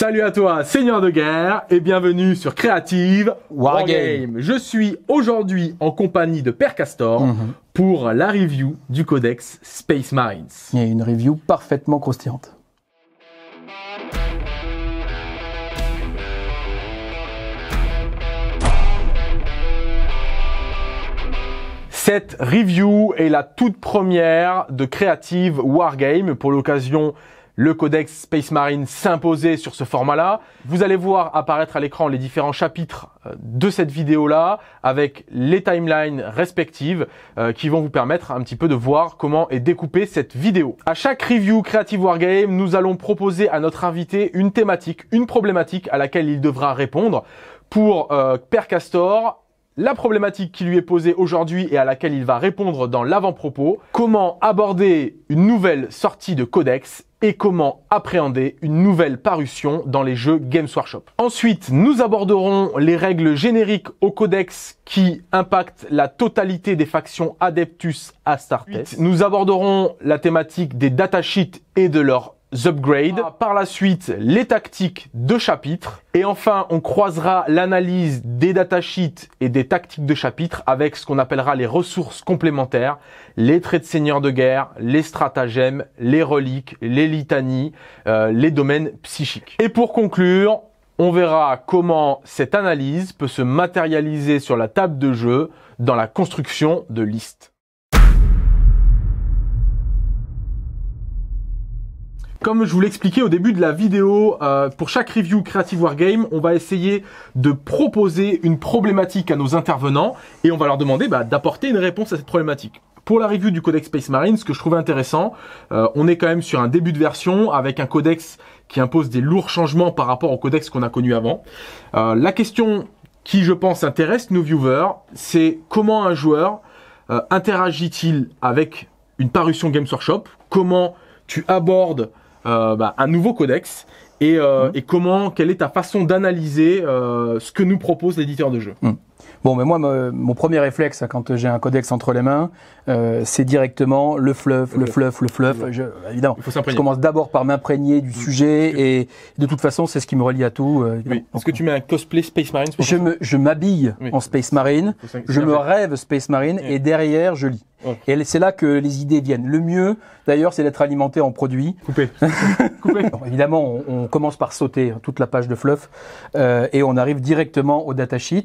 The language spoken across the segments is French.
Salut à toi, Seigneur de guerre, et bienvenue sur Creative Wargame. Je suis aujourd'hui en compagnie de Père Castor Mhm. pour la review du codex Space Marines. Il y a une review parfaitement croustillante. Cette review est la toute première de Creative Wargame. Pour l'occasion, le codex Space Marine s'imposait sur ce format-là. Vous allez voir apparaître à l'écran les différents chapitres euh, de cette vidéo-là avec les timelines respectives euh, qui vont vous permettre un petit peu de voir comment est découpée cette vidéo. À chaque review Creative Wargame, nous allons proposer à notre invité une thématique, une problématique à laquelle il devra répondre. Pour euh, Castor, la problématique qui lui est posée aujourd'hui et à laquelle il va répondre dans l'avant-propos, comment aborder une nouvelle sortie de codex et comment appréhender une nouvelle parution dans les jeux Games Workshop. Ensuite, nous aborderons les règles génériques au codex qui impactent la totalité des factions Adeptus Astartes. Nous aborderons la thématique des datasheets et de leurs upgrades. Par la suite, les tactiques de chapitre. Et enfin, on croisera l'analyse des datasheets et des tactiques de chapitre avec ce qu'on appellera les ressources complémentaires, les traits de seigneur de guerre, les stratagèmes, les reliques, les litanies, euh, les domaines psychiques. Et pour conclure, on verra comment cette analyse peut se matérialiser sur la table de jeu dans la construction de listes. Comme je vous l'expliquais au début de la vidéo, euh, pour chaque review Creative Wargame, on va essayer de proposer une problématique à nos intervenants et on va leur demander bah, d'apporter une réponse à cette problématique. Pour la review du codex Space Marine, ce que je trouvais intéressant, euh, on est quand même sur un début de version avec un codex qui impose des lourds changements par rapport au codex qu'on a connu avant. Euh, la question qui, je pense, intéresse nos viewers, c'est comment un joueur euh, interagit-il avec une parution Games Workshop? Comment tu abordes bah, un nouveau codex. Et, euh, et comment, quelle est ta façon d'analyser euh, ce que nous propose l'éditeur de jeu Bon, mais moi, me- mon premier réflexe quand j'ai un codex entre les mains, euh, c'est directement le fluff, le Le fluff, le fluff. Je, évidemment, Il faut je commence d'abord par m'imprégner du sujet et de toute façon, c'est ce qui me relie à tout. euh. Oui. Est-ce que tu mets un cosplay Space Marine je m'habille en Space Marine, je me rêve Space Marine et derrière, je lis. Et c'est là que les idées viennent. Le mieux, d'ailleurs, c'est d'être alimenté en produits. Coupé. Coupé. Bon, évidemment, on, on commence par sauter toute la page de fluff euh, et on arrive directement au datasheet.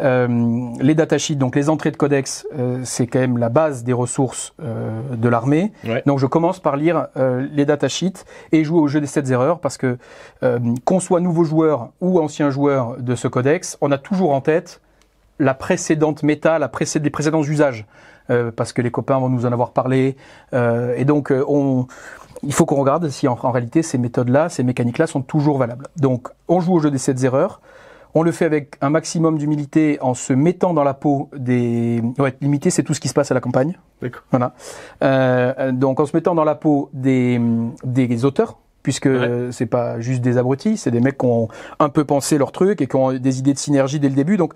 Euh, les datasheets, donc les entrées de codex, euh, c'est quand même la base des ressources euh, de l'armée. Ouais. Donc je commence par lire euh, les datasheets et jouer au jeu des 7 erreurs parce que euh, qu'on soit nouveau joueur ou ancien joueur de ce codex, on a toujours en tête la précédente méta, la précé- les précédents usages. Euh, parce que les copains vont nous en avoir parlé. Euh, et donc, on, il faut qu'on regarde si en, en réalité ces méthodes-là, ces mécaniques-là sont toujours valables. Donc, on joue au jeu des 7 erreurs. On le fait avec un maximum d'humilité en se mettant dans la peau des... Ouais, l'humilité, c'est tout ce qui se passe à la campagne. D'accord. Voilà. Euh, donc, en se mettant dans la peau des, des auteurs, puisque Ouais. c'est pas juste des abrutis, c'est des mecs qui ont un peu pensé leur truc et qui ont des idées de synergie dès le début. Donc,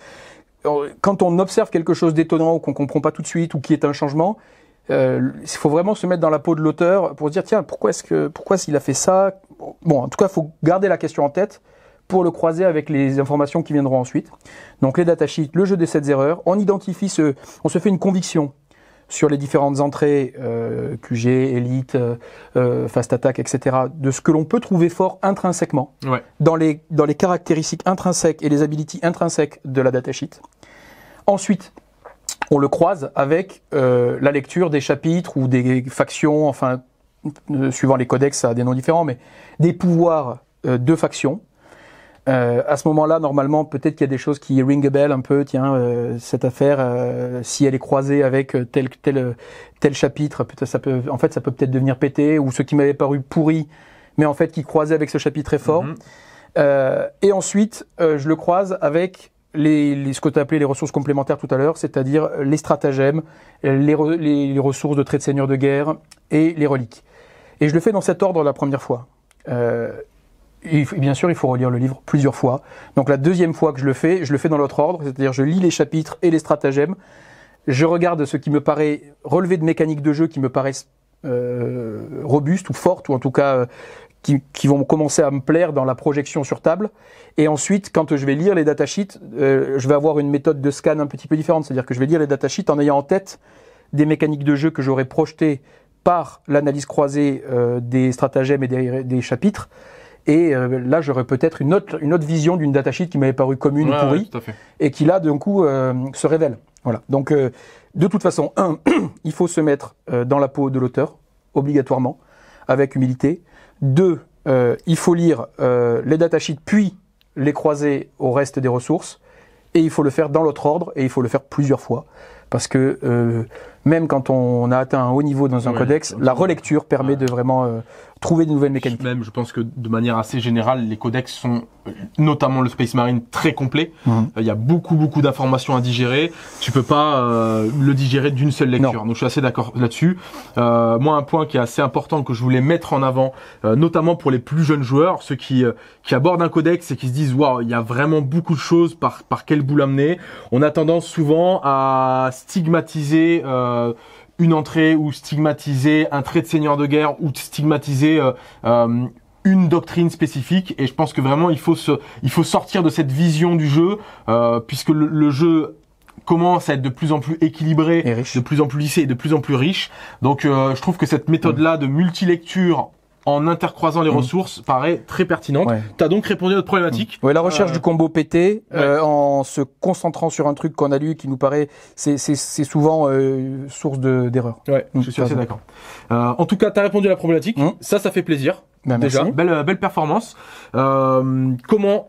quand on observe quelque chose d'étonnant ou qu'on comprend pas tout de suite ou qui est un changement, euh, il faut vraiment se mettre dans la peau de l'auteur pour se dire tiens pourquoi est-ce que pourquoi s'il a fait ça? Bon en tout cas il faut garder la question en tête pour le croiser avec les informations qui viendront ensuite donc les datasheets le jeu des 7 erreurs on identifie ce on se fait une conviction sur les différentes entrées euh, QG, Elite, euh, euh, Fast Attack, etc., de ce que l'on peut trouver fort intrinsèquement Ouais. dans les, dans les caractéristiques intrinsèques et les abilities intrinsèques de la datasheet. Ensuite, on le croise avec euh, la lecture des chapitres ou des factions, enfin, euh, suivant les codex, ça a des noms différents, mais des pouvoirs euh, de factions. Euh, à ce moment-là, normalement, peut-être qu'il y a des choses qui ring a bell un peu. Tiens, euh, cette affaire, euh, si elle est croisée avec euh, tel tel euh, tel chapitre, peut-être ça peut, en fait, ça peut peut-être devenir pété ou ce qui m'avait paru pourri, mais en fait qui croisait avec ce chapitre est fort. Mhm. Euh, et ensuite, euh, je le croise avec les, les, ce que tu as appelé les ressources complémentaires tout à l'heure, c'est-à-dire les stratagèmes, les, re- les, les ressources de traits de seigneur de guerre et les reliques. Et je le fais dans cet ordre la première fois. Euh, et bien sûr, il faut relire le livre plusieurs fois. Donc la deuxième fois que je le fais, je le fais dans l'autre ordre, c'est-à-dire je lis les chapitres et les stratagèmes, je regarde ce qui me paraît relevé de mécaniques de jeu qui me paraissent euh, robustes ou fortes, ou en tout cas euh, qui, qui vont commencer à me plaire dans la projection sur table. Et ensuite, quand je vais lire les datasheets, euh, je vais avoir une méthode de scan un petit peu différente. C'est-à-dire que je vais lire les datasheets en ayant en tête des mécaniques de jeu que j'aurais projetées par l'analyse croisée euh, des stratagèmes et des, des chapitres. Et euh, là, j'aurais peut-être une autre, une autre vision d'une datasheet qui m'avait paru commune ou Ouais, pourrie ouais, et qui là d'un coup euh, se révèle. Voilà. Donc euh, de toute façon, un, il faut se mettre dans la peau de l'auteur obligatoirement, avec humilité. Deux, il faut lire les datasheets puis les croiser au reste des ressources. Et il faut le faire dans l'autre ordre et il faut le faire plusieurs fois. Parce que même quand on a atteint un haut niveau dans un Ouais, codex, la relecture permet Ouais. de vraiment euh, trouver de nouvelles mécaniques. Même, je pense que de manière assez générale, les codex sont, euh, notamment le Space Marine, très complets. Mhm. Euh, Il y a beaucoup, beaucoup d'informations à digérer. Tu peux pas euh, le digérer d'une seule lecture. Donc, je suis assez d'accord là-dessus. Euh, moi, un point qui est assez important que je voulais mettre en avant, euh, notamment pour les plus jeunes joueurs, ceux qui euh, qui abordent un codex et qui se disent, waouh, il y a vraiment beaucoup de choses par par quel bout l'amener. On a tendance souvent à stigmatiser. Euh, une entrée ou stigmatiser un trait de seigneur de guerre ou stigmatiser euh, euh, une doctrine spécifique et je pense que vraiment il faut se il faut sortir de cette vision du jeu euh, puisque le, le jeu commence à être de plus en plus équilibré Et riche. de plus en plus lissé et de plus en plus riche donc euh, je trouve que cette méthode là de multilecture en intercroisant les Mhm. ressources paraît très pertinente Ouais. tu as donc répondu à notre problématique Ouais, la recherche Euh, du combo pété, euh, en se concentrant sur un truc qu'on a lu qui nous paraît, c'est c'est- c'est souvent euh, source de- d'erreur. Ouais, Mm, je suis assez d'accord. Euh, en tout cas, tu as répondu à la problématique. Mm. Ça, ça fait plaisir. Ben, merci. Déjà, belle, euh, belle performance. Euh, comment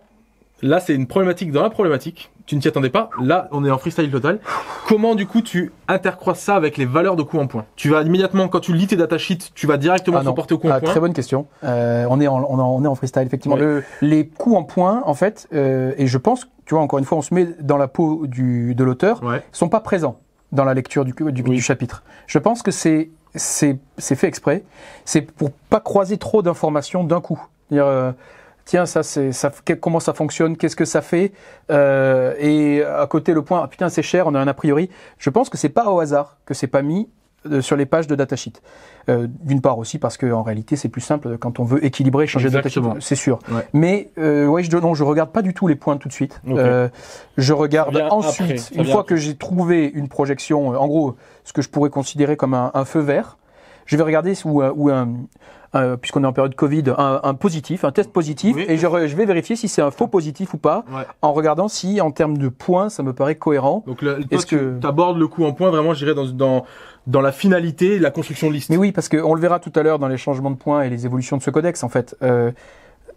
Là, c'est une problématique dans la problématique. Tu ne t'y attendais pas. Là, on est en freestyle total. Comment, du coup, tu intercroises ça avec les valeurs de coup en point? Tu vas immédiatement, quand tu lis tes datasheets, tu vas directement Ah te non. porter au coup en Ah, point? très bonne question. Euh, on, est en, on, est en freestyle, effectivement. Le- les coups en point, en fait, euh, et je pense, tu vois, encore une fois, on se met dans la peau du, de l'auteur, Ouais. sont pas présents dans la lecture du, du, Oui. du chapitre. Je pense que c'est c'est c'est fait exprès. C'est pour pas croiser trop d'informations d'un coup. C'est-à-dire, euh, tiens, ça, c'est ça, comment ça fonctionne, qu'est-ce que ça fait, euh, et à côté le point, ah, putain, c'est cher, on a un a priori. Je pense que c'est pas au hasard que c'est pas mis euh, sur les pages de datasheet. Euh, D'une part aussi parce que en réalité c'est plus simple quand on veut équilibrer, changer de datasheet, Exactement. c'est sûr. Ouais. Mais euh, ouais, je, non, je regarde pas du tout les points tout de suite. Euh, je regarde ensuite, après, une fois après. que j'ai trouvé une projection, en gros, ce que je pourrais considérer comme un, un feu vert, je vais regarder où, où un, un- puisqu'on est en période Covid, un, un positif, un test positif, Oui. et je, je vais vérifier si c'est un faux positif ou pas, Ouais. en regardant si, en termes de points, ça me paraît cohérent. Donc, le, Est-ce tu que- abordes le coup en point vraiment, je dirais, dans, dans, dans la finalité, la construction de liste. Mais oui, parce qu'on le verra tout à l'heure dans les changements de points et les évolutions de ce codex, en fait. Euh,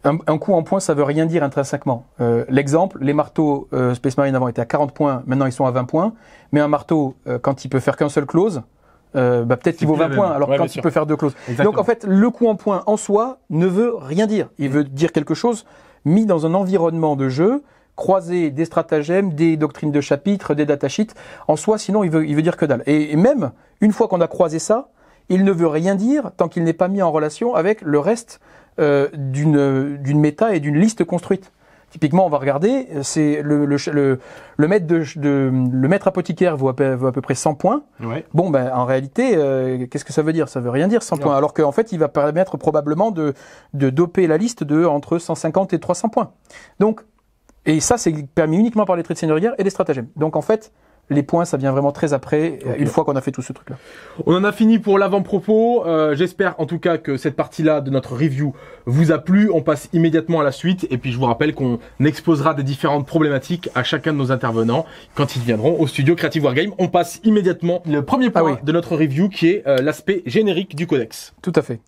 un, un coup en point, ça veut rien dire intrinsèquement. Euh, L'exemple, les marteaux euh, Space Marine avant étaient à 40 points, maintenant ils sont à 20 points. Mais un marteau, euh, quand il peut faire qu'un seul close, euh, bah, peut-être qu'il vaut plus la 20 points, alors Ouais, quand il sûr. peut faire deux. Exactement. Donc en fait, le coup en point en soi ne veut rien dire. Il veut dire quelque chose mis dans un environnement de jeu, croiser des stratagèmes, des doctrines de chapitre, des datasheets. En soi, sinon, il veut, il veut dire que dalle. Et, et même, une fois qu'on a croisé ça, il ne veut rien dire tant qu'il n'est pas mis en relation avec le reste euh, d'une d'une méta et d'une liste construite. Typiquement, on va regarder, c'est le, le, le, le maître de, de- le maître apothicaire vaut à, peu, vaut à peu près 100 points. Ouais. Bon, ben, en réalité, euh, qu'est-ce que ça veut dire? Ça veut rien dire 100 Non. points. Alors qu'en fait, il va permettre probablement de, de doper la liste de entre 150 et 300 points. Donc, et ça, c'est permis uniquement par les traits de seigneurie et les stratagèmes. Donc, en fait, les points, ça vient vraiment très après, Ok. une fois qu'on a fait tout ce truc-là. On en a fini pour l'avant-propos. Euh, J'espère en tout cas que cette partie-là de notre review vous a plu. On passe immédiatement à la suite. Et puis je vous rappelle qu'on exposera des différentes problématiques à chacun de nos intervenants quand ils viendront au studio Creative Wargame. On passe immédiatement le premier point Ah oui. de notre review qui est euh, l'aspect générique du codex. Tout à fait.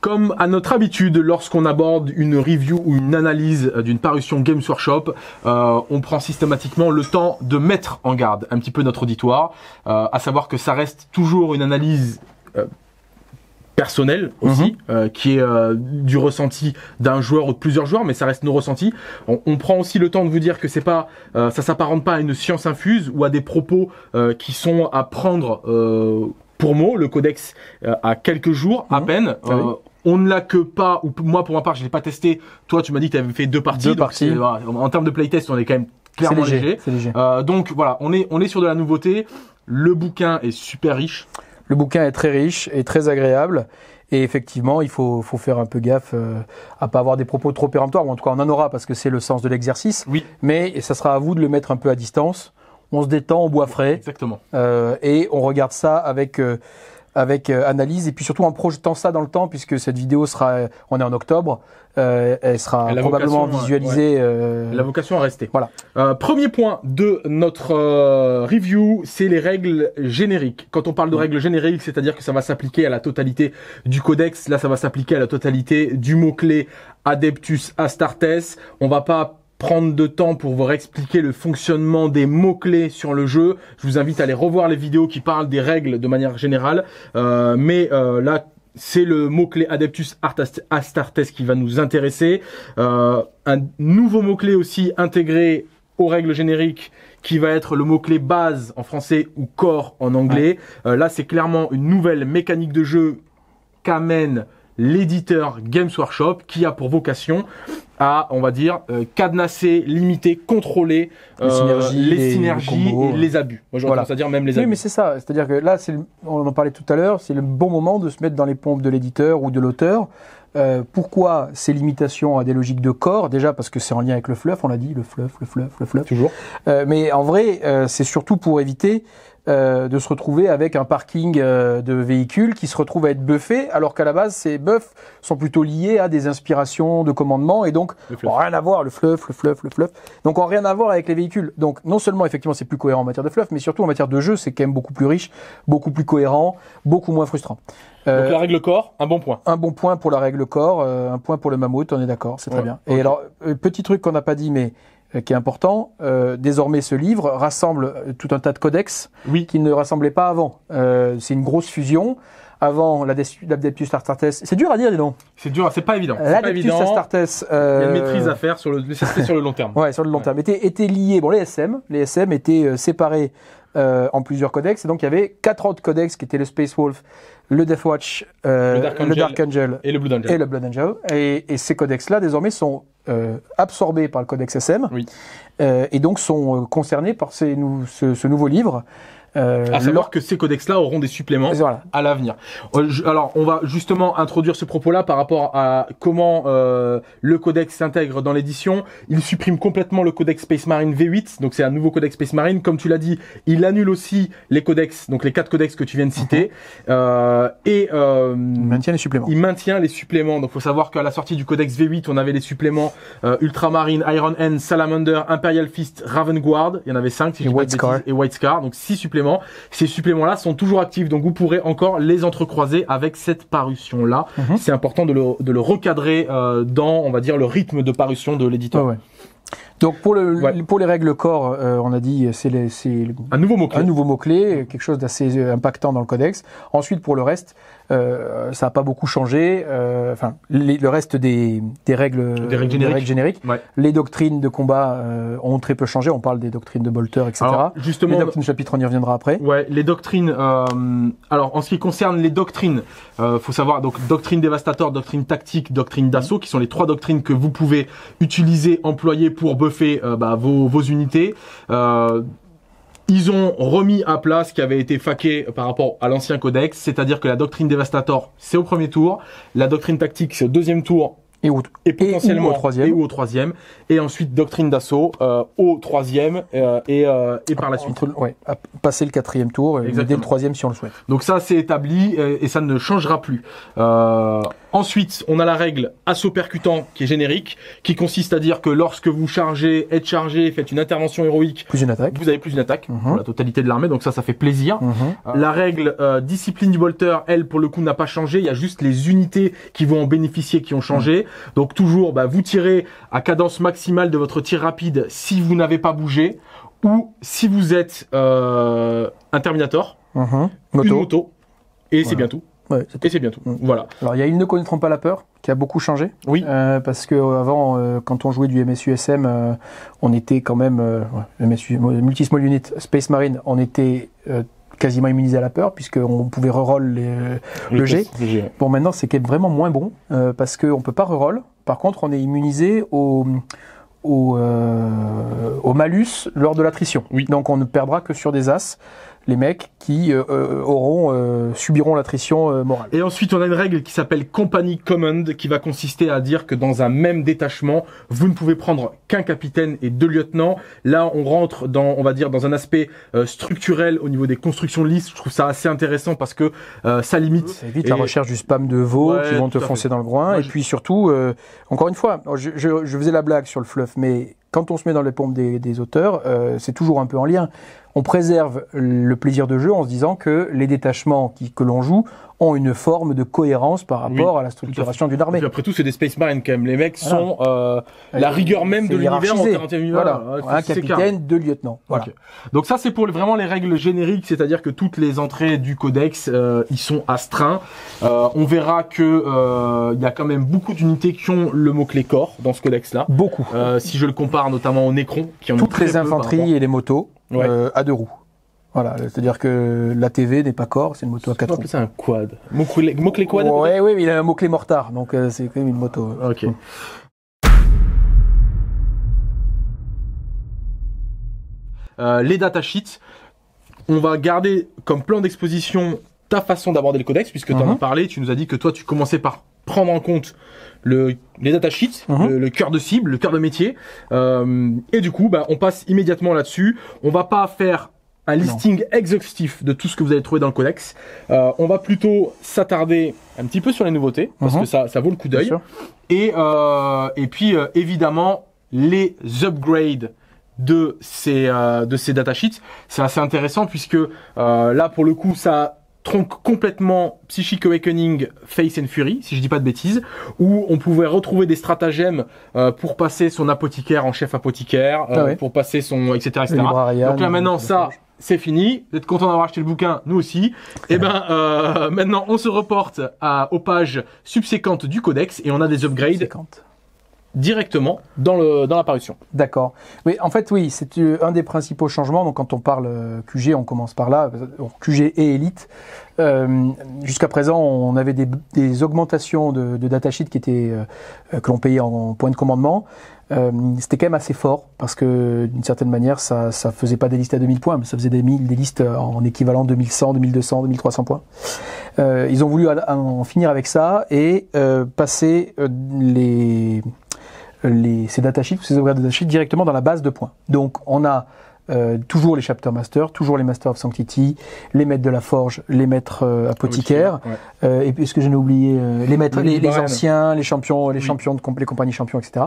Comme à notre habitude, lorsqu'on aborde une review ou une analyse euh, d'une parution Games Workshop, euh, on prend systématiquement le temps de mettre en garde un petit peu notre auditoire, euh, à savoir que ça reste toujours une analyse euh, personnelle aussi, euh, qui est euh, du ressenti d'un joueur ou de plusieurs joueurs, mais ça reste nos ressentis. On, on prend aussi le temps de vous dire que c'est pas, euh, ça s'apparente pas à une science infuse ou à des propos euh, qui sont à prendre. euh, pour mot, le codex euh, a quelques jours à Mhm. peine. Ah oui. On ne l'a que pas, ou moi pour ma part, je l'ai pas testé. Toi, tu m'as dit que tu avais fait deux parties. Deux donc parties. en termes de playtest, on est quand même clairement léger. léger. C'est léger. Euh, donc voilà, on est, on est sur de la nouveauté. Le bouquin est super riche. Le bouquin est très riche et très agréable. Et effectivement, il faut, faut faire un peu gaffe euh, à pas avoir des propos trop péremptoires, ou en tout cas on en aura parce que c'est le sens de l'exercice. Oui. Mais ça sera à vous de le mettre un peu à distance. On se détend, on boit frais, Exactement. euh, et on regarde ça avec euh, avec euh, analyse et puis surtout en projetant ça dans le temps puisque cette vidéo sera, on est en octobre, euh, elle sera Elle probablement vocation, visualisée. euh, La vocation à rester. Voilà. Euh, premier point de notre euh, review, c'est les règles génériques. Quand on parle de règles génériques, c'est-à-dire que ça va s'appliquer à la totalité du codex. Là, ça va s'appliquer à la totalité du mot-clé Adeptus Astartes. On va pas prendre de temps pour vous expliquer le fonctionnement des mots-clés sur le jeu. Je vous invite à aller revoir les vidéos qui parlent des règles de manière générale. Euh, mais euh, là, c'est le mot-clé Adeptus Astartes qui va nous intéresser. Euh, un nouveau mot-clé aussi intégré aux règles génériques qui va être le mot-clé base en français ou corps en anglais. Euh, là, c'est clairement une nouvelle mécanique de jeu qu'amène l'éditeur Games Workshop qui a pour vocation à, on va dire, euh, cadenasser, limiter, contrôler Les euh, synergies, les les synergies combos. et les abus. Moi, Voilà. à dire même les Oui, abus. mais c'est ça. C'est-à-dire que là, c'est le- on en parlait tout à l'heure, c'est le bon moment de se mettre dans les pompes de l'éditeur ou de l'auteur. Euh, pourquoi ces limitations à des logiques de corps? Déjà parce que c'est en lien avec le fluff, on l'a dit, le fluff, le fluff, le fluff. Toujours. Euh, mais en vrai, euh, c'est surtout pour éviter euh, de se retrouver avec un parking euh, de véhicules qui se retrouve à être buffé, alors qu'à la base, ces buffs sont plutôt liés à des inspirations de commandement et donc ont rien à voir, le fluff, le fluff, le fluff. Donc ont rien à voir avec les véhicules. Donc non seulement effectivement c'est plus cohérent en matière de fluff, mais surtout en matière de jeu, c'est quand même beaucoup plus riche, beaucoup plus cohérent, beaucoup moins frustrant. Euh, Donc la règle corps, un bon point. un bon point pour la règle corps, euh, un point pour le mammouth, on est d'accord, c'est très bien. Et alors, euh, petit truc qu'on n'a pas dit, mais qui est important, euh, désormais ce livre rassemble euh, tout un tas de codex Oui. qui ne rassemblait pas avant. Euh, c'est une grosse fusion. Avant l'Adeptus Astartes, c'est dur à dire, dis donc. C'est dur, c'est pas évident. L'Adeptus évident. Astartes, Il y a euh, une maîtrise à faire sur le, sur le long terme. Ouais, sur le long Ouais. terme. Était, était lié. Bon, les SM, les SM étaient euh, séparés euh, en plusieurs codex. Et donc, il y avait quatre autres codex qui étaient le Space Wolf, le Death Watch, euh, Le Dark le Angel. Dark Angel Et le Blue Angel. et le Blood Angel. Et, et ces codex-là, désormais, sont euh, absorbés par le codex SM. Oui. Euh, et donc, sont euh, concernés par ces nou- ce, ce nouveau livre. Euh, À savoir que ces codex-là auront des suppléments Voilà. à l'avenir. Euh, Alors, on va justement introduire ce propos-là par rapport à comment euh, le codex s'intègre dans l'édition. Il supprime complètement le codex Space Marine V8, donc c'est un nouveau codex Space Marine. Comme tu l'as dit, il annule aussi les codex, donc les quatre codex que tu viens de citer, Euh, et euh, Il maintient les suppléments. il maintient les suppléments. Donc, faut savoir qu'à la sortie du codex V8, on avait les suppléments euh, Ultramarine, Iron Hand, Salamander, Imperial Fist, Raven Guard. Il y en avait cinq, si Et White Scar. et White Scar. Donc, six suppléments. Ces suppléments-là sont toujours actifs. Donc, vous pourrez encore les entrecroiser avec cette parution-là. Mhm. C'est important de le, de le recadrer euh, dans, on va dire, le rythme de parution de l'éditeur. Ouais. Donc, pour, le, Ouais. pour les règles corps, euh, on a dit, c'est Un nouveau mot-clé. un nouveau mot-clé, quelque chose d'assez euh, impactant dans le codex. Ensuite, pour le reste, euh, ça n'a pas beaucoup changé. Euh, Enfin, les- le reste des, des règles, Des règles génériques. génériques. Ouais. Les doctrines de combat euh, ont très peu changé. On parle des doctrines de Bolter, etc. Alors, les justement, doctrines de chapitre, on y reviendra après. Ouais, les doctrines. euh, alors, en ce qui concerne les doctrines, euh, faut savoir donc doctrine dévastateur, doctrine tactique, doctrine d'assaut, qui sont les trois doctrines que vous pouvez utiliser, employer pour buffer bah, vos, vos unités. Euh, ils ont remis à plat ce qui avait été faqué par rapport à l'ancien codex, c'est-à-dire que la doctrine dévastator, c'est au premier tour, la doctrine tactique, c'est au deuxième tour Et potentiellement ou au troisième. et ou au troisième, et ensuite doctrine d'assaut euh, au troisième euh, et, euh, et par la suite. entre- ouais, passer le quatrième tour, et dès le troisième si on le souhaite. Donc ça, c'est établi euh, et ça ne changera plus. Euh, ensuite, on a la règle assaut percutant qui est générique, qui consiste à dire que lorsque vous chargez, êtes chargé, faites une intervention héroïque, Plus une attaque. vous avez plus d'une attaque Mhm. pour la totalité de l'armée. Donc ça, ça fait plaisir. Mhm. La règle euh, discipline du bolter, elle, pour le coup, n'a pas changé. Il y a juste les unités qui vont en bénéficier qui ont changé. Donc toujours, bah, vous tirez à cadence maximale de votre tir rapide si vous n'avez pas bougé ou si vous êtes euh, un Terminator, Mhm. une Moto. et c'est bien tout. Ouais, Et c'est bien tout. Mm. Voilà. Alors il y a Ils ne connaîtront pas la peur qui a beaucoup changé. Oui. Euh, parce que euh, avant, euh, quand on jouait du MSUSM, euh, on était quand même euh, MSU, Multismall Unit Space Marine, on était euh, quasiment immunisé à la peur puisqu'on pouvait reroll les, Le G. Le G. Bon, maintenant, c'est vraiment moins bon euh, parce qu'on peut pas reroll. Par contre, on est immunisé au, au, euh, au malus lors de l'attrition. Oui. Donc, on ne perdra que sur des as. Les mecs qui euh, euh, auront euh, subiront l'attrition euh, morale. Et ensuite, on a une règle qui s'appelle Company Command, qui va consister à dire que dans un même détachement, vous ne pouvez prendre qu'un capitaine et deux lieutenants. Là, on rentre dans, on va dire, dans un aspect euh, structurel au niveau des constructions de listes. Je trouve ça assez intéressant parce que euh, ça limite. Ça évite Et- la recherche du spam de veaux Ouais, qui vont te foncer fait. dans le groin. Moi, et je- puis surtout, euh, encore une fois, je, je- je faisais la blague sur le fluff, mais quand on se met dans les pompes des, des auteurs, euh, c'est toujours un peu en lien. On préserve le plaisir de jeu en se disant que les détachements qui, que l'on joue ont une forme de cohérence par Oui, rapport à la structuration d'une armée. Après tout, c'est des Space Marines quand même. Les mecs Voilà. sont euh, la rigueur même de l'univers en hiérarchisé. 41 univers. Voilà, Ouais, un capitaine, deux lieutenants. Voilà. Ok. Donc ça c'est pour vraiment les règles génériques, c'est-à-dire que toutes les entrées du codex euh, ils sont astreints. Euh, on verra que euh, il y a quand même beaucoup d'unités qui ont le mot clé corps dans ce codex là. Beaucoup. si je le compare notamment au Necron, qui en ont Toutes très les infanteries et les motos Ouais. euh, à deux roues. Voilà, c'est-à-dire que la TV n'est pas corps, c'est une moto à quatre va roues. ça un quad. Mot clé, mot clé quad. Ouais, oui, mais il a un mot-clé mortard, donc euh, c'est quand même une moto. Ok. Euh, les datasheets, on va garder comme plan d'exposition ta façon d'aborder le codex, puisque tu en as Mhm. parlé, tu nous as dit que toi tu commençais par prendre en compte le, les datasheets, Mhm. le, le cœur de cible, le cœur de métier, Euh, et du coup bah, on passe immédiatement là-dessus. On va pas faire un listing exhaustif de tout ce que vous allez trouver dans le codex. Euh, on va plutôt s'attarder un petit peu sur les nouveautés, parce Mhm. que ça, ça vaut le coup d'œil. Et, euh, et puis euh, évidemment les upgrades de ces euh, de ces datasheets, c'est assez intéressant puisque euh, là pour le coup ça tronque complètement Psychic Awakening, Face and Fury, si je dis pas de bêtises, où on pouvait retrouver des stratagèmes euh, pour passer son apothicaire en chef apothicaire, euh, Ah ouais. pour passer son etc etc. Donc là maintenant le ça c'est fini. Vous êtes content d'avoir acheté le bouquin, nous aussi. Et ben euh, maintenant on se reporte à, aux pages subséquentes du codex et on a des upgrades 50. Directement dans le dans la parution. D'accord. Oui, en fait, oui, c'est euh, un des principaux changements. Donc, quand on parle euh, QG, on commence par là. QG et Elite. Euh, Jusqu'à présent, on avait des, des augmentations de, de qui étaient euh, que l'on payait en points de commandement. Euh, C'était quand même assez fort parce que d'une certaine manière, ça ça faisait pas des listes à 2000 points, mais ça faisait des, mille- des listes en équivalent 2100, 2200, 2300 points. Euh, ils ont voulu en finir avec ça et euh, passer euh, les les, ces datasheets, ces sauvegardes de datasheets directement dans la base de points. Donc on a euh, toujours les chapter masters, toujours les masters of sanctity, les maîtres de la forge, les maîtres euh, apothicaires, Ouais. euh, et puis ce que j'en ai oublié, euh, les maîtres, Les anciens, les champions, les Oui. champions de comp- les compagnies champions, etc.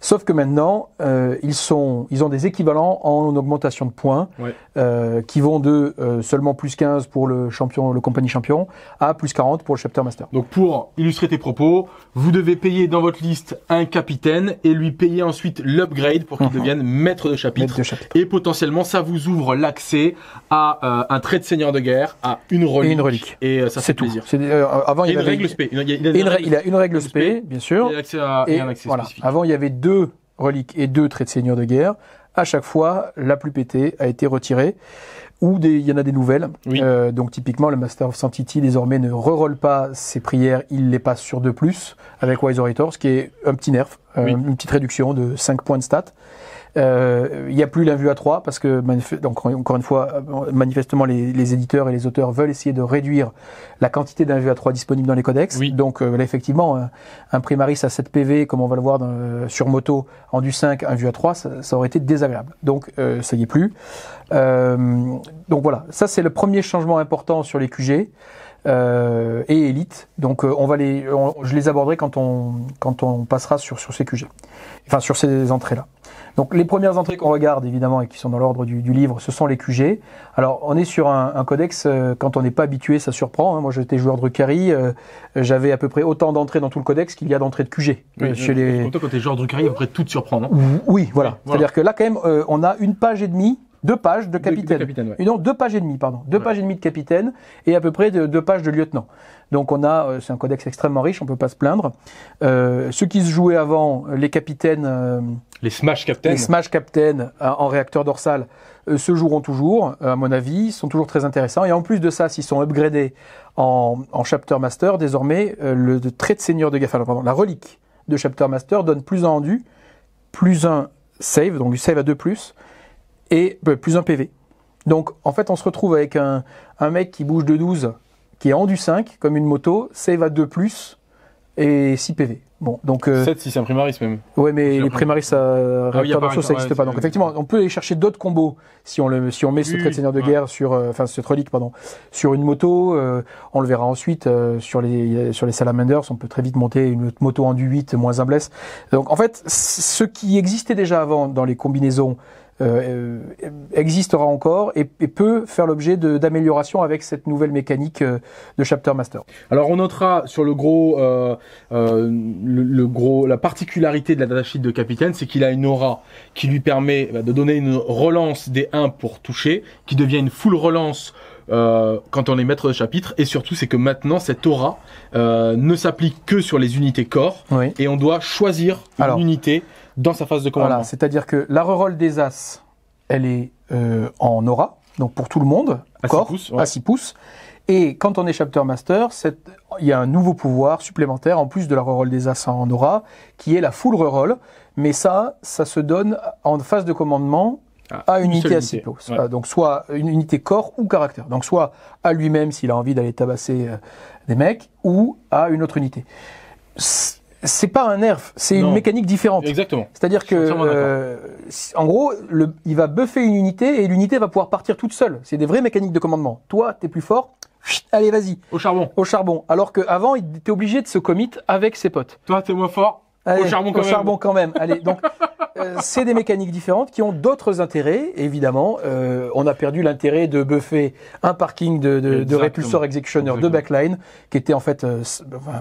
Sauf que maintenant euh, ils sont, ils ont des équivalents en augmentation de points Ouais. euh, qui vont de euh, seulement plus 15 pour le champion, le compagnie champion, à plus 40 pour le chapter master. Donc pour illustrer tes propos, vous devez payer dans votre liste un capitaine et lui payer ensuite l'upgrade pour qu'il Mhm. devienne maître de chapitre. Maître de chapitre. Et potentiellement, ça vous ouvre l'accès à euh, un trait de seigneur de guerre, à une relique. une relique. Et euh, ça C'est fait tout. plaisir. Euh, avant, il une avait règle spé. Il a, il a- une rè- il a une règle spé. spé, bien sûr. Et, accès à, et Et un accès voilà. Avant, il y avait deux reliques et deux traits de seigneur de guerre. À chaque fois, la plus pétée a été retirée. Ou des, il y en a des nouvelles. Oui. Euh, donc typiquement, le Master of Sanctity désormais ne rerolle pas ses prières, il les passe sur 2 plus avec Wise Orator, ce qui est un petit nerf, Oui. une petite réduction de 5 points de stats. Euh, il n'y a plus l'invue à 3 parce que, donc, encore une fois, euh, manifestement, les, les éditeurs et les auteurs veulent essayer de réduire la quantité d'invue à 3 disponibles dans les codex. Oui. Donc euh, là, effectivement, un, un Primaris à 7 PV, comme on va le voir dans, sur moto, en du 5, un vue à 3, ça, ça aurait été désagréable. Donc euh, ça y est plus. Euh, donc voilà, ça c'est le premier changement important sur les QG. Euh, et Elite, donc euh, on va les, on- je les aborderai quand on quand on passera sur sur ces QG, enfin sur ces entrées là. Donc les premières entrées qu'on regarde évidemment et qui sont dans l'ordre du, du livre, ce sont les QG. Alors on est sur un, un codex euh, quand on n'est pas habitué, ça surprend. hein. Moi j'étais joueur de Rukari, euh, j'avais à peu près autant d'entrées dans tout le codex qu'il y a d'entrées de QG euh, Oui, chez les. Quand t'es genre Drucari, à peu près tout te surprend, non Oui, voilà. Voilà. C'est-à-dire que là quand même euh, on a une page et demie, deux pages de De- de capitaine. ouais. Non, deux pages et demie, pardon. Deux Ouais. pages et demie de capitaine et à peu près de, deux pages de lieutenant. Donc on a, euh, c'est un codex extrêmement riche, on peut pas se plaindre. Euh, ceux qui se jouaient avant, euh, les capitaines, euh, Les Smash Captain. les Smash Captain en réacteur dorsal, euh, se joueront toujours, à mon avis, sont toujours très intéressants. Et en plus de ça, s'ils sont upgradés en, en Chapter Master, désormais, le trait de seigneur de Gaffal, pardon, la relique de Chapter Master donne plus un rendu, plus un save, donc du save à 2+, et euh, plus un PV. Donc en fait, on se retrouve avec un, un mec qui bouge de 12, qui est en du 5, comme une moto, save à 2 plus et 6 PV. Bon, donc euh, 7 si c'est un primaris même. ouais, mais les primaris, ça, Ah oui, pas d'assaut, ça n'existe pas. Donc effectivement, on peut aller chercher d'autres combos si on le, si on met ce trait de seigneur de ouais. guerre sur, euh, enfin cette relique, pardon, sur une moto. euh, on le verra ensuite euh, sur les sur les salamanders. On peut très vite monter une autre moto en du 8 moins un bless. Donc en fait, ce qui existait déjà avant dans les combinaisons euh, existera encore et, et peut faire l'objet de- d'améliorations avec cette nouvelle mécanique euh, de Chapter Master. Alors on notera sur le gros, euh, euh, le, le gros, la particularité de la datasheet de capitaine, c'est qu'il a une aura qui lui permet bah, de donner une relance des 1 pour toucher, qui devient une full relance euh, quand on est maître de chapitre, et surtout c'est que maintenant cette aura euh, ne s'applique que sur les unités corps, Oui. et on doit choisir une Alors. unité dans sa phase de commandement. Voilà, c'est-à-dire que la reroll des As, elle est euh, en aura, donc pour tout le monde, À six corps, pouces, ouais. à 6 pouces. Et quand on est Chapter Master, il y a un nouveau pouvoir supplémentaire en plus de la reroll des As en aura, qui est la full reroll. Mais ça, ça se donne en phase de commandement Ah, à une unité à 6 unité, pouces. ouais. Donc soit une unité corps ou caractère. Donc soit à lui-même s'il a envie d'aller tabasser euh, des mecs, ou à une autre unité. C'est pas un nerf, c'est une mécanique différente. Exactement. C'est-à-dire que, euh, en gros, le, il va buffer une unité et l'unité va pouvoir partir toute seule. C'est des vraies mécaniques de commandement. Toi, t'es plus fort, chut, allez, vas-y, Au charbon. au charbon. Alors qu'avant, il était obligé de se commit avec ses potes. Toi t'es moins fort. Allez, Au charbon quand au même. charbon quand même. Allez, donc euh, c'est des mécaniques différentes qui ont d'autres intérêts. Évidemment, euh, on a perdu l'intérêt de buffer un parking de, de, de répulsor executioner de backline, qui était en fait euh,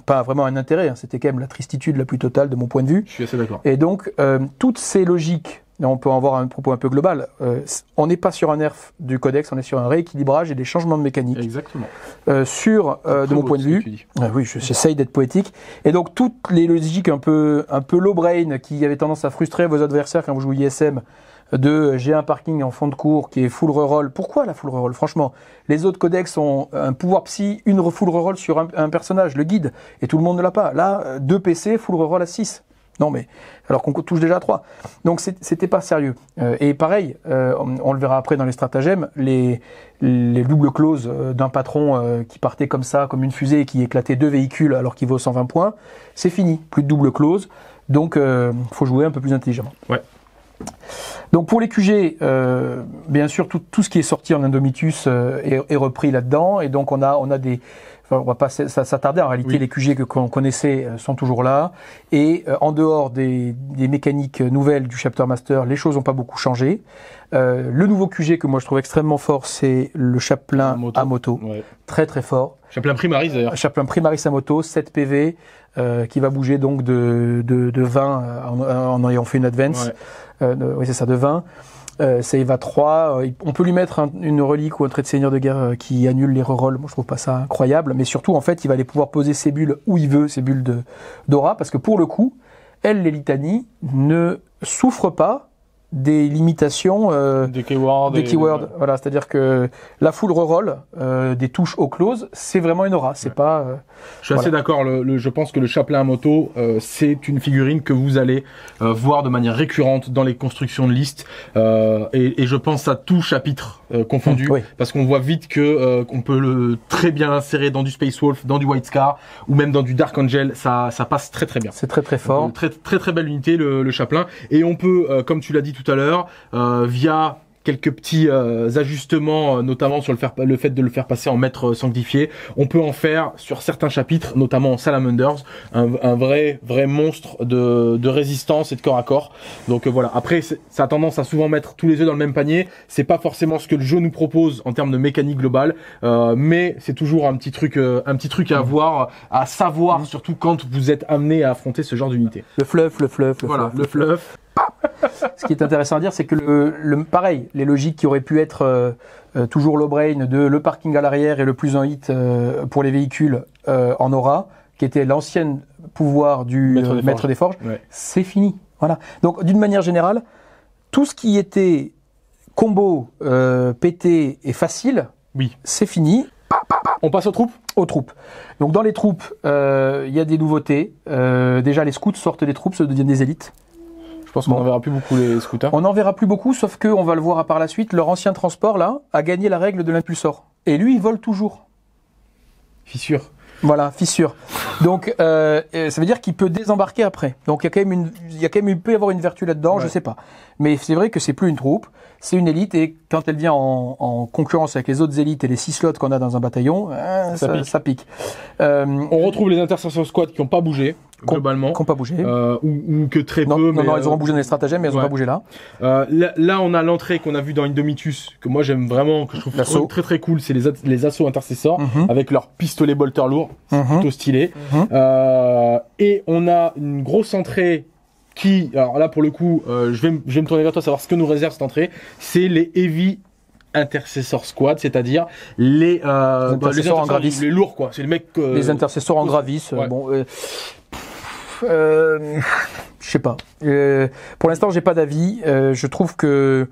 pas vraiment un intérêt. hein. C'était quand même la tristitude la plus totale de mon point de vue. Je suis assez d'accord. Et donc, euh, toutes ces logiques, on peut en avoir un propos un peu global, euh, on n'est pas sur un nerf du codex, on est sur un rééquilibrage et des changements de mécanique. Exactement. Euh, sur, euh, de mon point de vue, ah oui, je- j'essaye d'être poétique. Et donc, toutes les logiques un peu, un peu low brain qui avaient tendance à frustrer vos adversaires quand vous jouez ISM, de euh, j'ai un parking en fond de cours qui est full reroll. Pourquoi la full reroll? Franchement, les autres codex ont un pouvoir psy, une full reroll sur un, un personnage, le guide, et tout le monde ne l'a pas. Là, euh, deux PC, full reroll à 6. Non mais, alors qu'on touche déjà à 3. Donc c'était pas sérieux. Euh, et pareil, euh, on, on le verra après dans les stratagèmes, les, les doubles clauses euh, d'un patron euh, qui partait comme ça, comme une fusée, et qui éclatait deux véhicules alors qu'il vaut 120 points, c'est fini. Plus de double clause. Donc faut jouer un peu plus intelligemment. Ouais. Donc pour les QG, bien sûr, tout, tout ce qui est sorti en Indomitus est, est repris là-dedans. Et donc on a, on a des... On va pas s'attarder. En réalité, Oui. les QG que qu'on connaissait euh, sont toujours là. Et euh, en dehors des, des mécaniques nouvelles du Chapter Master, les choses n'ont pas beaucoup changé. Euh, le nouveau QG que moi je trouve extrêmement fort, c'est le chaplain À moto. à moto. Ouais. Très très fort. Chaplain primaris d'ailleurs. Chaplain Primaris à moto, 7 PV, euh, qui va bouger donc de, de, de 20 euh, en, en ayant fait une advance. Ouais. Euh, de- oui, c'est ça, de 20. Euh, à 3. Euh, on peut lui mettre un- une relique ou un trait de seigneur de guerre euh, qui annule les rerolls. Moi, je trouve pas ça incroyable. Mais surtout, en fait, il va aller pouvoir poser ses bulles où il veut, ses bulles d'aura, parce que pour le coup, elle, les litanies, ne souffrent pas des limitations euh, Des keywords. des. Voilà, c'est-à-dire que la full reroll euh, des touches au close, c'est vraiment une aura. C'est Ouais. pas. euh, Je suis assez d'accord. Le, le- je pense que le chaplain à moto, euh, c'est une figurine que vous allez euh, voir de manière récurrente dans les constructions de listes. Euh, et, et je pense à tout chapitre euh, confondu, Oui. parce qu'on voit vite que euh, qu'on peut le très bien l'insérer dans du Space Wolf, dans du White Scar, ou même dans du Dark Angel. Ça, ça passe très très bien. c'est très très fort. Donc, Très très très belle unité le, le chaplain et on peut euh, comme tu l'as dit tout à l'heure euh, via quelques petits euh, ajustements euh, notamment sur le, faire, le fait de le faire passer en maître sanctifié. On peut en faire sur certains chapitres notamment en Salamanders un, un vrai vrai monstre de, de résistance et de corps à corps. Donc voilà. Après ça a tendance à souvent mettre tous les œufs dans le même panier. C'est pas forcément ce que le jeu nous propose en termes de mécanique globale mais c'est toujours un petit truc un petit truc à avoir à savoir surtout quand vous êtes amené à affronter ce genre d'unité. Le fluff, le fluff, le voilà, fluff. le fluff. Ce qui est intéressant à dire, c'est que le, le- pareil, les logiques qui auraient pu être euh, euh, toujours low brain de le parking à l'arrière et le plus en hit euh, pour les véhicules euh, en aura, qui était l'ancien pouvoir du Maître euh, des maître forges. des forges, Ouais. c'est fini. Voilà. Donc d'une manière générale, tout ce qui était combo, pété et facile, Oui. c'est fini On passe aux troupes? Aux troupes. Donc dans les troupes, il y a des nouveautés. Déjà, les scouts sortent des troupes, ça devient des élites. Je pense qu'on n'en verra plus beaucoup les scooters. On n'en verra plus beaucoup, sauf que on va le voir par la suite. Leur ancien transport là a gagné la règle de l'impulsor, et lui il vole toujours. Fissure. Voilà, fissure. Donc, euh, ça veut dire qu'il peut désembarquer après. Donc, il y a quand même une, il y a quand même, il peut y avoir une vertu là-dedans, je Ouais. sais pas. Mais c'est vrai que c'est plus une troupe, c'est une élite et quand elle vient en, en concurrence avec les autres élites et les six slots qu'on a dans un bataillon, hein, ça, pique. ça pique. Euh, On retrouve les intercessions squad qui n'ont pas bougé, globalement. qui n'ont pas bougé. Euh, ou, ou que très non, peu. non, mais, non, ils euh, auront bougé dans les stratagèmes, mais elles n'ont ouais. pas bougé là. Euh, là, là, on a l'entrée qu'on a vue dans Indomitus, que moi j'aime vraiment, que je trouve très très cool, c'est les, les assauts intercesseurs, Mhm. avec leurs pistolets bolter lourds, c'est Mhm. plutôt stylé. Euh, et on a une grosse entrée qui, alors là pour le coup, euh, je, vais, me- je vais me tourner vers toi, savoir ce que nous réserve cette entrée, c'est les Heavy Intercessor Squad, c'est-à-dire les, euh, Les intercesseurs en gravis. les lourds quoi, c'est les mecs euh, les intercesseurs en gravis, euh, ouais. bon, je sais pas. Pour l'instant, j'ai pas d'avis. Je trouve que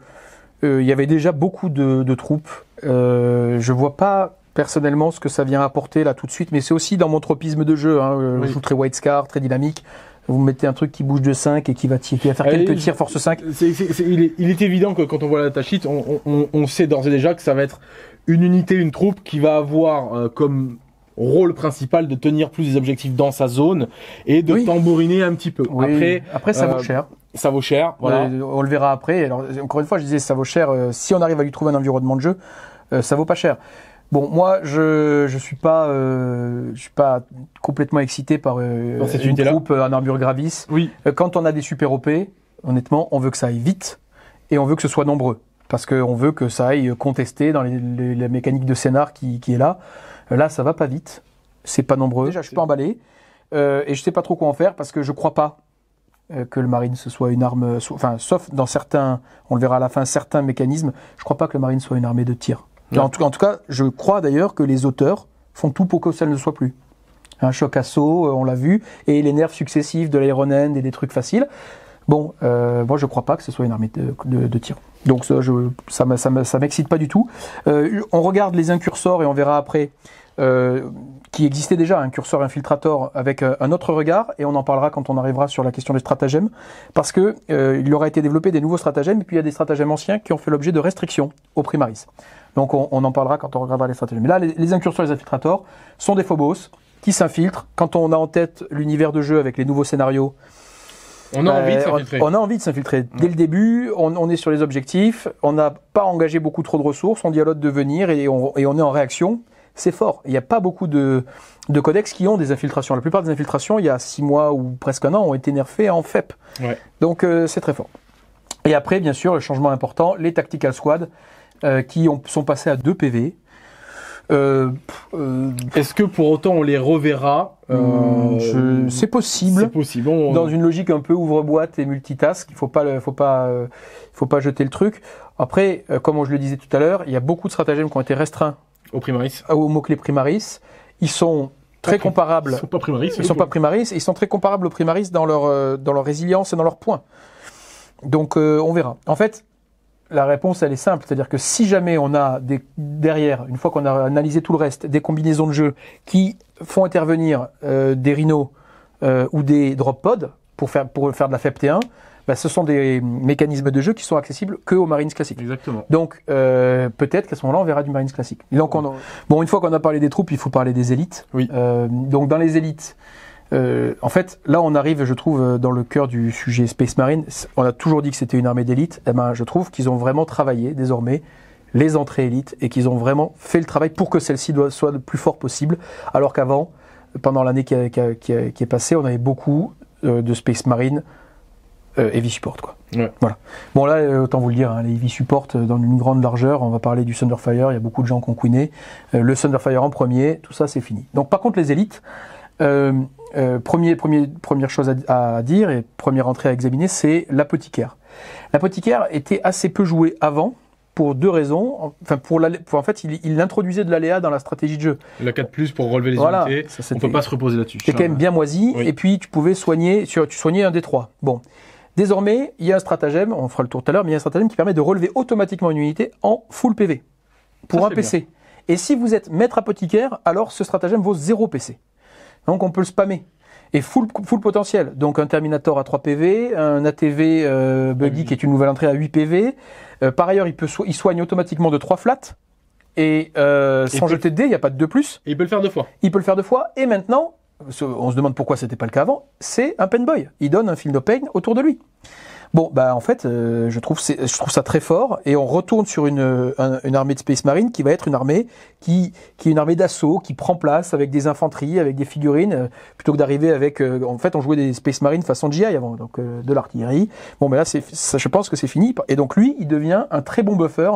il y avait déjà beaucoup de, de troupes. Je vois pas personnellement ce que ça vient apporter là tout de suite, mais c'est aussi dans mon tropisme de jeu. Hein. Oui. Je joue très White Scar, très dynamique. Vous mettez un truc qui bouge de 5 et qui va, qui va faire Allez, quelques tirs force 5. C'est- c'est- c'est- il, est, il est évident que quand on voit la tâche on, on, on sait d'ores et déjà que ça va être une unité, une troupe qui va avoir euh, comme rôle principal de tenir plus des objectifs dans sa zone et de Oui. tambouriner un petit peu. Oui. Après, Après, ça euh, vaut cher. ça vaut cher. Voilà. Euh, on le verra après. Alors, encore une fois, je disais, ça vaut cher. euh, si on arrive à lui trouver un environnement de jeu, euh, ça vaut pas cher. Bon, moi, je je suis pas euh, je suis pas complètement excité par euh, une troupe euh, en armure gravis. Oui. Euh, Quand on a des super OP, honnêtement, on veut que ça aille vite et on veut que ce soit nombreux parce qu'on veut que ça aille contester dans les, les- la mécanique de scénar qui, qui est là. Là, ça va pas vite. C'est pas nombreux. Déjà, je suis pas emballé euh, et je sais pas trop quoi en faire parce que je crois pas euh, que le marine ce soit une arme, enfin, sauf dans certains, on le verra à la fin, certains mécanismes, je crois pas que le marine soit une armée de tir. En, tout, cas, je crois d'ailleurs que les auteurs font tout pour que ça ne le soit plus. Un choc assaut, euh, on l'a vu, et les nerfs successifs de l'Iron Hand et des trucs faciles. Bon, euh, moi je crois pas que ce soit une armée de, tir. Donc ça, ça m'excite pas du tout. Euh, on regarde les incursors et on verra après euh, qui existait déjà un curseur infiltrator avec euh, un autre regard et on en parlera quand on arrivera sur la question des stratagèmes parce que euh, il aura été développé des nouveaux stratagèmes et puis il y a des stratagèmes anciens qui ont fait l'objet de restrictions au primaris. Donc on, on en parlera quand on regardera les stratagèmes. Mais là, les, les incurseurs et les infiltrators sont des phobos qui s'infiltrent. Quand on a en tête l'univers de jeu avec les nouveaux scénarios, On a envie de s'infiltrer. on, on a envie de s'infiltrer. Dès le début, on, on est sur les objectifs, on n'a pas engagé beaucoup trop de ressources, on dit à l'autre de venir et on, et on est en réaction. C'est fort. Il n'y a pas beaucoup de, de codex qui ont des infiltrations. La plupart des infiltrations, il y a six mois ou presque un an, ont été nerfées en FEP. Ouais. Donc euh, c'est très fort. Et après, bien sûr, le changement important, les tactical squads euh, qui ont, sont passés à 2 PV. Euh, euh, Est-ce que pour autant on les reverra euh, je- c'est possible. C'est possible. On- dans une logique un peu ouvre-boîte et multitask. Il faut pas, le- faut pas, euh, faut pas jeter le truc. Après, euh, comme je le disais tout à l'heure, il y a beaucoup de stratagèmes qui ont été restreints Au primaris. au mot-clé primaris. Ils sont très Pas- comparables. Ils sont pas primaris. Ils sont pas primaris, ils sont très comparables aux primaris dans leur, euh, dans leur résilience et dans leurs points. Donc euh, on verra. En fait, la réponse elle est simple, c'est-à-dire que si jamais on a des, derrière, une fois qu'on a analysé tout le reste, des combinaisons de jeu qui font intervenir euh, des rhinos euh, ou des drop pods pour faire, pour faire de la FEPT1, bah, ce sont des mécanismes de jeu qui sont accessibles que aux Marines classiques. Exactement. Donc euh, peut-être qu'à ce moment-là, on verra du Marines classique. Donc, on Bon, une fois qu'on a parlé des troupes, il faut parler des élites. Oui. Euh, donc dans les élites, euh, en fait, là on arrive, je trouve, euh, dans le cœur du sujet Space Marine. On a toujours dit que c'était une armée d'élite. Eh ben, je trouve qu'ils ont vraiment travaillé désormais les entrées élites et qu'ils ont vraiment fait le travail pour que celle-ci soit le plus fort possible. Alors qu'avant, pendant l'année qui, a- qui a- qui a- qui est passée, on avait beaucoup euh, de Space Marine euh, Heavy Support. Quoi. Ouais. Voilà. Bon là, euh, autant vous le dire, hein, les Heavy Support euh, dans une grande largeur, on va parler du Thunderfire, il y a beaucoup de gens qui ont queené. Le Thunderfire en premier, tout ça c'est fini. Donc par contre les élites, euh, premier, premier, première chose à, à dire et première entrée à examiner, c'est l'apothicaire. L'apothicaire était assez peu joué avant pour deux raisons. Enfin, pour, pour en fait, il, il introduisait de l'aléa dans la stratégie de jeu. La 4 plus pour relever les Voilà. unités. Ça, On peut pas se reposer là-dessus. C'était quand même bien moisi, Oui. et puis tu pouvais soigner, sur- tu soignais un des trois. Bon. Désormais, il y a un stratagème, on fera le tour tout à l'heure, mais il y a un stratagème qui permet de relever automatiquement une unité en full PV. Pour Ça, un PC. Et si vous êtes maître apothicaire, alors ce stratagème vaut 0 PC. Donc on peut le spammer. et full, full potentiel. Donc un Terminator à 3 PV, un ATV euh, Buggy Oui. qui est une nouvelle entrée à 8 PV. Euh, par ailleurs, il, peut so- il soigne automatiquement de 3 flats. Et euh, sans jeter de dés, il n'y a pas de 2 plus. Et il peut le faire deux fois. Il peut le faire deux fois. Et maintenant, on se demande pourquoi c'était pas le cas avant, c'est un penboy. Il donne un film de pain autour de lui. Bon, bah en fait, euh, je trouve je trouve ça très fort et on retourne sur une, un- une armée de Space Marine qui va être une armée qui qui est une armée d'assaut qui prend place avec des infanteries, avec des figurines euh, plutôt que d'arriver avec euh, en fait on jouait des Space Marine façon GI avant donc euh, de l'artillerie. Bon, mais là c'est ça, je pense que c'est fini et donc lui il devient un très bon buffer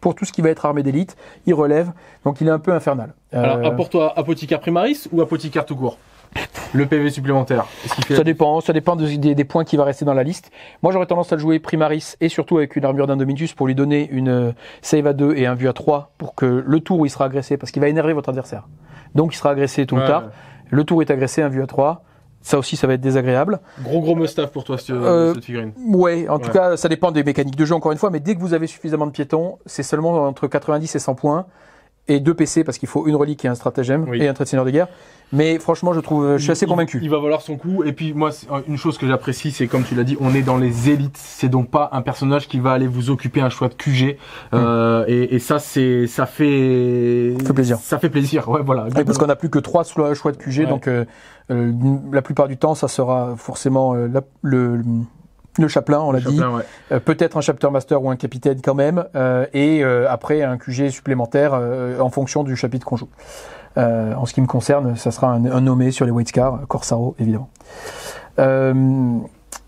pour tout ce qui va être armée d'élite. Il relève donc il est un peu infernal. Alors, pour toi, apothicaire primaris ou apothicaire tout court? Le PV supplémentaire. Fait Ça dépend, ça dépend de- des, des points qui va rester dans la liste. Moi, j'aurais tendance à le jouer Primaris et surtout avec une armure d'Indominus pour lui donner une euh, save à 2 et un vue à 3 pour que le tour où il sera agressé, parce qu'il va énerver votre adversaire. Donc, il sera agressé tôt ou Ouais, tard. ouais. Le tour est agressé, un vue à 3. Ça aussi, ça va être désagréable. Gros gros mustaf pour toi, ce- Euh, cette figurine. Ouais, en tout cas, ça dépend des mécaniques de jeu, encore une fois, mais dès que vous avez suffisamment de piétons, c'est seulement entre 90 et 100 points. Et 2 PC parce qu'il faut une relique et un stratagème Oui. et un trait de seigneur de guerre. Mais franchement, je trouve, je suis assez Il- convaincu. Il va valoir son coup. Et puis moi, c'est- une chose que j'apprécie, c'est comme tu l'as dit, on est dans les élites. C'est donc pas un personnage qui va aller vous occuper un choix de QG. Euh, et, et ça, c'est, ça fait, Ça fait plaisir. Ça fait plaisir. Ouais, voilà. Oui, parce qu'on n'a plus que trois choix de QG, Ouais. donc euh, euh, la plupart du temps, ça sera forcément euh, la- le, le chaplain, on l'a dit. Ouais. Euh, Peut-être un chapter master ou un capitaine quand même, euh, et euh, après un QG supplémentaire euh, en fonction du chapitre qu'on joue. Euh, en ce qui me concerne, ça sera un, nommé sur les White Scars, Corsaro évidemment. Euh,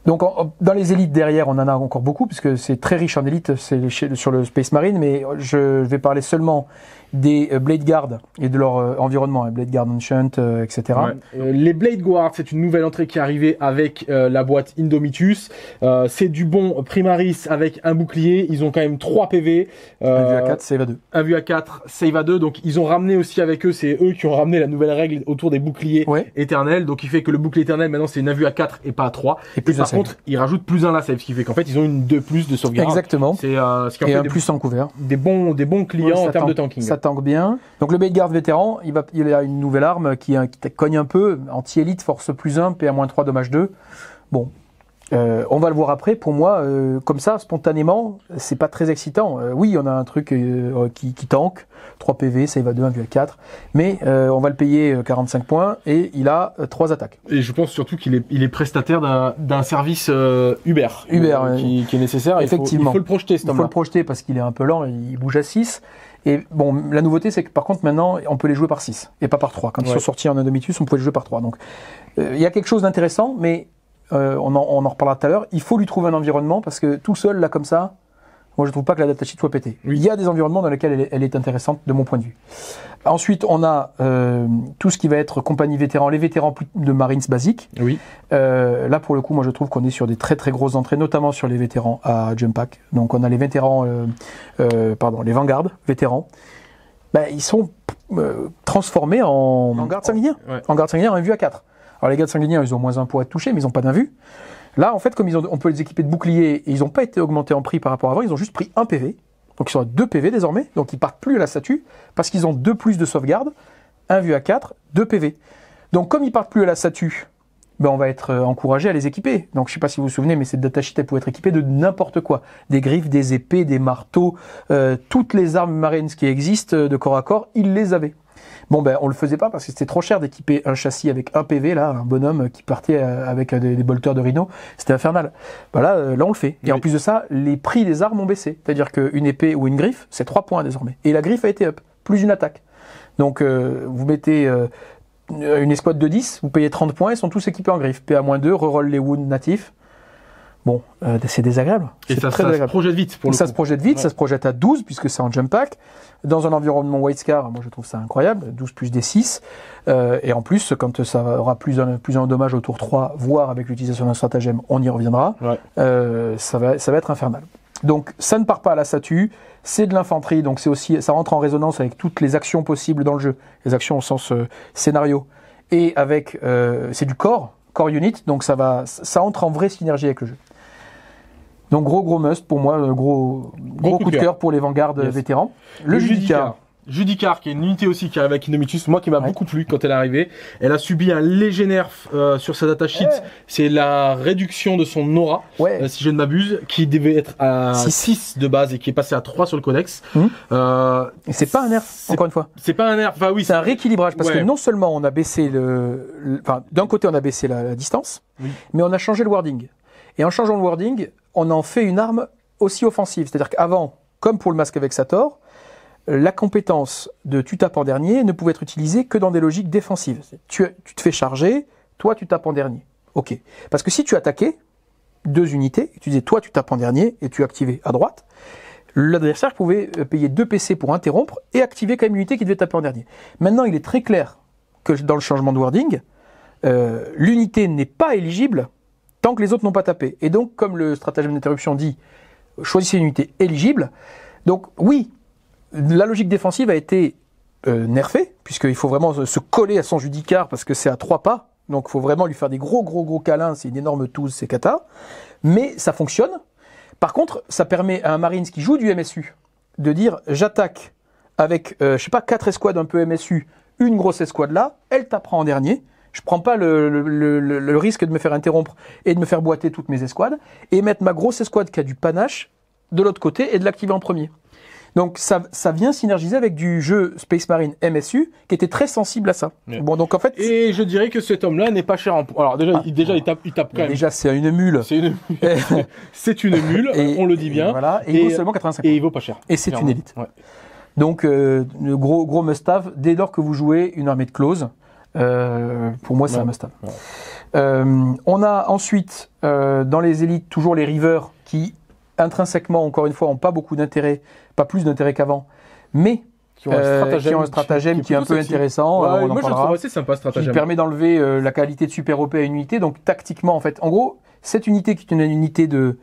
donc dans les élites derrière, on en a encore beaucoup puisque c'est très riche en élites, sur le Space Marine, mais je vais parler seulement des euh, Blade Guard et de leur euh, environnement, hein, Blade Guard Ancient, euh, etc. Ouais. Euh, les Blade Guard, c'est une nouvelle entrée qui est arrivée avec euh, la boîte Indomitus. Euh, c'est du bon Primaris avec un bouclier. Ils ont quand même 3 PV. Un vue à 4, save à 2. un vue à 4, save à 2. Donc ils ont ramené aussi avec eux, c'est eux qui ont ramené la nouvelle règle autour des boucliers Ouais. éternels. Donc il fait que le bouclier éternel maintenant c'est une vue à 4 et pas à 3. Et plus Et par save. contre, ils rajoutent plus un là save, ce qui fait qu'en fait ils ont une 2 plus de sauvegarde. Exactement. C'est euh, ce qui Et fait un des, plus en couvert. des bons des bons clients Ouais, en termes de tank- tanking. Ça tank bien. Donc le Blade Guard vétéran, il, va, il a une nouvelle arme qui, qui te cogne un peu, anti-élite, force plus 1, PA-3, dommage 2. Bon, euh, on va le voir après. Pour moi, euh, comme ça, spontanément, c'est pas très excitant. Euh, oui, on a un truc euh, qui, qui tank, 3 PV, ça va 2, 1 vue à 4. Mais euh, on va le payer euh, 45 points et il a 3 attaques. Et je pense surtout qu'il est, il est prestataire d'un, service euh, Uber, Uber, euh, qui, qui est nécessaire. Il faut- Effectivement. il faut, le projeter, cet Il faut le projeter parce qu'il est un peu lent, il bouge à 6. Et bon, la nouveauté, c'est que par contre, maintenant, on peut les jouer par 6 et pas par 3. Quand ils sont sortis en Indomitus, on pouvait les jouer par 3. Donc, euh, il y a quelque chose d'intéressant, mais euh, on, en, on en reparlera tout à l'heure. Il faut lui trouver un environnement parce que tout seul, là, comme ça, moi, je trouve pas que la datasheet soit pétée. Oui. Il y a des environnements dans lesquels elle est, elle est intéressante de mon point de vue. Ensuite, on a euh, tout ce qui va être compagnie vétéran, les vétérans de Marines basiques. Oui. Euh, là, pour le coup, moi, je trouve qu'on est sur des très très grosses entrées, notamment sur les vétérans à Jump Pack. Donc, on a les vétérans, euh, euh, pardon, les Vanguard vétérans. Ben, ils sont euh, transformés en, en garde sanguiniens. Ouais. En garde sanguiniens, un vue à 4. Alors, les gardes sanguiniens, ils ont moins un pour être touchés, mais ils n'ont pas d'un vue. Là, en fait, comme on peut les équiper de boucliers ils n'ont pas été augmentés en prix par rapport à avant, ils ont juste pris un PV. Donc, ils sont à 2 PV désormais. Donc, ils partent plus à la statue parce qu'ils ont 2 plus de sauvegarde, un vue à 4, 2 PV. Donc, comme ils partent plus à la statue, ben, on va être euh, encouragé à les équiper. Donc, je sais pas si vous vous souvenez, mais cette datasheet, elle pouvait être équipée de n'importe quoi. Des griffes, des épées, des marteaux, euh, toutes les armes marines qui existent euh, de corps à corps, ils les avaient. Bon, ben, on le faisait pas parce que c'était trop cher d'équiper un châssis avec un PV, là, un bonhomme qui partait euh, avec euh, des, des bolteurs de rhino. C'était infernal. Ben là, là, on le fait. Et en plus de ça, les prix des armes ont baissé. C'est-à-dire qu'une épée ou une griffe, c'est 3 points désormais. Et la griffe a été up. Plus une attaque. Donc, euh, vous mettez, euh, une escouade de 10, vous payez 30 points, ils sont tous équipés en griffe. PA-2, reroll les wounds natifs. Bon, euh, c'est désagréable. Et C'est ça, très ça se projette vite pour le ça coup. se projette vite, Ouais. ça se projette à 12 puisque c'est en jump pack. Dans un environnement White Scar, moi je trouve ça incroyable, 12 plus des 6. Euh, et en plus, quand ça aura plus un, plus un dommage au tour 3, voire avec l'utilisation d'un stratagème, on y reviendra, Ouais. euh, ça, va, ça va être infernal. Donc ça ne part pas à la statue, c'est de l'infanterie, donc c'est aussi, ça rentre en résonance avec toutes les actions possibles dans le jeu, les actions au sens euh, scénario, et avec, euh, c'est du corps, core unit, donc ça va, ça entre en vraie synergie avec le jeu. Donc gros gros must pour moi, euh, gros gros, coup de cœur pour les vanguards Yes. vétérans. Le, Judica. Judicar, qui est une unité aussi qui arrive avec Indomitus, moi qui m'a Ouais. beaucoup plu quand elle est arrivée. Elle a subi un léger nerf euh, sur sa datasheet. Ouais. C'est la réduction de son aura, Ouais. euh, si je ne m'abuse, qui devait être à Six. 6 de base et qui est passé à 3 sur le codex. Mhm. Euh, c'est pas un nerf, encore une fois. c'est pas un nerf, enfin oui, C'est un rééquilibrage parce que non seulement on a baissé le, le- enfin d'un côté on a baissé la, la distance, Oui. mais on a changé le wording. Et en changeant le wording, on en fait une arme aussi offensive. C'est-à-dire qu'avant, comme pour le masque avec Sator, la compétence de tu tapes en dernier ne pouvait être utilisée que dans des logiques défensives. Tu, te fais charger, toi tu tapes en dernier. Ok. Parce que si tu attaquais deux unités, tu disais toi tu tapes en dernier et tu activais à droite, l'adversaire pouvait euh, payer deux PC pour interrompre et activer quand même l'unité qui devait taper en dernier. Maintenant, il est très clair que dans le changement de wording, euh, l'unité n'est pas éligible tant que les autres n'ont pas tapé. Et donc, comme le stratagème d'interruption dit, choisissez une unité éligible. Donc, oui, la logique défensive a été euh, nerfée, puisqu'il faut vraiment se- coller à son judicar parce que c'est à trois pas. Donc, il faut vraiment lui faire des gros, gros, gros câlins. C'est une énorme touze, c'est cata. Mais ça fonctionne. Par contre, ça permet à un Marines qui joue du MSU de dire j'attaque avec, euh, je sais pas, quatre escouades un peu MSU, une grosse escouade là, elle tapera en dernier. Je prends pas le, le- le- le- risque de me faire interrompre et de me faire boiter toutes mes escouades et mettre ma grosse escouade qui a du panache de l'autre côté et de l'activer en premier. Donc ça, ça vient synergiser avec du jeu Space Marine MSU qui était très sensible à ça. Bon donc en fait, Et je dirais que cet homme-là n'est pas cher en. Alors déjà, Ah. il, déjà il tape, il tape quand même. déjà c'est une mule. C'est une, c'est une mule, Et- on le dit bien. et Voilà, et, il vaut seulement 85 Et il vaut pas cher. Et c'est une élite. Ouais. Donc, euh, le gros, gros must-have, dès lors que vous jouez une armée de close, euh, pour moi, c'est Ouais. un must-have. Ouais. Euh, on a ensuite, euh, dans les élites, toujours les rivers qui, intrinsèquement, encore une fois, ont pas beaucoup d'intérêt, pas plus d'intérêt qu'avant, mais Qui ont un stratagème, qui stratagème est, un peu sexy. intéressant, Ouais, alors on en moi le parlera, trouve assez sympa ce qui stratagème. permet d'enlever la qualité de super OP à une unité. Donc, tactiquement, en fait, en gros, cette unité qui est une unité de,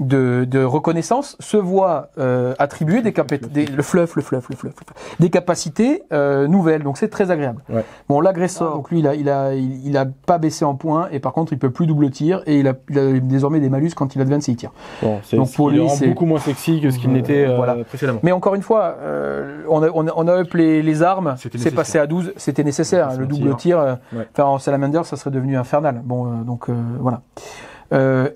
de, de reconnaissance se voit euh, attribuer des, des le fluff, le fluff, le fluff, le fluff, des capacités euh, nouvelles. Donc c'est très agréable. Ouais. Bon, l'agresseur, donc lui, il a, il a, il, il a pas baissé en points et par contre, il peut plus double tir et il a, il a désormais des malus quand il advance et il tire. Bon, c'est, Donc, pour lui, rend c'est- beaucoup moins sexy que ce qu'il Euh, n'était euh, voilà. précédemment. Mais encore une fois, euh, on, a, on, a, on a up les, les armes, C'était c'est passé à 12, c'était nécessaire. Le double tir, euh, Ouais. enfin, en Salamander, ça serait devenu infernal. Bon, euh, donc euh, voilà. Euh,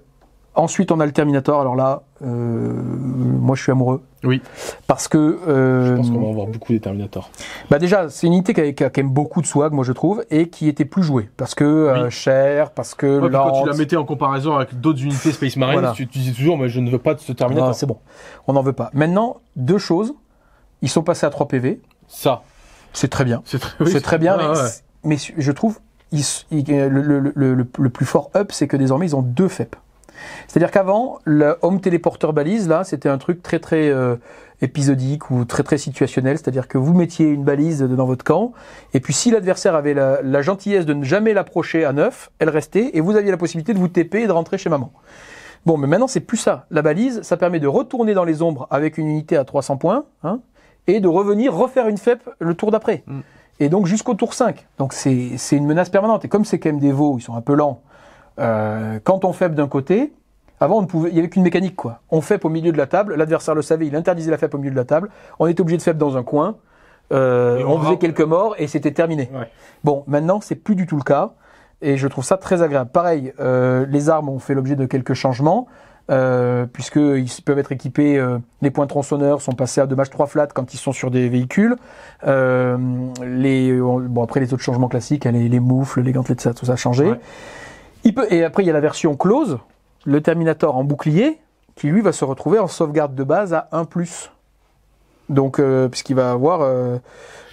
ensuite, on a le Terminator. Alors là, euh, moi, je suis amoureux. Oui. Parce que, euh, Je pense qu'on va en voir beaucoup des Terminators. bah déjà, c'est une unité qui a, qui a quand même beaucoup de swag, moi je trouve, et qui était plus jouée. Parce que euh, Oui. cher, parce que Ouais, quand tu la mettais en comparaison avec d'autres unités Space Marine, Voilà. tu, tu dis toujours, mais je ne veux pas de ce Terminator. Ah, c'est bon, on n'en veut pas. Maintenant, deux choses. Ils sont passés à 3 PV, Ça, c'est très bien. c'est très, oui, c'est très bien, mais, ouais. mais je trouve ils- ils- le, le- le- le- le plus fort up, c'est que désormais ils ont deux FEP. C'est-à-dire qu'avant, le home téléporteur balise, là, c'était un truc très très euh, épisodique ou très très situationnel. C'est-à-dire que vous mettiez une balise dans votre camp, et puis si l'adversaire avait la, la gentillesse de ne jamais l'approcher à neuf, elle restait, et vous aviez la possibilité de vous TP et de rentrer chez maman. Bon, mais maintenant c'est plus ça. La balise, ça permet de retourner dans les ombres avec une unité à 300 points, hein, et de revenir refaire une FEP le tour d'après. Mm. Et donc jusqu'au tour 5. Donc c'est c'est une menace permanente. Et comme c'est quand même des veaux, ils sont un peu lents, euh, quand on FEP d'un côté, avant on ne pouvait, il y avait qu'une mécanique quoi. On FEP au milieu de la table, l'adversaire le savait, il interdisait la FEP au milieu de la table, on était obligé de FEP dans un coin, euh, on on faisait quelques morts et c'était terminé. Ouais. Bon, maintenant c'est plus du tout le cas. Et je trouve ça très agréable. Pareil, euh, les armes ont fait l'objet de quelques changements, euh, puisqu'ils peuvent être équipés, euh, les points tronçonneurs sont passés à 2 match 3 flat quand ils sont sur des véhicules. Euh, les, on- bon, après les autres changements classiques, hein, les, les moufles, les gantelets, tout ça, tout ça a changé. Ouais. Et après il y a la version close, le Terminator en bouclier, qui lui va se retrouver en sauvegarde de base à 1+. Donc, euh, puisqu'il va avoir... euh,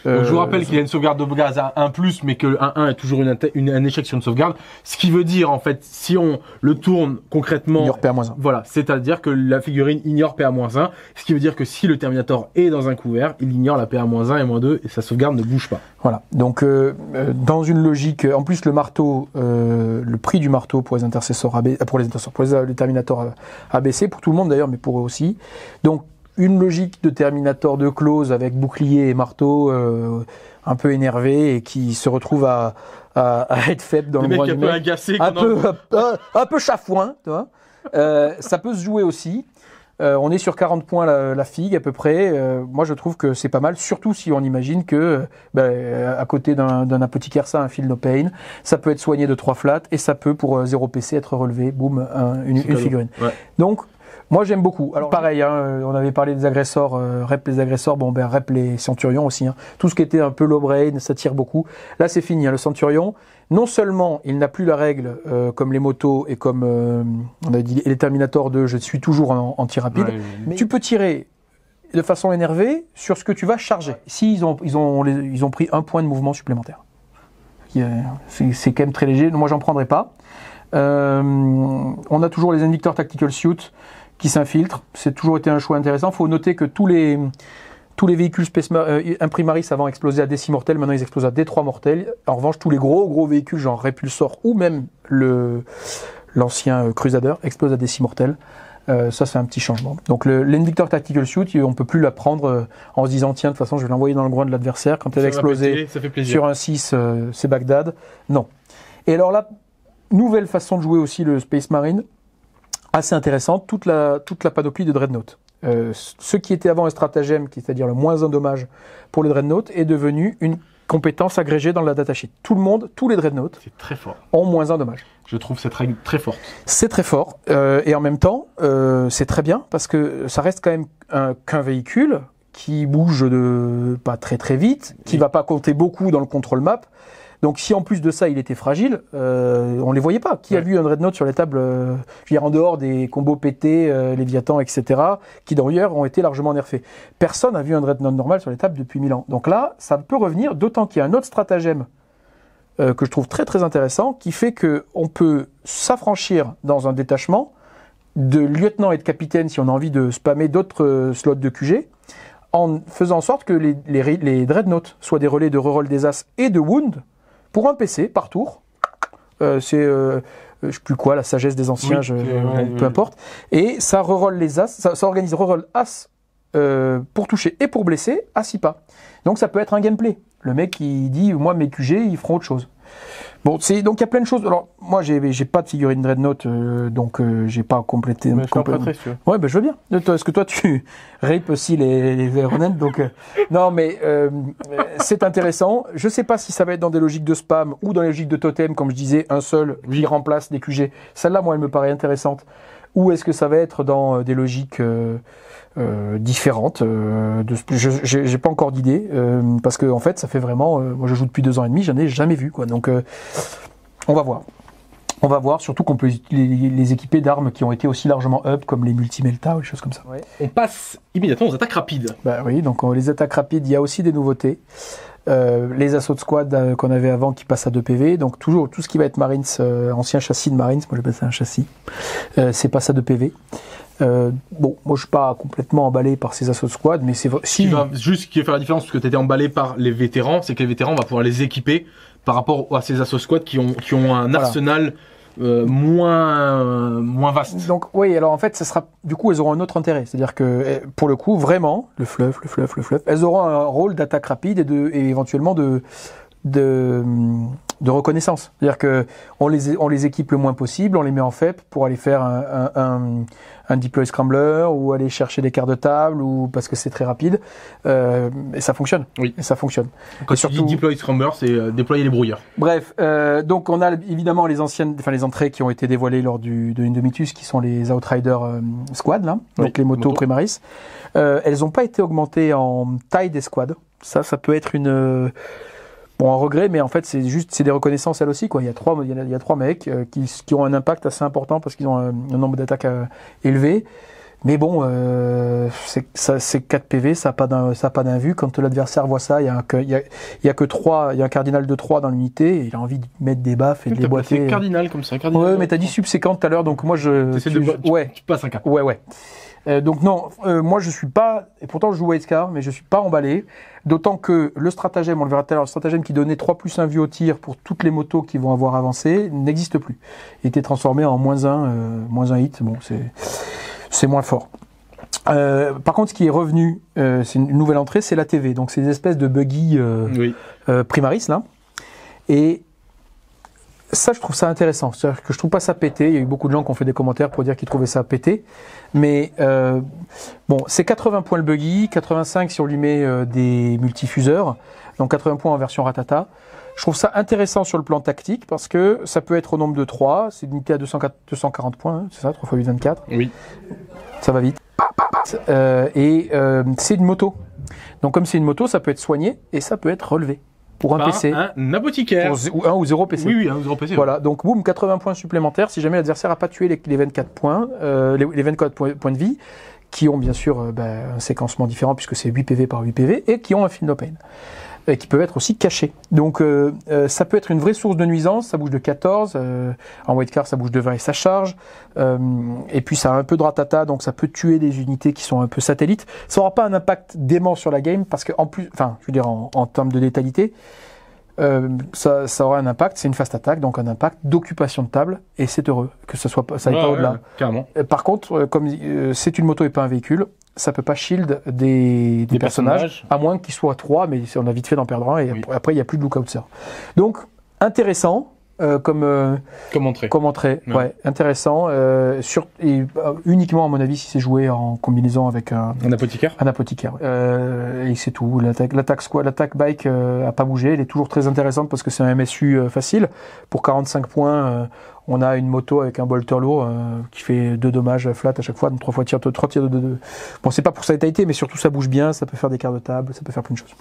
Donc, je vous euh, rappelle qu'il y a une sauvegarde de gaz à 1 plus, mais que le 1-1 est toujours une, un échec sur une sauvegarde. Ce qui veut dire, en fait, si on le tourne concrètement. ignore PA-1. Voilà, c'est-à-dire que la figurine ignore PA-1, ce qui veut dire que si le Terminator est dans un couvert, il ignore la PA-1 et -2 et sa sauvegarde ne bouge pas. Voilà. Donc, euh, euh, dans une logique, en plus le marteau, euh, le prix du marteau pour les intercesseurs, a, ba- euh, pour les intercesseurs, pour les, les Terminators a baissé pour tout le monde d'ailleurs, mais pour eux aussi. Donc, une logique de Terminator de close avec bouclier et marteau, euh, un peu énervé et qui se retrouve à, à, à être faible dans Le le mec bras un du peu mec agacé. un peu, un, un peu chafouin, tu vois. Euh, ça peut se jouer aussi. Euh, on est sur 40 points la, la figue à peu près. Euh, moi, je trouve que c'est pas mal, surtout si on imagine que euh, ben, à côté d'un apothicaire, ça, un fil no pain, ça peut être soigné de 3 flats et ça peut pour 0 PC être relevé, boum, un- une, une figurine. Ouais. Donc, moi j'aime beaucoup. Alors pareil, hein, euh, on avait parlé des agresseurs, euh, rep les agresseurs, bon ben rep les centurions aussi. hein. Tout ce qui était un peu low brain, ça tire beaucoup. Là c'est fini, hein, le centurion. Non seulement il n'a plus la règle euh, comme les motos et comme euh, on a dit les Terminator 2, je suis toujours en, en tir rapide. Ouais, Mais tu peux tirer de façon énervée sur ce que tu vas charger. Si ils ont, ils ont, les- ils ont pris un point de mouvement supplémentaire. C'est quand même très léger. Moi, j'en prendrai pas. Euh, on a toujours les Invictor Tactical Suit qui s'infiltrent. C'est toujours été un choix intéressant. Il faut noter que tous les, tous les véhicules Space euh, Imprimaris avant explosaient à D6 mortels, maintenant ils explosent à D3 mortels. En revanche, tous les gros gros véhicules genre Repulsor ou même le l'ancien euh, Crusader explosent à D6 mortels. Euh, ça, c'est un petit changement. Donc, le- l'Invictor Tactical Suit, on peut plus la prendre euh, en se disant, tiens, de toute façon, je vais l'envoyer dans le groin de l'adversaire. Quand elle a explosé sur un 6, euh, c'est Bagdad. Non. Et alors là, nouvelle façon de jouer aussi le Space Marine, assez intéressante, toute la, toute la panoplie de Dreadnought. Euh, ce qui était avant un stratagème, qui c'est-à-dire le moins un dommage pour le Dreadnought, est devenu une compétence agrégée dans la datasheet. Tout le monde, tous les Dreadnoughts C'est très fort. ont moins un dommage. Je trouve cette règle très forte. C'est très fort euh, et en même temps, euh, c'est très bien parce que ça reste quand même un- qu'un véhicule qui bouge de pas très très vite, qui Oui. va pas compter beaucoup dans le control map. Donc si en plus de ça il était fragile, euh, on les voyait pas. Qui a vu un Dreadnought sur les tables, euh, je veux dire en dehors des combos pétés, euh, Léviathan, etc., qui d'ailleurs ont été largement nerfés. Personne n'a vu un Dreadnought normal sur les tables depuis 1000 ans. Donc là, ça peut revenir, d'autant qu'il y a un autre stratagème euh, que je trouve très très intéressant, qui fait que on peut s'affranchir dans un détachement de lieutenant et de capitaine si on a envie de spammer d'autres euh, slots de QG, en faisant en sorte que les, les, les dreadnoughts soient des relais de reroll des as et de wound pour un PC par tour. Euh, c'est euh, je sais plus quoi, la sagesse des anciens, Oui, je- euh, ouais, peu importe. Et ça reroll les as, ça, ça organise reroll as euh, pour toucher et pour blesser à 6 pas. Donc ça peut être un gameplay. Le mec qui dit moi mes QG ils feront autre chose. Bon, c'est donc il y a plein de choses. Alors moi j'ai j'ai pas de figurine Dreadnought euh, donc euh, j'ai pas complété. Mais je complé- si. Ouais, ben je veux bien. Est-ce que toi tu rapes aussi les, les Donc euh, non, mais euh, euh, c'est intéressant. Je sais pas si ça va être dans des logiques de spam ou dans les logiques de totem, comme je disais, un seul qui remplace des QG. Celle-là, moi, elle me paraît intéressante. Ou est-ce que ça va être dans euh, des logiques euh, différentes euh, de, Je j'ai pas encore d'idée euh, parce que en fait, ça fait vraiment. euh, moi, je joue depuis deux ans et demi, j'en ai jamais vu quoi. Donc on va voir. On va voir, surtout qu'on peut les, les équiper d'armes qui ont été aussi largement up, comme les multimelta ou des choses comme ça. On passe immédiatement aux attaques rapides. Bah oui, donc les attaques rapides, il y a aussi des nouveautés. Euh, les assauts de squad euh, qu'on avait avant qui passent à 2 PV, donc toujours tout ce qui va être Marines, euh, ancien châssis de Marines, moi j'appelle ça un châssis, c'est passe à 2 PV. Euh, bon, moi je suis pas complètement emballé par ces assauts de squad, mais c'est vrai. Ce qui Si, va juste ce qui va faire la différence, parce que tu étais emballé par les vétérans, c'est que les vétérans, on va pouvoir les équiper par rapport à ces assos squads qui ont, qui ont un Voilà. arsenal euh, moins, moins vaste. Donc oui, alors en fait, ça sera du coup elles auront un autre intérêt, c'est-à-dire que eh, pour le coup, vraiment, le fluff, le fluff, le fluff, elles auront un rôle d'attaque rapide et de et éventuellement de de de reconnaissance. C'est-à-dire que on les on les équipe le moins possible, on les met en FEP pour aller faire un, un, un, un deploy scrambler ou aller chercher des quarts de table ou parce que c'est très rapide euh, et ça fonctionne. Oui. Et ça fonctionne. Quand et tu surtout- dis deploy scrambler, c'est euh, déployer les brouilleurs. Bref, euh, donc on a évidemment les anciennes, enfin les entrées qui ont été dévoilées lors du, de Indomitus, qui sont les Outrider euh, Squad, là, donc Oui, les motos motos. Primaris. Euh, elles n'ont pas été augmentées en taille des squads. Ça, ça peut être une euh, bon un regret, mais en fait c'est juste c'est des reconnaissances elles aussi quoi. Il y a trois il y a, il y a trois mecs euh, qui, qui ont un impact assez important parce qu'ils ont un, un nombre d'attaques euh, élevé. Mais bon, euh, c'est ça- c'est 4 PV, ça n'a pas d'un vu. Quand l'adversaire voit ça, il y a y a, il y a que 3, il y a un cardinal de 3 dans l'unité, il a envie de mettre des baffes et de les boiter. cardinal comme ça, cardinal. Ouais, mais t'as dit subséquente tout à l'heure, donc moi je. Tu- de, tu, ouais, tu passes un cap. ouais, ouais. Euh, donc non, euh, moi je suis pas, et pourtant je joue Whitescar, mais je suis pas emballé. D'autant que le stratagème, on le verra tout à l'heure, le stratagème qui donnait 3 plus 1 vue au tir pour toutes les motos qui vont avoir avancé n'existe plus. Il était transformé en moins 1, euh, moins 1 hit, bon c'est c'est moins fort. Euh, par contre, ce qui est revenu, euh, c'est une nouvelle entrée, c'est la TV. Donc, c'est des espèces de buggy euh, Oui. euh, primaris là. Et ça, je trouve ça intéressant. C'est-à-dire que je trouve pas ça pété. Il y a eu beaucoup de gens qui ont fait des commentaires pour dire qu'ils trouvaient ça pété. Mais euh, bon, c'est 80 points le buggy, 85 si on lui met euh, des multifuseurs, donc 80 points en version ratata. Je trouve ça intéressant sur le plan tactique parce que ça peut être au nombre de 3, c'est limité à 204 240 points, hein, c'est ça, 3 x 8, 24. Oui. Ça va vite. Euh, et euh, c'est une moto. Donc comme c'est une moto, ça peut être soigné et ça peut être relevé pour un PC. Un apothicaire. Pour ou un ou zéro PC. Oui, oui, un zéro PC. Voilà, donc boum, 80 points supplémentaires si jamais l'adversaire n'a pas tué les, les 24 points, euh, les, les 24 points, points de vie, qui ont bien sûr euh, ben, un séquencement différent puisque c'est 8 PV par 8 PV, et qui ont un film no pain, qui peuvent être aussi cachés. Donc euh, euh, ça peut être une vraie source de nuisance, ça bouge de 14, euh, en white car ça bouge de 20 et ça charge, euh, et puis ça a un peu de ratata, donc ça peut tuer des unités qui sont un peu satellites. Ça n'aura pas un impact dément sur la game, parce que en plus, enfin, je veux dire en, en termes de létalité, euh, ça, ça aura un impact, c'est une fast attack, donc un impact d'occupation de table, et c'est heureux que ça soit pas, ça aille pas ouais, au-delà. Euh, Par contre, euh, comme euh, c'est une moto et pas un véhicule, ça peut pas shield des, des Des personnages, personnages. à moins qu'ils soient trois, mais on a vite fait d'en perdre un, et Oui. après- il y a plus de lookoutser. Donc intéressant. euh, comme euh, Comme entrée. comme entrée, Ouais. ouais, intéressant. euh, sur, et euh, uniquement à mon avis si c'est joué en combinaison avec un, Un apothicaire. un apothicaire. Euh, et c'est tout. L'attaque, l'attaque squad, l'attaque bike a pas bougé. Elle est toujours très intéressante parce que c'est un MSU facile. Pour 45 points, on a une moto avec un bolter lourd euh, qui fait deux dommages flat à chaque fois, donc trois fois tir, trois tirs de deux. Bon, c'est pas pour sa létalité, mais surtout ça bouge bien, ça peut faire des quarts de table, ça peut faire plein de choses.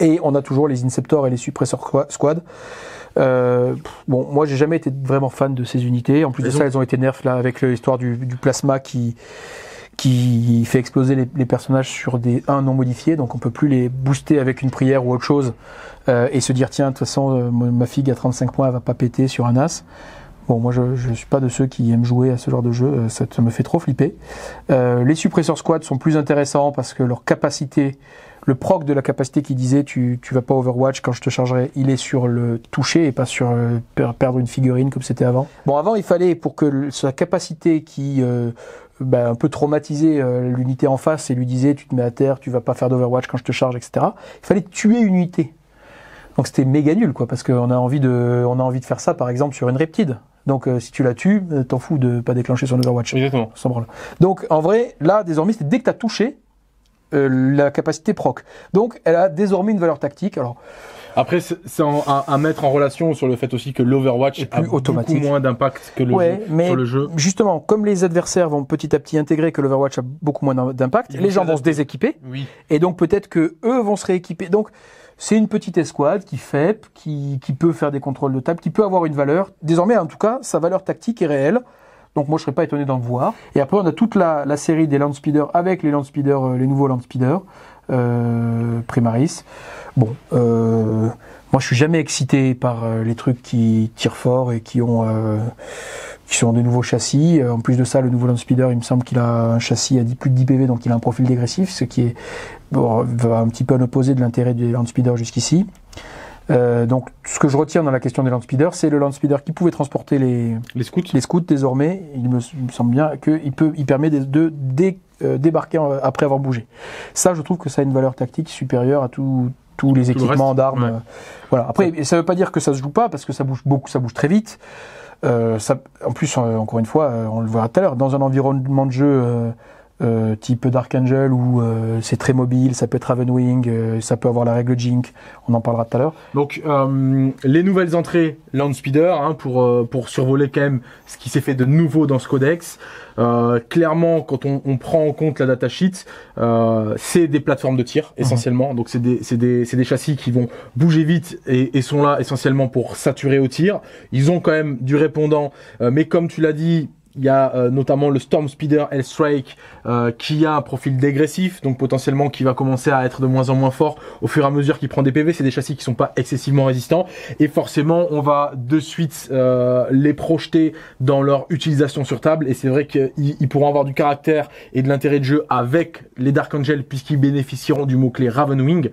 Et on a toujours les Inceptors et les Suppressor Squa- Squad. Euh, bon, moi j'ai jamais été vraiment fan de ces unités. En plus de ça, elles ont été nerfs là avec l'histoire du, du plasma qui qui fait exploser les, les personnages sur des 1 non modifiés, donc on peut plus les booster avec une prière ou autre chose euh, et se dire tiens de toute façon euh, ma ma figue à 35 points elle va pas péter sur un as. Bon moi je, je suis pas de ceux qui aiment jouer à ce genre de jeu, euh, ça, me fait trop flipper. Euh, les suppresseurs squad sont plus intéressants parce que leur capacité, le proc de la capacité qui disait tu, tu vas pas Overwatch quand je te chargerai, il est sur le toucher et pas sur euh, per- perdre une figurine comme c'était avant. Bon avant il fallait pour que sa capacité qui ben, un peu traumatisé l'unité en face et lui disait tu te mets à terre, tu vas pas faire d'Overwatch quand je te charge, etc. Il fallait tuer une unité. Donc c'était méga nul quoi, parce qu'on a envie de, on a envie de faire ça par exemple sur une reptide. Donc euh, si tu la tues, euh, t'en fous de pas déclencher son Overwatch. Exactement. S'en branle. Donc en vrai, là désormais, c'est dès que tu as touché euh, la capacité proc. Donc elle a désormais une valeur tactique. Alors Après, c'est à, mettre en relation sur le fait aussi que l'Overwatch a beaucoup automatique. moins d'impact que le Ouais, jeu, mais sur le jeu. justement, comme les adversaires vont petit à petit intégrer que l'Overwatch a beaucoup moins d'impact, les gens vont se déséquiper. Oui. Et donc peut-être que eux vont se rééquiper. Donc c'est une petite escouade qui fait, qui, qui peut faire des contrôles de table, qui peut avoir une valeur. Désormais, en tout cas, sa valeur tactique est réelle. Donc moi, je serais pas étonné d'en voir. Et après, on a toute la, série des Land Speeders avec les Land Speeders, euh, les nouveaux Land Speeders, euh, Primaris. Bon, euh, moi, je suis jamais excité par les trucs qui tirent fort et qui ont qui sont des nouveaux châssis. En plus de ça, le nouveau Land Speeder, il me semble qu'il a un châssis à 10, plus de 10 PV, donc il a un profil dégressif, ce qui est bon, va un petit peu à l'opposé de l'intérêt du Land Speeder jusqu'ici. Euh, donc, ce que je retiens dans la question des Land Speeder, c'est le Land Speeder qui pouvait transporter les, Les scouts. les scouts désormais. Il me, il me semble bien qu'il peut, il permet de, euh, débarquer en- après avoir bougé. Ça, je trouve que ça a une valeur tactique supérieure à tout- tous les Tout équipements d'armes. ouais. euh, Voilà. Après, ça veut pas dire que ça se joue pas parce que ça bouge beaucoup, ça bouge très vite. Euh, ça, en plus, euh, encore une fois, on le verra tout à l'heure, dans un environnement de jeu euh, type Dark Angel où euh, c'est très mobile, ça peut être Ravenwing, euh, ça peut avoir la règle Jink, on en parlera tout à l'heure. Donc euh, les nouvelles entrées Land Speeder hein, pour euh, pour survoler quand même ce qui s'est fait de nouveau dans ce codex. Euh, clairement, quand on, on prend en compte la datasheet, euh, c'est des plateformes de tir essentiellement. Donc c'est des c'est des c'est des châssis qui vont bouger vite et, et sont là essentiellement pour saturer au tir. Ils ont quand même du répondant, euh, mais comme tu l'as dit. Il y a euh, notamment le Storm Speeder Hellstrike euh, qui a un profil dégressif, donc potentiellement qui va commencer à être de moins en moins fort au fur et à mesure qu'il prend des PV. C'est des châssis qui sont pas excessivement résistants et forcément on va de suite euh, les projeter dans leur utilisation sur table et c'est vrai qu'ils ils pourront avoir du caractère et de l'intérêt de jeu avec les Dark Angel puisqu'ils bénéficieront du mot-clé Ravenwing.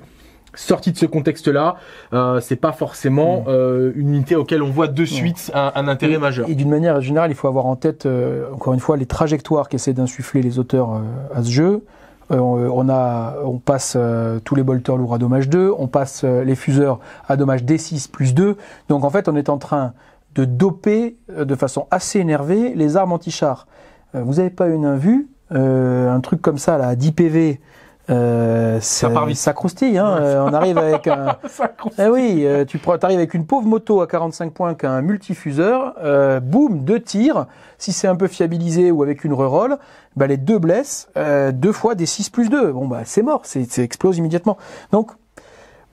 Sorti de ce contexte-là, euh, c'est pas forcément euh, une unité auquel on voit de suite un, un intérêt et, majeur. Et d'une manière générale, il faut avoir en tête, euh, encore une fois, les trajectoires qu'essaient d'insuffler les auteurs euh, à ce jeu. Euh, on, a, on passe tous les bolters lourds à dommage 2, on passe les fuseurs à dommage D6 plus 2. Donc en fait, on est en train de doper euh, de façon assez énervée les armes anti-char. Euh, vous n'avez pas une vue, euh, un truc comme ça là, à 10 PV, euh, ça, part vite. ça croustille. Hein, euh, on arrive avec un, Ça eh oui, euh, tu arrives avec une pauvre moto à 45 points qu'un multifuseur, euh, boum, deux tirs. Si c'est un peu fiabilisé ou avec une reroll, bah, les deux blessent, euh, deux fois des 6 plus 2. Bon, bah, c'est mort, c'est, c'est explose immédiatement. Donc,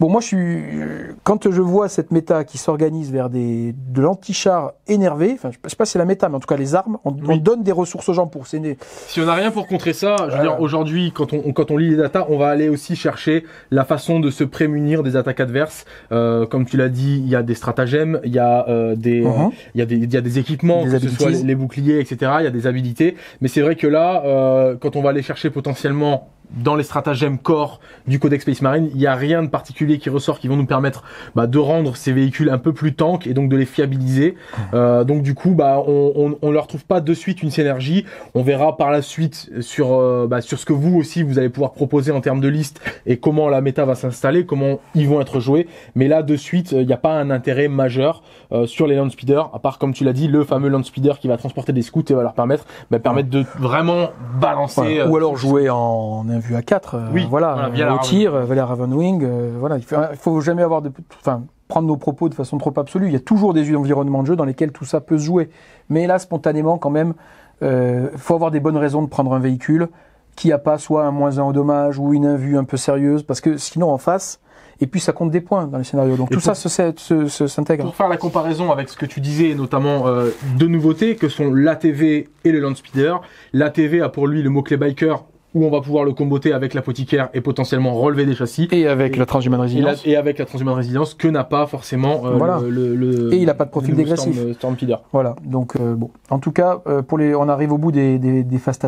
bon, moi, je suis, euh, quand je vois cette méta qui s'organise vers des, de l'anti-char énervé, enfin, je sais pas si c'est la méta, mais en tout cas, les armes, on, donne des ressources aux gens pour s'aider. Si on n'a rien pour contrer ça, je veux dire, aujourd'hui, quand on, quand on lit les datas, on va aller aussi chercher la façon de se prémunir des attaques adverses. Euh, comme tu l'as dit, il y a des stratagèmes, il y a euh, des, euh, Mhm. il y a des, il y a des équipements, Des que ce soit les, les boucliers, etc. Il y a des habilités. Mais c'est vrai que là, euh, quand on va aller chercher potentiellement dans les stratagèmes corps du Codex Space Marine, il n'y a rien de particulier qui ressort qui vont nous permettre bah, de rendre ces véhicules un peu plus tanks et donc de les fiabiliser. Euh, donc du coup, bah, on, on, on leur trouve pas de suite une synergie. On verra par la suite sur euh, bah, sur ce que vous aussi vous allez pouvoir proposer en termes de liste et comment la méta va s'installer, comment ils vont être joués. Mais là de suite, il n'y a pas un intérêt majeur euh, sur les land speeders, à part comme tu l'as dit, le fameux land speeder qui va transporter des scouts et va leur permettre bah, permettre de vraiment balancer. Euh, Ou alors jouer en vue à 4, euh, Oui, voilà, voilà, au tir, euh, la Ravenwing, euh, voilà. Il faut, il faut jamais avoir de, enfin, prendre nos propos de façon trop absolue. Il y a toujours des environnements de jeu dans lesquels tout ça peut se jouer. Mais là, spontanément, quand même, euh, faut avoir des bonnes raisons de prendre un véhicule qui a pas soit un moins un au dommage ou une invue un peu sérieuse, parce que sinon en face, et puis ça compte des points dans les scénarios. Donc Et tout pour- ça se- se- se- s'intègre. Pour faire la comparaison avec ce que tu disais, notamment euh, deux nouveautés que sont l'ATV et le Land Speeder. L'ATV a pour lui le mot-clé biker où on va pouvoir le comboter avec l'apothicaire et potentiellement relever des châssis. Et avec la transhuman Et, la- résilience. et avec la transhumance résilience que n'a pas forcément euh, Voilà. le, le- le- Et il a pas de profil dégressif. Storm, Storm. Voilà, donc euh, bon. En tout cas, euh, pour les, on arrive au bout des, des, des fast.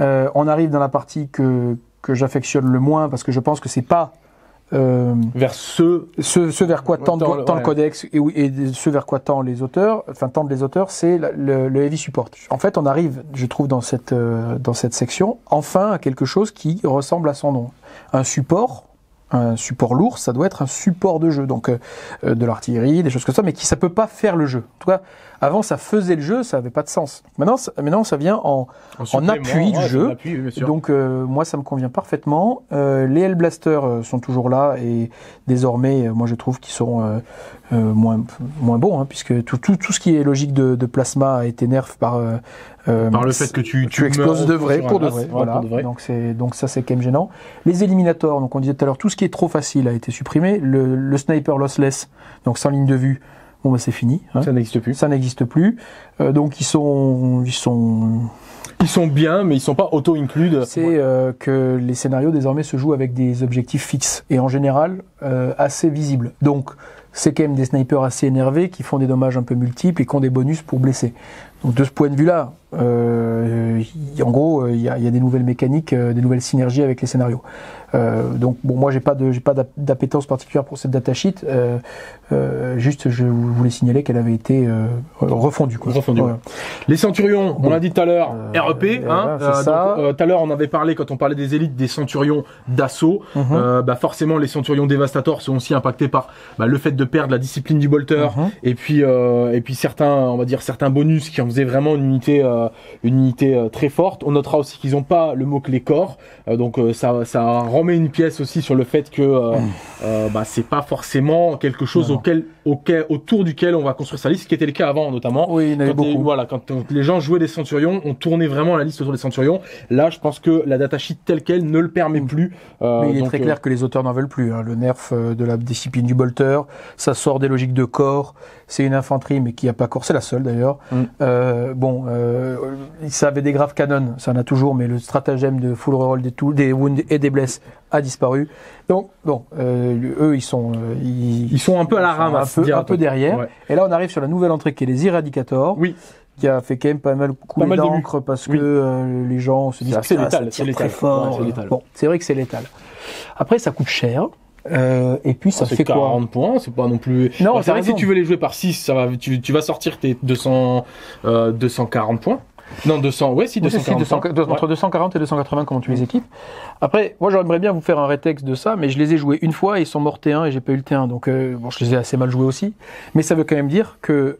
Euh, on arrive dans la partie que, que j'affectionne le moins parce que je pense que c'est pas euh, Vers ce ce, ce vers quoi tend, le- codex et, oui, et ce vers quoi tend les auteurs, enfin tendent les auteurs, c'est le, le heavy support. En fait, on arrive, je trouve, dans cette, euh, dans cette section, enfin à quelque chose qui ressemble à son nom. Un support, un support lourd, ça doit être un support de jeu, donc euh, euh, de l'artillerie, des choses comme ça, mais qui ça peut pas faire le jeu. En tout cas, avant ça faisait le jeu, ça avait pas de sens. Maintenant, ça, maintenant ça vient en, supplément, appui du ouais, jeu. en appui, donc euh, moi ça me convient parfaitement. Euh, les Hellblasters euh, sont toujours là et désormais euh, moi je trouve qu'ils sont euh, euh, moins moins bons hein, puisque tout, tout, tout ce qui est logique de, de plasma a été nerf par Par le fait que tu, tu exploses de vrai pour de vrai, voilà. pour de vrai. Donc c'est donc ça c'est quand même gênant. Les éliminators, donc on disait tout à l'heure tout ce qui est trop facile a été supprimé. Le, le sniper lossless, donc sans ligne de vue, bon bah c'est fini. hein. Ça n'existe plus. Ça n'existe plus. Euh, donc ils sont ils sont Ils sont bien, mais ils sont pas auto-include. c'est euh, que les scénarios désormais se jouent avec des objectifs fixes et en général euh, assez visibles. Donc c'est quand même des snipers assez énervés qui font des dommages un peu multiples et qui ont des bonus pour blesser. Donc de ce point de vue-là, euh, en gros, euh, il y, a, il y a des nouvelles mécaniques, euh, des nouvelles synergies avec les scénarios. Euh, donc bon, moi j'ai pas de j'ai pas d'app- d'appétence particulière pour cette datasheet. Euh, euh, juste, je voulais signaler qu'elle avait été euh, refondue. Quoi. Refondue. Les centurions, on l'a dit tout à l'heure, Euh, REP. Hein, euh, tout à l'heure, on avait parlé, quand on parlait des élites, des centurions d'assaut. Euh, bah forcément, les centurions dévastateurs sont aussi impactés par bah, le fait de perdre la discipline du bolter. Mhm. Et puis, euh, et puis certains, on va dire certains bonus qui en faisaient vraiment une unité, euh, une unité euh, très forte. On notera aussi qu'ils n'ont pas le mot clé corps, Euh, donc euh, ça, ça remet une pièce aussi sur le fait que euh, euh, bah, c'est pas forcément quelque chose Mm. Non. auquel, auquel, autour duquel on va construire sa liste, ce qui était le cas avant notamment. Oui, il y en avait les, beaucoup. voilà, quand euh, les gens jouaient des centurions, on tournait vraiment la liste autour des centurions. Là, je pense que la datasheet telle quelle ne le permet Mm. plus. Euh, Mais il est donc, très euh, clair que les auteurs n'en veulent plus. hein. Le nerf de la discipline du bolter, ça sort des logiques de corps. C'est une infanterie, mais qui n'a pas corps. C'est la seule d'ailleurs. Mm. Euh, bon, euh, ça avait des graves canons, ça en a toujours, mais le stratagème de full reroll des, des wounds et des blesses a disparu. Donc, bon, euh, eux, ils sont, euh, ils, Ils sont un peu à la ramasse, un peu, un peu derrière. Ouais. Et là, on arrive sur la nouvelle entrée qui est les Eradicators. Oui. Qui a fait quand même pas mal couler d'encre parce Oui. que euh, les gens se disent assez Putain, létal, c'est très létal. fort. Ouais, c'est létal. Bon, c'est vrai que c'est létal. Après, ça coûte cher. Euh, et puis ça c'est fait quoi 40 points, c'est pas non plus. Non, c'est vrai que si tu veux les jouer par 6, ça va, tu, tu vas sortir tes 200, euh, 240 points. Non, 200, ouais, si, Oui, c'est 240 200, points. entre 240 et 280 comment tu les équipes. Après, moi j'aimerais bien vous faire un rétexte de ça, mais je les ai joués une fois et ils sont morts T1 et j'ai pas eu le T1, donc euh, bon, je les ai assez mal joués aussi. Mais ça veut quand même dire que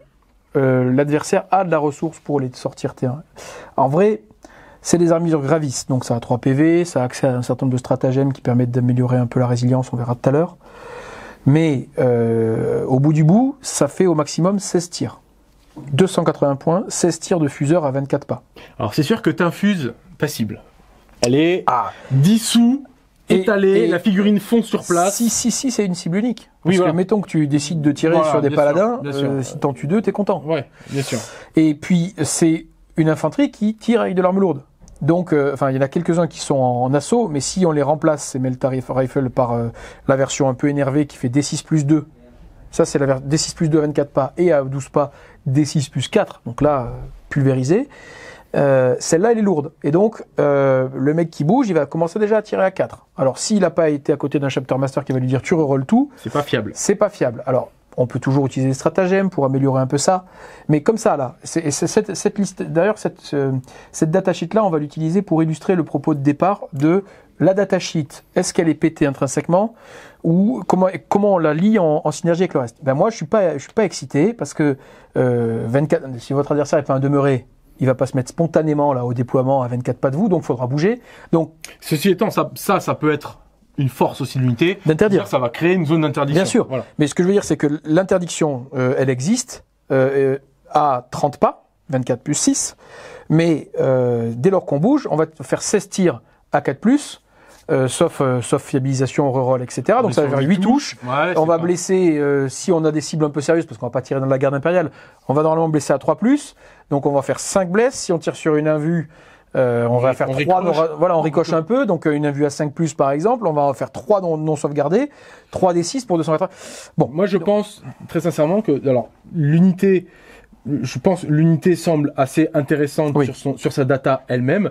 euh, l'adversaire a de la ressource pour les sortir terrain. En vrai, c'est des armures gravis, donc ça a 3 PV, ça a accès à un certain nombre de stratagèmes qui permettent d'améliorer un peu la résilience, on verra tout à l'heure. Mais euh, au bout du bout, ça fait au maximum 16 tirs. 280 points, 16 tirs de fuseur à 24 pas. Alors c'est sûr que t'infuses passible. Elle est Ah, dissous, étalée, et- la figurine fonce sur place. Si, si, si, c'est une cible unique. Oui, Parce voilà. que mettons que tu décides de tirer Voilà, sur des paladins, sûr. euh, si t'en tues deux, t'es content. Ouais, bien sûr. Et puis, c'est une infanterie qui tire avec de l'arme lourde. Donc, euh, enfin, il y en a quelques-uns qui sont en, en assaut, mais si on les remplace, ces Melta Rifle, par euh, la version un peu énervée qui fait D6 plus 2, ça c'est la ver- D6 plus 2 à 24 pas, et à 12 pas, D6 plus 4, donc là, euh, pulvérisé. Euh, Celle-là, elle est lourde. Et donc, euh, le mec qui bouge, il va commencer déjà à tirer à 4. Alors, s'il n'a pas été à côté d'un chapter master qui va lui dire tu rerolles tout, C'est pas fiable. c'est pas fiable. Alors, on peut toujours utiliser des stratagèmes pour améliorer un peu ça, mais comme ça là, c'est cette, cette liste. D'ailleurs, cette, euh, cette datasheet là, on va l'utiliser pour illustrer le propos de départ de la datasheet. Est-ce qu'elle est pétée intrinsèquement? Ou comment comment on la lie en, en synergie avec le reste Ben moi, je suis pas je suis pas excité parce que euh, 24. Si votre adversaire est pas un demeuré, il va pas se mettre spontanément là au déploiement à 24 pas de vous, donc il faudra bouger. Donc Ceci étant, ça, ça, ça peut être une force aussi de l'unité. d'interdire. Ça va créer une zone d'interdiction. Bien sûr. Voilà. Mais ce que je veux dire, c'est que l'interdiction, euh, elle existe euh, euh, à 30 pas, 24 plus 6, mais euh, dès lors qu'on bouge, on va faire 16 tirs à 4 plus, euh, sauf, euh, sauf fiabilisation, reroll, etc. Donc ça va faire 8 touches. Ouais, On va pas- blesser, euh, si on a des cibles un peu sérieuses, parce qu'on va pas tirer dans la garde impériale, on va normalement blesser à 3 plus, donc on va faire 5 blesses. Si on tire sur une invue, euh, on, On va faire on 3, ricoche. voilà, on ricoche un peu, donc euh, une invue à 5 plus par exemple, on va en faire 3 non, non sauvegardés, 3 des 6 pour 280. Bon, Moi, je pense très sincèrement que, alors, l'unité, je pense l'unité semble assez intéressante Oui. sur, son, sur sa data elle-même.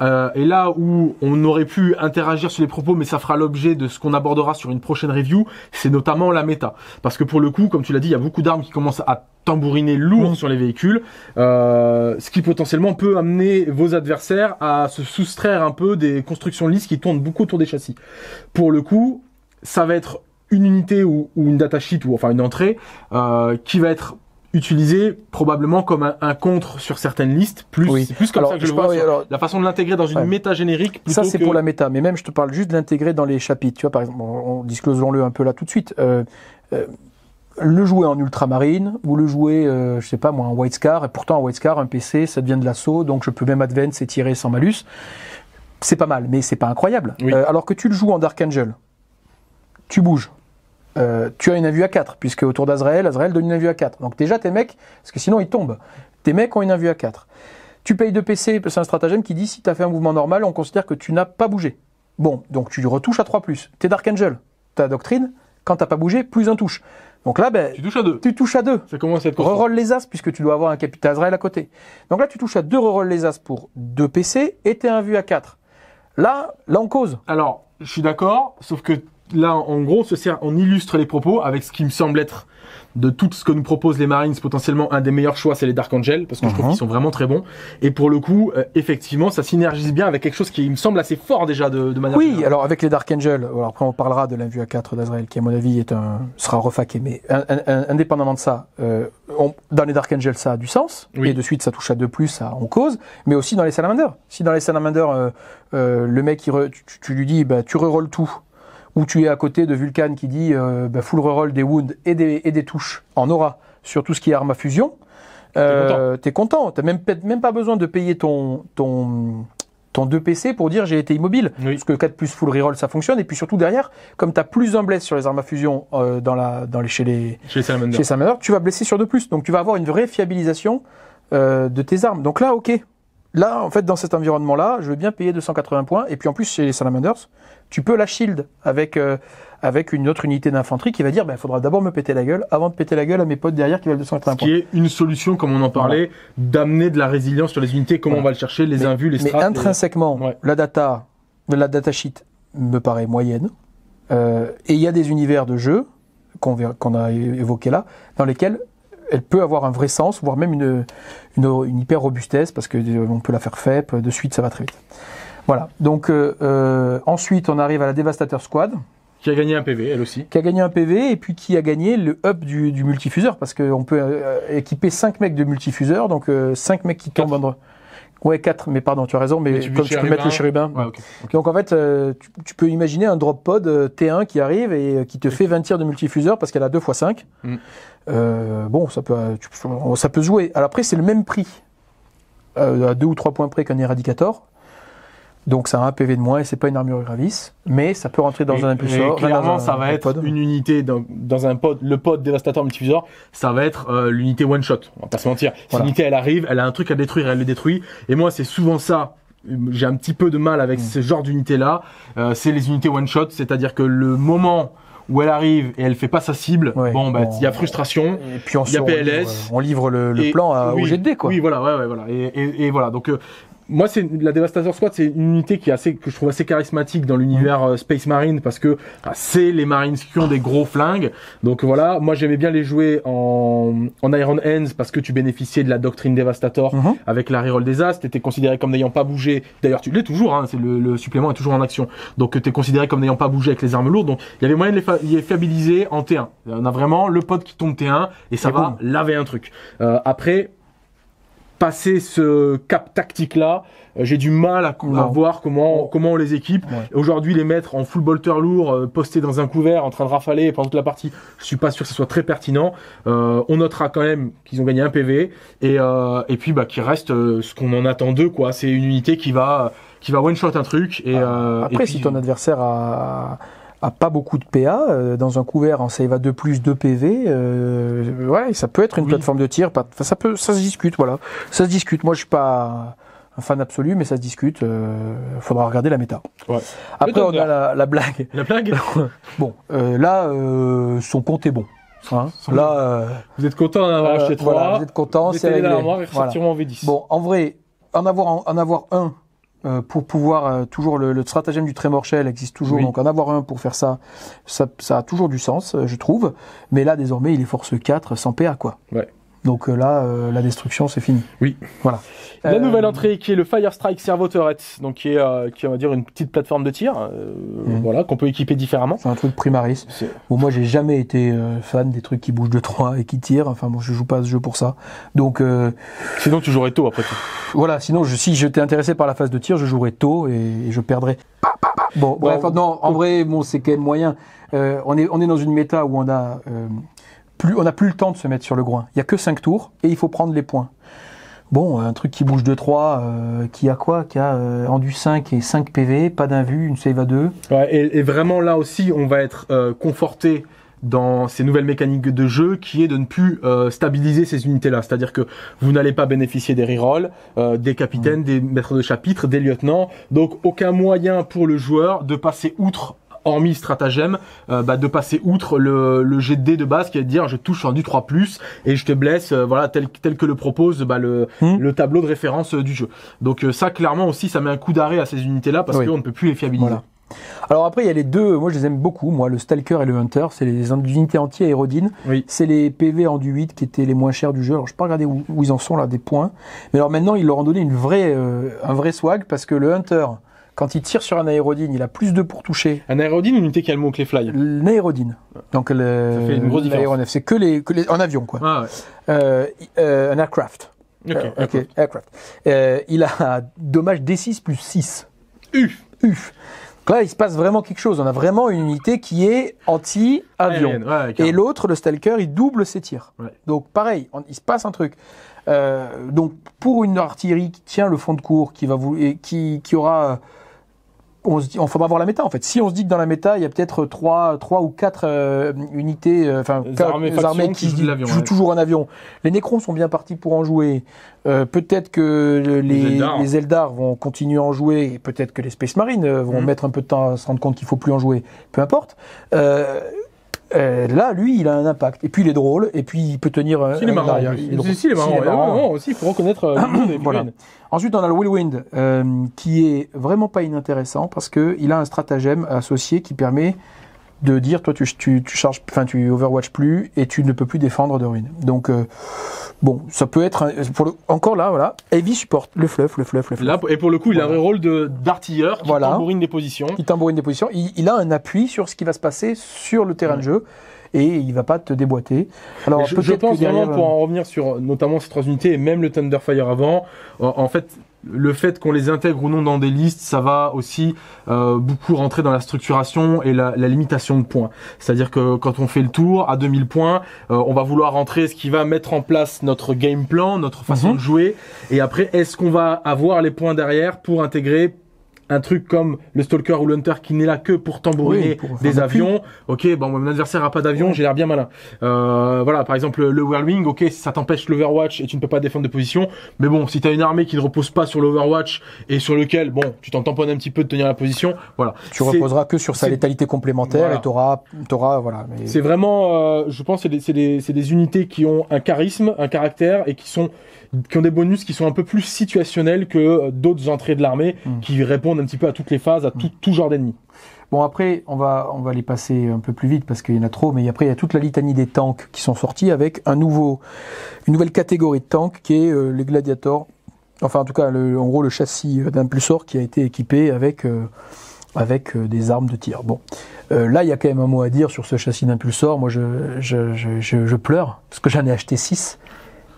Euh, et là où on aurait pu interagir sur les propos, mais ça fera l'objet de ce qu'on abordera sur une prochaine review, c'est notamment la méta. Parce que pour le coup, comme tu l'as dit, il y a beaucoup d'armes qui commencent à tambouriner lourd sur les véhicules, euh, ce qui potentiellement peut amener vos adversaires à se soustraire un peu des constructions lisses qui tournent beaucoup autour des châssis. Pour le coup, ça va être une unité ou, ou une datasheet ou enfin une entrée euh, qui va être utilisée probablement comme un, un contre sur certaines listes. Plus, Oui. c'est plus comme Alors, ça que je, je le vois. parle- sur alors- la façon de l'intégrer dans une Ouais. méta générique. Ça, c'est que- pour la méta. Mais même, je te parle juste de l'intégrer dans les chapitres. Tu vois, par exemple, on, on disclosons-le un peu là tout de suite. Euh, euh, le jouer en ultramarine ou le jouer, euh, je sais pas moi, en white scar. Et pourtant, en white scar, un PC, ça devient de l'assaut. Donc, je peux même advance et tirer sans malus. C'est pas mal, mais c'est pas incroyable. Oui. Euh, alors que tu le joues en Dark Angel, tu bouges. Euh, tu as une invue à 4, puisque autour d'Azrael, Azrael donne une invue à 4. Donc déjà, tes mecs, parce que sinon ils tombent, tes mecs ont une invue à 4. Tu payes 2 PC, c'est un stratagème qui dit si tu as fait un mouvement normal, on considère que tu n'as pas bougé. Bon, donc tu retouches à 3 plus. T'es Dark Angel, ta doctrine, quand t'as pas bougé, plus un touche. Donc là, ben, Tu touches à deux. tu touches à 2. Ça commence à être. Reroll les as, puisque tu dois avoir un capitaine Azrael à côté. Donc là, tu touches à 2 reroll les as pour 2 PC et t'es invue à 4. Là, là, on cause. Alors, je suis d'accord, sauf que là, en gros, se sert, on illustre les propos avec ce qui me semble être de tout ce que nous proposent les Marines, potentiellement un des meilleurs choix, c'est les Dark Angel, parce que je trouve Mhm. qu'ils sont vraiment très bons. Et pour le coup, euh, effectivement, ça synergise bien avec quelque chose qui me semble assez fort déjà de, de manière Oui, générale. alors avec les Dark Angel, alors après on parlera de l'invue à 4 d'Azrael, qui à mon avis est un, sera refaqué, mais un- un- un- indépendamment de ça, euh, on- dans les Dark Angel ça a du sens, Oui. et de suite ça touche à 2 plus, ça on cause, mais aussi dans les Salamanders. Si dans les Salamanders, euh, euh, le mec, il re- tu, tu- tu lui dis, bah, tu rerolles tout, ou tu es à côté de Vulcan qui dit, euh, bah, full reroll des wounds et des, et des touches en aura sur tout ce qui est arme à fusion, euh, t'es content. T'as même, même pas besoin de payer ton, ton, ton 2 PC pour dire j'ai été immobile. Oui. Parce que 4 plus full reroll ça fonctionne. Et puis surtout derrière, comme t'as plus un bless sur les armes à fusion euh, dans la, dans les, chez les, Chez les Salamanders. tu vas blesser sur 2 plus. Donc tu vas avoir une vraie fiabilisation euh, de tes armes. Donc là, ok. Là, en fait, dans cet environnement-là, je veux bien payer 280 points. Et puis en plus, chez les Salamanders, tu peux la shield avec, euh, avec une autre unité d'infanterie qui va dire, il faudra d'abord me péter la gueule avant de péter la gueule à mes potes derrière qui veulent 280 points. Qui est une solution, comme on en parlait, d'amener de la résilience sur les unités, comment Voilà. on va le chercher, les Mais- invus, les Mais strats. les- intrinsèquement, Ouais. la data, la datasheet me paraît moyenne. Euh, et il y a des univers de jeu qu'on a évoqués là, dans lesquels elle peut avoir un vrai sens, voire même une, une, une hyper robustesse, parce que euh, on peut la faire FEP, de suite ça va très vite. Voilà. Donc euh, euh, ensuite on arrive à la Devastator Squad. Qui a gagné un PV, elle aussi. qui a gagné un PV et puis qui a gagné le up du, du multifuseur parce qu'on peut euh, équiper 5 mecs de multifuseur, donc 5 mecs qui tombent en... Ouais, 4, mais pardon, tu as raison, mais, Mais tu mets comme tu peux mettre le chérubin. Ouais, ok. Donc en fait, euh, tu, tu peux imaginer un drop pod euh, T1 qui arrive et euh, qui te fait 20 tirs de multifuseur parce qu'elle a 2 x 5. Mm. Euh, bon, ça peut, tu- ça peut jouer. Alors après, c'est le même prix, euh, à 2 ou 3 points près qu'un Eradicator. Donc ça a un PV de moins et c'est pas une armure gravis, mais ça peut rentrer dans Et- un impulsor. clairement, un- ça va un être pod. une unité dans, dans un pod, le pod dévastateur multifuseur, ça va être euh, l'unité one shot. On va pas se mentir. Cette Voilà. unité, elle arrive, elle a un truc à détruire, elle le détruit. Et moi, c'est souvent ça. J'ai un petit peu de mal Mm. avec ce genre d'unité-là. Euh, c'est les unités one shot, c'est-à-dire que le moment où elle arrive et elle fait pas sa cible, Ouais, bon, bah, il y a frustration. Et puis on, y a on PLS. livre, on livre le, le Et- plan à, oui, au jet de dés, quoi. Oui, voilà, ouais, ouais, voilà. Et, et- et voilà. Donc, euh, moi, c'est la Devastator Squad, c'est une unité qui est assez, que je trouve assez charismatique dans l'univers euh, Space Marine parce que bah, c'est les Marines qui ont des gros flingues. Donc voilà, moi j'aimais bien les jouer en, en Iron Hands parce que tu bénéficiais de la doctrine Devastator Mhm. avec la reroll des As. T'étais considéré comme n'ayant pas bougé. D'ailleurs, tu l'es toujours. Hein, c'est le, le supplément est toujours en action. Donc t'es considéré comme n'ayant pas bougé avec les armes lourdes. Donc il y avait moyen de les, fa- les fiabiliser en T1. On a vraiment le pod qui tombe T1 et ça Et va boum. laver un truc. Euh, après, passer ce cap tactique là, j'ai du mal à, Non. voir comment comment on les équipe. Ouais. Aujourd'hui, les mettre en full bolter lourd, euh, postés dans un couvert, en train de rafaler pendant toute la partie, je suis pas sûr que ce soit très pertinent. Euh, on notera quand même qu'ils ont gagné un PV et euh, et puis bah qu'il reste euh, ce qu'on en attend d'eux quoi. C'est une unité qui va qui va one shot un truc et euh, Après, et si ton adversaire a, a pas beaucoup de PA, euh, dans un couvert en save à 2 plus 2 PV, euh, ouais, ça peut être une Oui. plateforme de tir. Pas, ça peut, ça se discute, voilà. Ça se discute. Moi, je suis pas un fan absolu, mais ça se discute. Euh, faudra regarder la méta. Ouais. Après, on a la, la blague. la blague. Bon, euh, là, euh, son compte est bon. Hein là, euh, Vous êtes content d'en avoir acheté trois. voilà, vous êtes content, c'est réglé. Voilà. en V10. Bon, en vrai, en avoir, en avoir un euh, pour pouvoir euh, toujours le, le stratagème du Tremor Shell existe toujours, Oui. donc en avoir un pour faire ça, ça, ça a toujours du sens, euh, je trouve. Mais là, désormais, il est force 4 sans PA, quoi. Ouais. Donc euh, là, euh, la destruction, c'est fini. Oui. Voilà. La Euh, nouvelle entrée qui est le Fire Strike Servo Turret, donc qui est, euh, qui est, on va dire une petite plateforme de tir, euh, Mhm. voilà, qu'on peut équiper différemment. C'est un truc primaris. Bon, moi, j'ai jamais été euh, fan des trucs qui bougent de 3 et qui tirent. Enfin, bon, je joue pas à ce jeu pour ça. Donc, euh, Sinon, tu jouerais tôt après tout. Voilà, sinon, je, si j'étais intéressé par la phase de tir, je jouerais tôt et, et je perdrais. Bon, bref, non, en vrai, bon, c'est quand même moyen. Euh, on, est, on est dans une méta où on a, euh, plus, on a plus le temps de se mettre sur le groin. Il y a que 5 tours et il faut prendre les points. Bon, un truc qui bouge de 3, euh, qui a quoi Qui a euh, rendu 5 et 5 PV, pas d'invue, une save à 2. Ouais, et, et vraiment là aussi, on va être euh, conforté dans ces nouvelles mécaniques de jeu qui est de ne plus euh, stabiliser ces unités-là. C'est-à-dire que vous n'allez pas bénéficier des rerolls, euh, des capitaines, des maîtres de chapitre, des lieutenants. Donc aucun moyen pour le joueur de passer outre hormis stratagème, euh, bah, de passer outre le, le jet de dés de base qui est de dire je touche en du 3+, et je te blesse, euh, voilà, tel, tel que le propose bah, le, Hmm. le tableau de référence euh, du jeu. Donc euh, ça, clairement aussi, ça met un coup d'arrêt à ces unités-là parce Oui. qu'on ne peut plus les fiabiliser. Voilà. Alors après, il y a les deux, moi je les aime beaucoup, moi, le Stalker et le Hunter, c'est les unités anti-aérodines. Oui. C'est les PV en du 8 qui étaient les moins chers du jeu. Alors je peux pas regarder où, où ils en sont là, des points. Mais alors maintenant, ils leur ont donné une vraie, euh, un vrai swag parce que le Hunter, quand il tire sur un aérodine, il a plus de pour toucher. Un aérodine ou une unité qui a le mot-clé fly L'aérodine. Donc le, Ça fait une grosse différence. l'aéronef, c'est que les, que les, en avion quoi. Ah ouais. Euh, euh, un aircraft. Ok. Euh, d'accord. aircraft. Euh, il a dommage D6 plus 6. U. Uf. Donc là, il se passe vraiment quelque chose. On a vraiment une unité qui est anti-avion. Ouais, Et l'autre, le Stalker, il double ses tirs. Ouais. Donc pareil, on- il se passe un truc. Euh, donc pour une artillerie qui tient le fond de cours, qui va vous et qui, qui aura, on se dit, on faudra voir la méta en fait. Si on se dit que dans la méta, il y a peut-être trois, trois ou quatre euh, unités, euh, enfin armées qui qui, jouent ouais. toujours en avion. Les Necrons sont bien partis pour en jouer. Euh, peut-être que le- les, Les Eldar. les Eldar vont continuer à en jouer. Et peut-être que les Space Marines euh, vont Mhm. mettre un peu de temps à se rendre compte qu'il faut plus en jouer. Peu importe. Euh, là, lui, il a un impact. Et puis, il est drôle. Et puis, il peut tenir. Si, il est marrant. Il est drôle. Si, si, il est marrant. Si, il est marrant. ouais, aussi, il faut reconnaître euh, Voilà. Ensuite, on a le Whirlwind, euh, qui est vraiment pas inintéressant parce que il a un stratagème associé qui permet de dire toi tu, tu, tu charges, enfin tu Overwatch plus et tu ne peux plus défendre de ruine. Donc euh, bon, ça peut être un- pour le, encore là voilà, Heavy supporte le fluff, le fluff, le fluff. Là, et pour le coup, il a un rôle de d'artilleur qui Voilà. tambourine des positions. il tambourine des positions, il, il a un appui sur ce qui va se passer sur le terrain de jeu et il va pas te déboîter. Alors je, je pense que derrière, vraiment, pour en revenir sur notamment ces trois unités et même le Thunderfire avant, en, en fait, le fait qu'on les intègre ou non dans des listes, ça va aussi euh, beaucoup rentrer dans la structuration et la, la limitation de points. C'est-à-dire que quand on fait le tour à 2000 points, euh, on va vouloir rentrer ce qui va mettre en place notre game plan, notre façon Mhm. de jouer? Et après, est-ce qu'on va avoir les points derrière pour intégrer un truc comme le Stalker ou l'Hunter qui n'est là que pour tambouriner Oui, pour faire des avions. Ok, bon, mon adversaire a pas d'avion, j'ai l'air bien malin. Euh, voilà, par exemple, le Whirlwing, ok, ça t'empêche l'Overwatch et tu ne peux pas défendre de position. Mais bon, si t'as une armée qui ne repose pas sur l'Overwatch et sur lequel, bon, tu t'en tamponnes un petit peu de tenir la position, voilà. tu reposeras que sur sa létalité complémentaire Voilà. et t'auras, t'auras voilà. Mais C'est vraiment, euh, je pense, c'est des, c'est des, c'est des unités qui ont un charisme, un caractère et qui sont qui ont des bonus qui sont un peu plus situationnels que euh, d'autres entrées de l'armée Mm. qui répondent un petit peu à toutes les phases, à tout, tout genre d'ennemis. Bon après, on va on va les passer un peu plus vite parce qu'il y en a trop, mais après il y a toute la litanie des tanks qui sont sortis avec un nouveau une nouvelle catégorie de tanks qui est euh, les gladiators. Enfin en tout cas, le, en gros le châssis euh, d'impulsor qui a été équipé avec euh, avec euh, des armes de tir. Bon, Euh, là il y a quand même un mot à dire sur ce châssis d'impulsor. Moi je je, je, je, je pleure parce que j'en ai acheté 6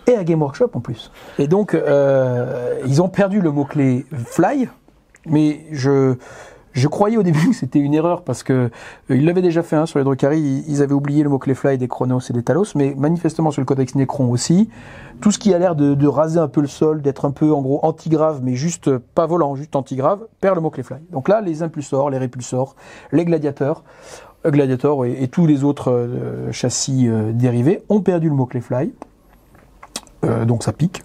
et à Game Workshop en plus. Et donc euh, ils ont perdu le mot clé fly, mais je je croyais au début que c'était une erreur parce que euh, ils l'avaient déjà fait hein, sur les Drukhari, ils, avaient oublié le mot-clé fly des Chronos et des Talos, mais manifestement sur le codex Necron aussi. Tout ce qui a l'air de, raser un peu le sol, d'être un peu en gros anti-grave, mais juste euh, pas volant, juste anti-grave, perd le mot-clé fly. Donc là, les impulsors, les répulsors, les gladiateurs, euh, gladiators et, tous les autres châssis dérivés ont perdu le mot-clé fly. Euh, donc ça pique.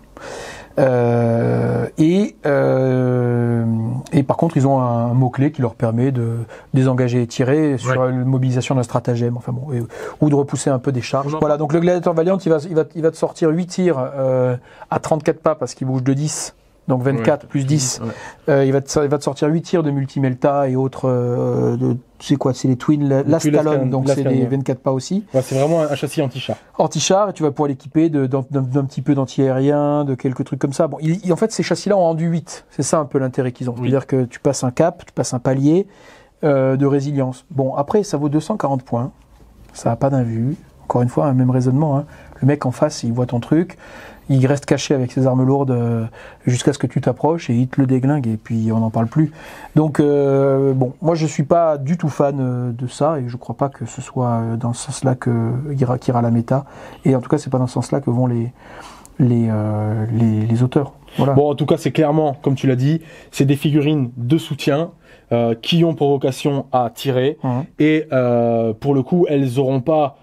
Euh, et, euh, et par contre, ils ont un, mot-clé qui leur permet de désengager et tirer sur Ouais. la mobilisation d'un stratagème, enfin bon, et- ou de repousser un peu des charges. Voilà, donc le Gladiator Valiant, il va, il va, il va te sortir 8 tirs euh, à 34 pas parce qu'il bouge de 10, donc 24 plus 10. Ouais. Euh, il, va te, il va te sortir 8 tirs de multimelta et autres. Euh, c'est quoi C'est les Twin La- Twin Lastalon, donc c'est les ouais. 24 pas aussi. Ouais, c'est vraiment un, châssis anti-char. Anti-char, et tu vas pouvoir l'équiper d'un petit peu d'anti-aérien, de quelques trucs comme ça. Bon, il- il- en fait, ces châssis-là ont rendu 8. C'est ça un peu l'intérêt qu'ils ont. Oui. C'est-à-dire que tu passes un cap, tu passes un palier euh, de résilience. Bon, après, ça vaut 240 points. Ça n'a pas d'invue. Encore une fois, un même raisonnement. hein. Le mec en face, il voit ton truc. Il reste caché avec ses armes lourdes euh, jusqu'à ce que tu t'approches et il te le déglingue et puis on n'en parle plus. Donc euh, bon, moi je suis pas du tout fan euh, de ça et je crois pas que ce soit dans ce sens-là que ira, qu'ira la méta. Et en tout cas, c'est pas dans ce sens-là que vont les les, euh, les, les auteurs. Voilà. Bon, en tout cas, c'est clairement, comme tu l'as dit, c'est des figurines de soutien euh, qui ont pour vocation à tirer. Mhm. Et pour le coup, elles auront pas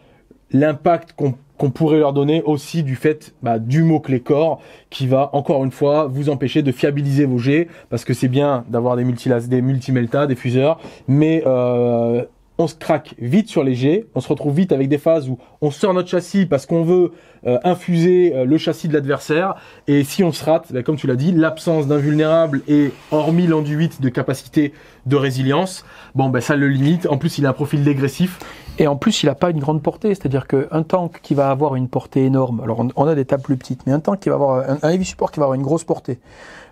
l'impact qu'on qu'on pourrait leur donner aussi du fait bah, du mot-clé corps qui va encore une fois vous empêcher de fiabiliser vos jets parce que c'est bien d'avoir des multilas, des multimelta, des fuseurs, mais euh, on se craque vite sur les jets, on se retrouve vite avec des phases où on sort notre châssis parce qu'on veut euh, infuser euh, le châssis de l'adversaire et si on se rate, bah, comme tu l'as dit, l'absence d'invulnérable et hormis l'enduit de capacité de résilience, bon ben ça le limite. En plus, il a un profil dégressif. Et en plus, il n'a pas une grande portée, c'est-à-dire qu'un tank qui va avoir une portée énorme, alors on, on a des tables plus petites, mais un tank qui va avoir un, un heavy support qui va avoir une grosse portée.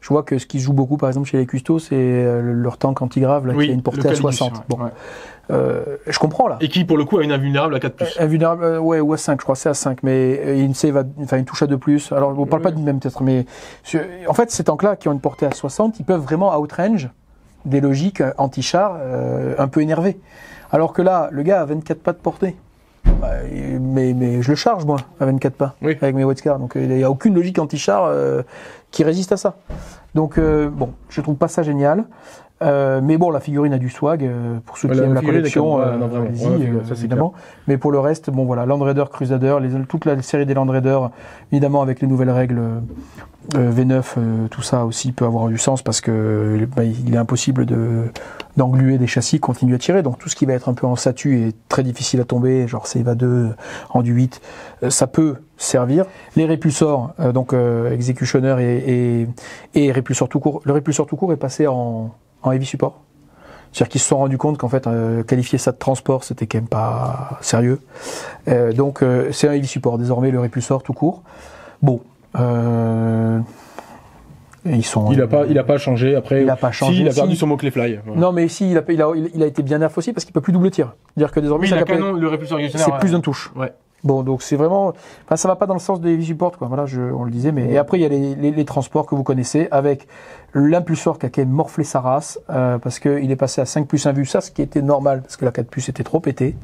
Je vois que ce qui se joue beaucoup, par exemple, chez les custos, c'est euh, leur tank anti-grave là, qui a une portée à Calibus, 60. ouais, Bon, ouais. Euh, je comprends là. Et qui pour le coup a une invulnérable à 4 plus. Invulnérable, euh, ouais, ou à 5, je crois, c'est à 5, mais euh, une save, à- enfin une touche à 2 plus. Alors, on parle pas du même peut-être, mais en fait, ces tanks-là qui ont une portée à 60, ils peuvent vraiment outrange des logiques euh, anti-char euh, un peu énervées. Alors que là, le gars a 24 pas de portée. Bah, mais, mais je le charge, moi, à 24 pas, Oui. avec mes White Donc, euh, il n'y a aucune logique anti-char euh, qui résiste à ça. Donc, euh, bon, je trouve pas ça génial. Euh, mais bon, la figurine a du swag euh, pour ceux qui la aiment la figurine est collection, comme- ouais, euh, non, vraiment. allez-y, Ouais, la figurine, euh, ça, c'est évidemment. Mais pour le reste, bon voilà, Land Raider, Crusader, les, toute la série des Land Raider, évidemment avec les nouvelles règles euh, V9, euh, tout ça aussi peut avoir du sens parce que euh, bah, il est impossible de d'engluer des châssis, continuer à tirer. Donc tout ce qui va être un peu en statut est très difficile à tomber, genre CEVA 2, rendu 8, euh, ça peut servir. Les répulsors, euh, donc euh, Executioner et, et, et répulsor tout court. Le répulsor tout court est passé en, en heavy support. C'est-à-dire qu'ils se sont rendus compte qu'en fait, euh, qualifier ça de transport, c'était quand même pas sérieux. Euh, donc, euh, c'est un heavy support désormais, le répulsor tout court. Bon, euh, ils sont. Il a pas, il a pas changé. Après, Il a pas changé. Si, il a perdu Si. son mot clé fly. Ouais. Non, mais si, il a, il a, il a été bien nerf aussi parce qu'il peut plus double tir. C'est-à-dire que désormais, Oui, ça la capte- canon, le répulsor révolutionnaire. c'est ouais. plus d'un touche. Ouais. Bon, donc c'est vraiment, enfin, ça va pas dans le sens des support, quoi. Voilà, je, on le disait, mais et après il y a les, les, les transports que vous connaissez avec l'impulsor qui a quand même morflé sa race euh, parce qu'il est passé à 5 plus 1 vue, ça, ce qui était normal parce que la 4 plus était trop pété,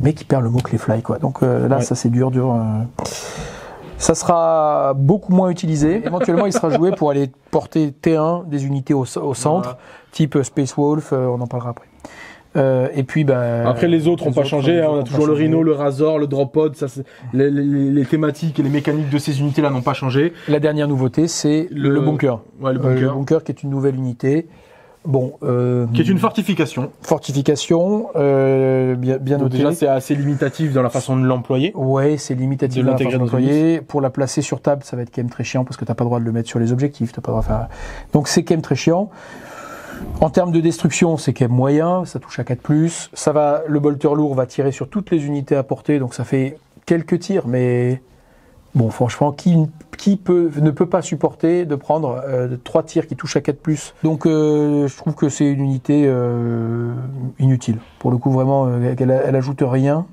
mais qui perd le mot clé fly, quoi. Donc euh, là, Ouais. ça c'est dur, dur. euh. Ça sera beaucoup moins utilisé. Éventuellement, il sera joué pour aller porter T1 des unités au, au centre, type Space Wolf, euh, on en parlera après. Euh, et puis, ben, Après, les autres n'ont pas autres, changé. hein. On a toujours le. Rhino, le Razor, le Drop Pod. Ça, les, les- les thématiques et les mécaniques de ces unités-là n'ont pas changé. La dernière nouveauté, c'est le, Le- bunker. Ouais, le Euh, bunker. le bunker qui est une nouvelle unité. Bon, euh, Qui est une fortification. fortification, euh, bien, bien noté. déjà, c'est assez limitatif dans la façon de l'employer. Ouais, c'est limitatif De dans la façon dans une d'employer. Pour la placer sur table, ça va être quand même très chiant parce que t'as pas le droit de le mettre sur les objectifs. T'as pas le droit de faire... Donc c'est quand même très chiant. En termes de destruction, c'est quand même moyen. Ça touche à 4+. Ça va, le bolter lourd va tirer sur toutes les unités à portée, donc ça fait quelques tirs, mais bon, franchement, qui, ne peut pas supporter de prendre euh, trois tirs qui touchent à 4+. Donc euh, je trouve que c'est une unité euh, inutile. Pour le coup, vraiment, euh, elle, elle ajoute rien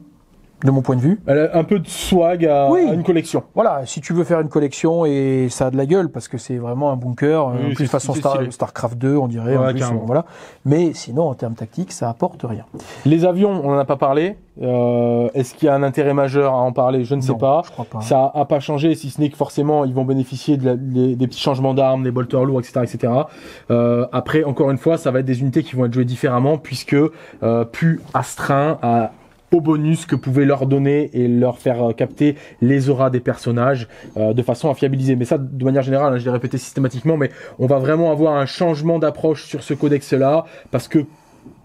de mon point de vue. Elle a un peu de swag à, Oui. à une collection. Voilà, si tu veux faire une collection et ça a de la gueule parce que c'est vraiment un bunker, Oui, en plus c'est- façon Star-. Starcraft 2, on dirait. en Ouais, plus, voilà. Mais sinon, en termes tactiques, ça apporte rien. Les avions, on n'en a pas parlé. Euh, Est-ce qu'il y a un intérêt majeur à en parler? Je ne sais Non, pas. Je crois pas. Ça a pas changé, si ce n'est que forcément ils vont bénéficier de la- les- des petits changements d'armes, des bolters lourds, etc., etc. Euh, après, encore une fois, ça va être des unités qui vont être jouées différemment puisque euh, plus astreint à au bonus que pouvait leur donner et leur faire euh, capter les auras des personnages euh, de façon à fiabiliser. Mais ça, de manière générale, hein, je l'ai répété systématiquement, mais on va vraiment avoir un changement d'approche sur ce codex-là parce que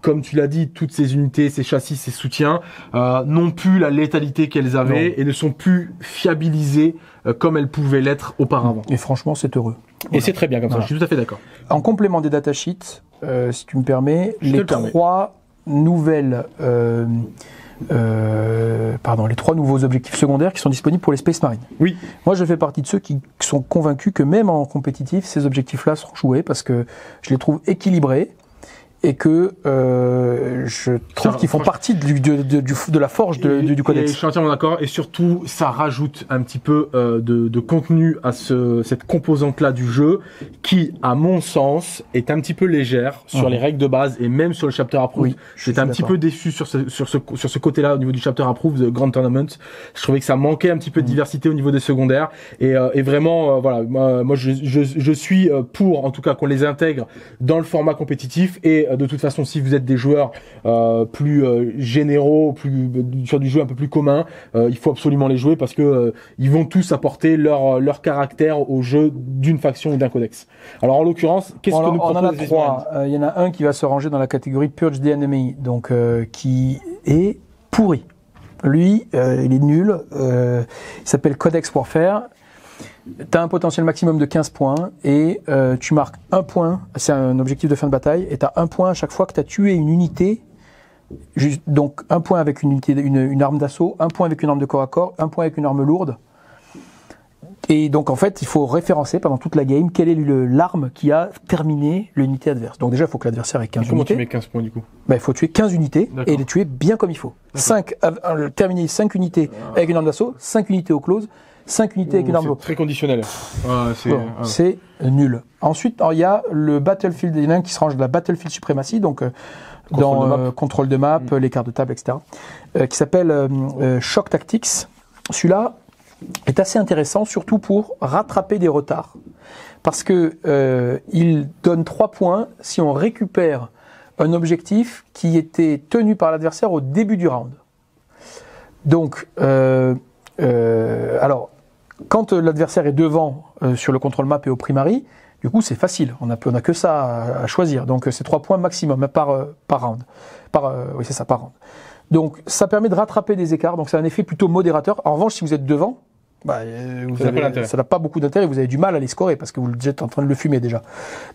comme tu l'as dit, toutes ces unités, ces châssis, ces soutiens euh, n'ont plus la létalité qu'elles avaient Non. et ne sont plus fiabilisées euh, comme elles pouvaient l'être auparavant. Et franchement, c'est heureux. Et c'est très bien comme ça, je suis tout à fait d'accord. En complément des datasheets, euh, si tu me permets, Je les permets. trois nouvelles, pardon, les trois nouveaux objectifs secondaires qui sont disponibles pour les Space Marines. Oui. Moi, je fais partie de ceux qui sont convaincus que même en compétitif, ces objectifs-là seront joués parce que je les trouve équilibrés et que euh, je trouve qu'ils font partie du, de, de- du- de la forge de- Et- du, du et codex. je suis entièrement d'accord. Et surtout, ça rajoute un petit peu euh, de, de contenu à ce, cette composante-là du jeu, qui, à mon sens, est un petit peu légère sur Mhm. les règles de base et même sur le chapter approved. Oui, J'étais un petit peu déçu sur ce, sur ce, sur ce côté-là au niveau du chapter approved de Grand Tournament. Je trouvais que ça manquait un petit peu de Mhm. diversité au niveau des secondaires. Et, euh, et vraiment, euh, voilà, moi, je, je, je suis euh, pour, en tout cas, qu'on les intègre dans le format compétitif. Et euh, de toute façon, si vous êtes des joueurs euh, plus euh, généraux, plus sur du jeu un peu plus commun, euh, il faut absolument les jouer parce que ils vont tous apporter leur leur caractère au jeu d'une faction ou d'un codex. Alors en l'occurrence, qu'est-ce que nous on en a trois. Il y en a un qui va se ranger dans la catégorie Purge the Enemy, donc qui est pourri. Lui, euh, il est nul. Euh, il s'appelle Codex Warfare. Tu as un potentiel maximum de 15 points et euh, tu marques un point. C'est un objectif de fin de bataille et tu as un point à chaque fois que tu as tué une unité. Juste- donc un point avec une, unité, une, une arme d'assaut, un point avec une arme de corps à corps, un point avec une arme lourde. Et donc en fait, il faut référencer pendant toute la game quelle est l'arme qui a terminé l'unité adverse. Donc déjà, il faut que l'adversaire ait 15 Comment tu unités. mets 15 points du coup Ben, il faut tuer 15 unités et les tuer bien comme il faut. 5, terminer 5 unités avec une arme d'assaut, 5 unités au close, 5 unités avec une arme C'est lourde. très conditionnel. Ouais, c'est Bon, ouais. C'est nul. Ensuite, il y a le Battlefield, il y en a un qui se range de la Battlefield Supremacy, donc euh, Contrôle dans de euh, contrôle de map, Mm. les cartes de table, etc., euh, qui s'appelle euh, euh, Shock Tactics. Celui-là est assez intéressant, surtout pour rattraper des retards, parce que euh, il donne 3 points si on récupère un objectif qui était tenu par l'adversaire au début du round. Donc, euh, euh, alors, quand euh, l'adversaire est devant euh, sur le contrôle map et au primary, du coup, c'est facile. On n'a on a que ça à, choisir. Donc, euh, c'est trois points maximum hein, par, par round. Oui, c'est ça, par round. Donc, ça permet de rattraper des écarts. Donc, c'est un effet plutôt modérateur. En revanche, si vous êtes devant, bah, euh, vous Ça n'a pas beaucoup d'intérêt. Vous avez du mal à les scorer parce que vous êtes en train de le fumer déjà.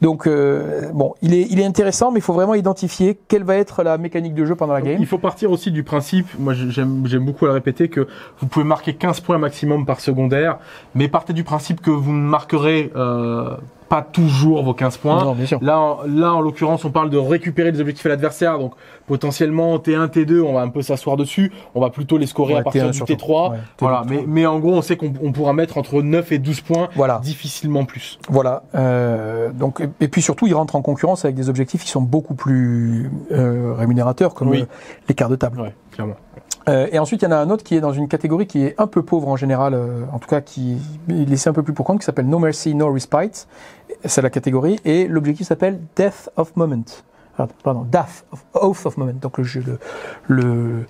Donc euh, bon, il est, il est intéressant, mais il faut vraiment identifier quelle va être la mécanique de jeu pendant la game. Il faut partir aussi du principe, moi j'aime j'aime beaucoup le répéter, que vous pouvez marquer 15 points maximum par secondaire, mais partez du principe que vous ne marquerez euh, pas toujours vos 15 points. Non, bien sûr. Là, en- là, en l'occurrence, on parle de récupérer des objectifs à l'adversaire. Donc, potentiellement, T1, T2, on va un peu s'asseoir dessus. On va plutôt les scorer Ouais, à partir T1 du surtout. T3. Ouais, T2, voilà. Mais, mais en gros, on sait qu'on on pourra mettre entre 9 et 12 points. Voilà. Difficilement plus. Voilà. Euh, donc, et, puis surtout, il rentre en concurrence avec des objectifs qui sont beaucoup plus euh, rémunérateurs, comme Oui. euh, les quarts de table. Ouais, clairement. Euh, et ensuite, il y en a un autre qui est dans une catégorie qui est un peu pauvre en général, euh, en tout cas qui est laissé un peu plus pour compte, qui s'appelle No Mercy, No Respite. C'est la catégorie. Et l'objectif s'appelle Death of Moment. Ah, Pardon, Death of, Oath of Moment. Donc le, jeu- le, le,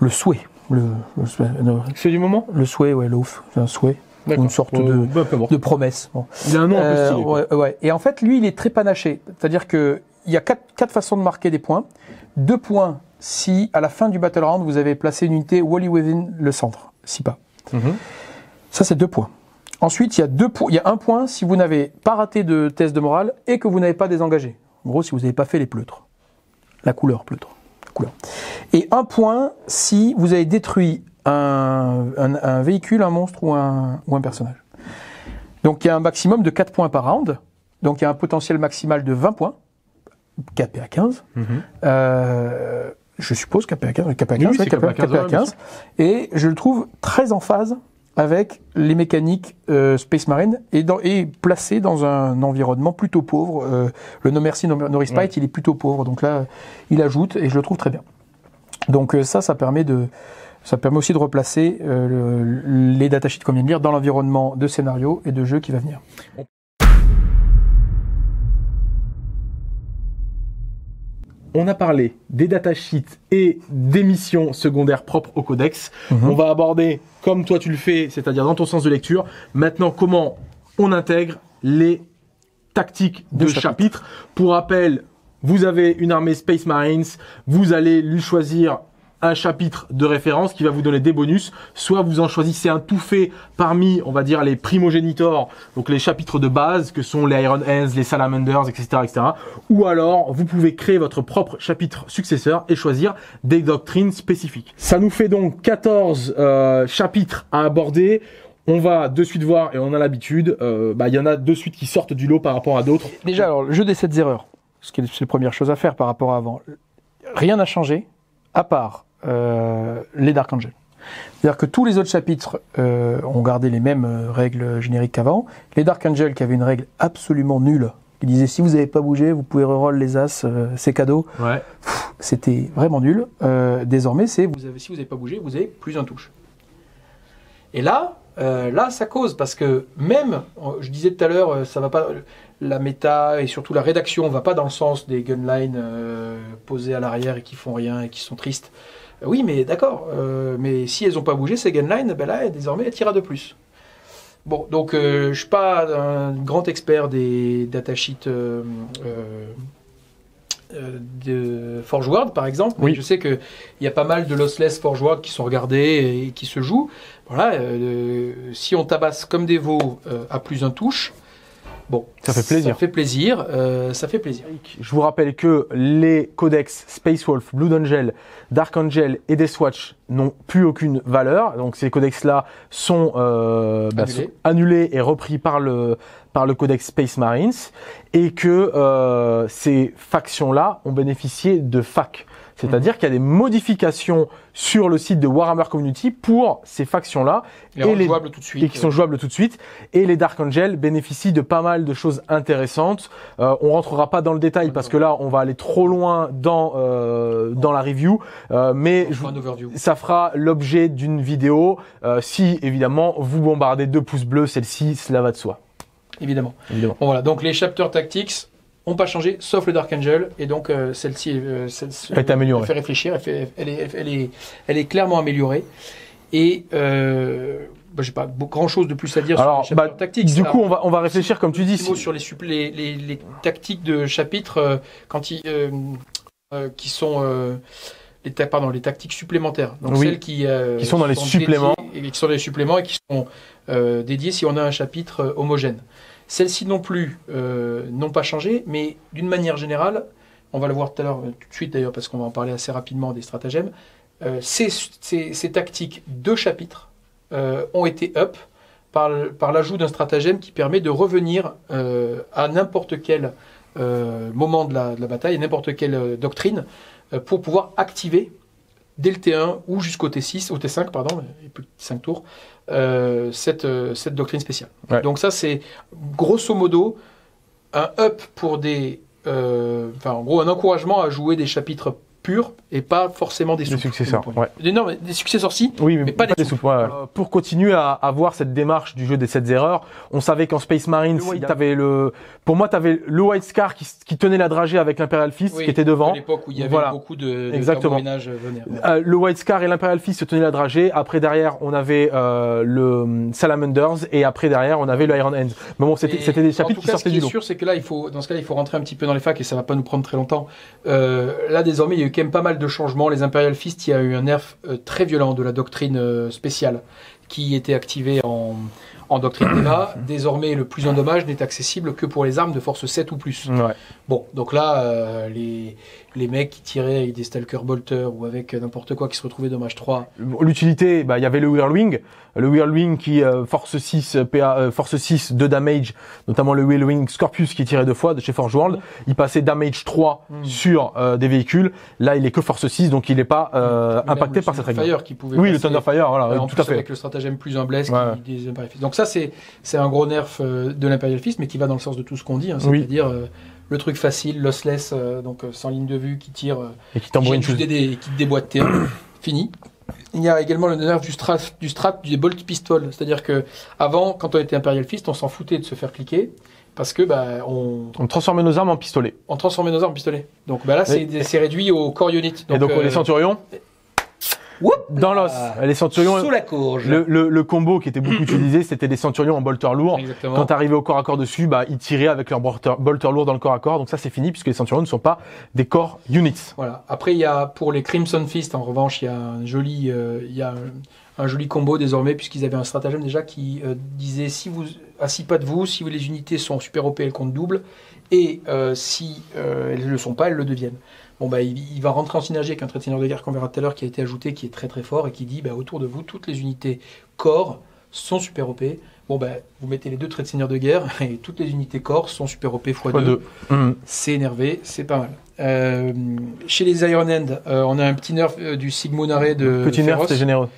le souhait. Le, le, souhait- non, C'est du moment? Le souhait, ouais, l'oath, c'est un souhait, une sorte Euh, de- bah, de promesse. Bon. Il a un nom un peu Euh, stylé. ouais, ouais. Et en fait, lui, il est très panaché. C'est-à-dire que il y a quatre, quatre façons de marquer des points. Deux points si, à la fin du battle round, vous avez placé une unité wally within le centre. Si pas. Mhm. Ça, c'est deux points. Ensuite, il y a deux points. Il y a un point si vous n'avez pas raté de test de morale et que vous n'avez pas désengagé. En gros, si vous n'avez pas fait les pleutres. La couleur pleutre. La couleur. Et un point si vous avez détruit un, un- un véhicule, un monstre ou un, ou un personnage. Donc il y a un maximum de 4 points par round. Donc il y a un potentiel maximal de 20 points. KPA 15. Mhm. Euh, je suppose KPA 15. KPA 15, Oui, oui, ouais, c'est KPA 15, ouais, bien sûr. Et je le trouve très en phase avec les mécaniques euh, Space Marine et, dans, et placé dans un environnement plutôt pauvre. Euh, le No Mercy, No, no Respite, Ouais. il est plutôt pauvre. Donc là, il ajoute et je le trouve très bien. Donc euh, ça, ça permet de, ça permet aussi de replacer euh, le- les datasheets qu'on vient de lire dans l'environnement de scénario et de jeu qui va venir. On a parlé des datasheets et des missions secondaires propres au codex. Mhm. On va aborder, comme toi tu le fais, c'est-à-dire dans ton sens de lecture, maintenant comment on intègre les tactiques de, De chapitre. chapitre. Pour rappel, vous avez une armée Space Marines, vous allez lui choisir un chapitre de référence qui va vous donner des bonus, soit vous en choisissez un tout fait parmi, on va dire, les primogénitors, donc les chapitres de base, que sont les Iron Hands, les Salamanders, etc., etc., ou alors vous pouvez créer votre propre chapitre successeur et choisir des doctrines spécifiques. Ça nous fait donc 14 euh, chapitres à aborder. On va de suite voir, et on a l'habitude, euh, bah, il y en a de suite qui sortent du lot par rapport à d'autres. Déjà, alors, le jeu des 7 erreurs, ce qui est la première chose à faire par rapport à avant. Rien n'a changé, à part les Dark Angels. C'est-à-dire que tous les autres chapitres euh, ont gardé les mêmes euh, règles génériques qu'avant. Les Dark Angels, qui avaient une règle absolument nulle, qui disait si vous n'avez pas bougé, vous pouvez reroll les as, euh, c'est cadeau. Ouais. C'était vraiment nul. Euh, désormais, c'est vous avez, si vous n'avez pas bougé, vous avez plus un touche. Et là, euh, là, ça cause parce que même, euh, je disais tout à l'heure, euh, ça va pas, la méta et surtout la rédaction va pas dans le sens des gunlines euh, posées à l'arrière et qui font rien et qui sont tristes. Oui, mais d'accord, euh, mais si elles n'ont pas bougé ces gunlines, ben là, désormais, elles tirent à de plus. Bon, donc euh, je suis pas un grand expert des datasheets euh, euh, de Forge World, par exemple. mais Oui. Je sais qu'il y a pas mal de lossless Forge World qui sont regardés et qui se jouent. Voilà, si on tabasse comme des veaux à plus un touche, bon, Ça fait plaisir. Ça fait plaisir. euh, ça fait plaisir. Je vous rappelle que les codex Space Wolf, Blue Angel, Dark Angel et Deathwatch n'ont plus aucune valeur. Donc ces codex-là sont, euh, bah, sont annulés et repris par le par le codex Space Marines et que euh, ces factions-là ont bénéficié de fac. C'est-à-dire qu'il y a des modifications sur le site de Warhammer Community pour ces factions-là Et, tout de suite. et qui sont jouables tout de suite. Et les Dark Angel bénéficient de pas mal de choses intéressantes. Euh, on rentrera pas dans le détail parce que là, on va aller trop loin dans euh, dans la review. Euh, mais je ça fera l'objet d'une vidéo. euh, si évidemment vous bombardez deux pouces bleus, celle-ci, cela va de soi. Évidemment. Évidemment. Bon, voilà, donc les chapter tactics n'ont pas changé, sauf le Dark Angel, et donc euh, celle-ci euh, celle- est améliorée. Elle fait réfléchir, elle, fait- elle est, elle, est, elle est clairement améliorée. Et euh, bah, j'ai pas grand chose de plus à dire Alors, sur les bah, tactics. du coup, on va on va réfléchir comme tu dis. si- sur les, les, les, les tactiques de chapitre euh, quand ils, qui sont les, ta- pardon, les tactiques supplémentaires. Donc Oui. celles qui, Qui sont dans les suppléments. et qui sont dans les suppléments et qui sont dédiées si on a un chapitre homogène. Celles-ci non plus euh, n'ont pas changé, mais d'une manière générale, on va le voir tout à l'heure, euh, tout de suite d'ailleurs, parce qu'on va en parler assez rapidement des stratagèmes, euh, ces, tactiques de chapitres ont été up par, l'ajout d'un stratagème qui permet de revenir à n'importe quel moment de la, bataille, n'importe quelle doctrine, pour pouvoir activer dès le T1 ou jusqu'au T6, au T5, pardon, il y a plus de 5 tours, euh, cette, euh, cette doctrine spéciale. Ouais. Donc ça, c'est grosso modo un up pour des... euh, Enfin, en gros, un encouragement à jouer des chapitres purs et pas forcément des Des successeurs, Des- ouais. Des, non, mais des successeurs si, Oui, mais, Mais pas des soupes. ouais. Euh, Pour continuer à avoir cette démarche du jeu des 7 erreurs, on savait qu'en Space Marines, Le t'avais le, pour moi, tu avais le White Scar qui, qui tenait la dragée avec l'Imperial Fist Oui, qui était devant. à l'époque où il y avait Voilà. beaucoup de, de Exactement. venaient. Euh, le White Scar et l'Imperial Fist se tenaient la dragée. Après derrière, on avait euh, le Salamanders et après derrière, on avait le Iron Hands. Mais bon, c'était des chapitres tout qui cas, sortaient ce qui du est sûr, c'est que là, il faut, dans ce cas-là, il faut rentrer un petit peu dans les facs et ça va pas nous prendre très longtemps. Euh, là, désormais, il y a eu quand même pas mal de changements. Les Imperial Fist, il y a eu un nerf euh, très violent de la doctrine euh, spéciale qui était activée en, en doctrine Deva. Désormais, le plus un dommage n'est accessible que pour les armes de force 7 ou plus. Ouais. Bon, donc là, euh, les, les mecs qui tiraient avec des Stalker Bolter ou avec n'importe quoi qui se retrouvaient dommage 3, L'utilité, bah, il y avait le Whirlwing, le Whirlwing qui euh, force 6 PA, euh, force 6 de damage, notamment le Whirlwing Scorpius qui tirait deux fois de chez Forge World. Il passait damage 3 Mm. sur euh, des véhicules. Là, il est que force 6, donc il n'est pas euh, même impacté le par cette règle. Fire qui pouvait Oui, le Thunderfire, voilà, Euh, en tout plus à fait. avec le stratagème plus un bless Ouais. qui des. Donc ça c'est c'est un gros nerf euh, de l'Imperial Fist mais qui va dans le sens de tout ce qu'on dit, hein, c'est-à-dire euh, le truc facile, lossless, euh, donc euh, sans ligne de vue qui tire, euh, Et qui qui tambourine des, des- qui te déboîte T1. Fini. Il y a également le nerf du strat, du strat du bolt pistol, c'est-à-dire que avant quand on était Imperial Fist, on s'en foutait de se faire cliquer parce que bah on, On transformait nos armes en pistolets. on transformait nos armes en pistolet. Donc bah là c'est réduit au core unit. et donc euh, les centurions, dans l'os. là, Les centurions, sous la courge. le, le, le combo qui était beaucoup utilisé, c'était des centurions en bolter lourd. Exactement. Quand t'arrivais au corps à corps dessus, bah, ils tiraient avec leur bolter, bolter lourd dans le corps à corps. Donc ça, c'est fini puisque les centurions ne sont pas des corps units. Voilà. Après, il y a pour les Crimson Fist, en revanche, il y a un joli, euh, il y a un, un joli combo désormais puisqu'ils avaient un stratagème déjà qui euh, disait si vous à six pas de vous, si les unités sont super OP, elles comptent double, et euh, si euh, elles ne le sont pas, elles le deviennent. Bon bah il, il va rentrer en synergie avec un trait de seigneur de guerre qu'on verra tout à l'heure qui a été ajouté, qui est très très fort et qui dit bah, autour de vous toutes les unités corps sont super OP. Bon bah vous mettez les deux traits de seigneur de guerre et toutes les unités corps sont super OP x2 Fois deux. Mhm. c'est énervé, c'est pas mal. Euh, chez les Iron Hand, euh, on a un petit nerf euh, du Sigmunare de Petit nerf, c'est généreux.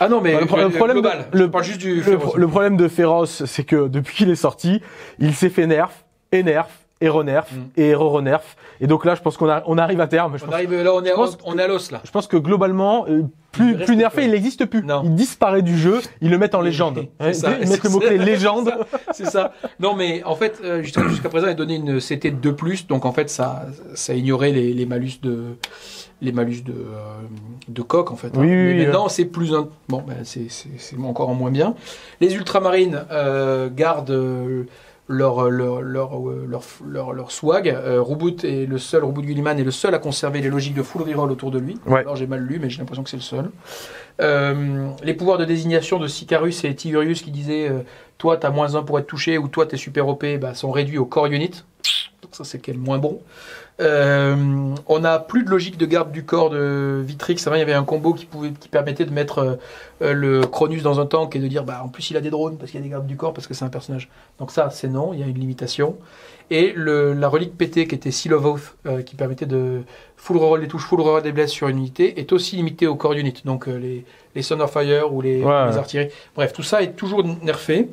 Ah non, mais Le le, pro- le problème global. de- le- Je parle juste du Le, Féroce. pro- le problème de Féroce, c'est que depuis qu'il est sorti, il s'est fait nerf, et nerf, et renerf, Mm. et re-renerf. Et donc là, je pense qu'on on arrive à terme. Je On pense, arrive là, on est, pense on est à l'os là. je pense que globalement, euh, plus, plus nerfé, il n'existe plus. Non. Il disparaît du jeu, ils le mettent en légende. Ouais, ça, ils mettent le mot-clé légende. C'est ça. Non, mais en fait, euh, jusqu'à jusqu'à présent, il a donné une CT de 2+, donc en fait, ça, ça ignorait les, les malus de les malus de, euh, de coq en fait. hein. Oui, oui, Mais oui, maintenant, c'est plus un. Bon, ben, c'est encore en moins bien. Les ultramarines euh, gardent euh, leur, leur, leur, euh, leur, leur, leur swag. Euh, Reboot est le seul, Reboot Gulliman est le seul à conserver les logiques de full reroll autour de lui. Ouais. Alors j'ai mal lu, mais j'ai l'impression que c'est le seul. Euh, les pouvoirs de désignation de Sicarus et Tigurius qui disaient euh, toi t'as moins 1 pour être touché ou toi t'es super OP bah, sont réduits au core unit. Donc ça c'est quand même moins bon. Euh, on n'a plus de logique de garde du corps de Vitrix. Avant il y avait un combo qui, pouvait, qui permettait de mettre euh, le Cronus dans un tank et de dire bah en plus il a des drones parce qu'il y a des gardes du corps parce que c'est un personnage. Donc ça c'est non, il y a une limitation. Et le, la relique PT qui était Seal of Oath euh, qui permettait de full reroll des touches, full reroll des blesses sur une unité est aussi limitée au core unit. Donc les, les Fire ou les, Ouais. les artilleries. Bref, tout ça est toujours nerfé.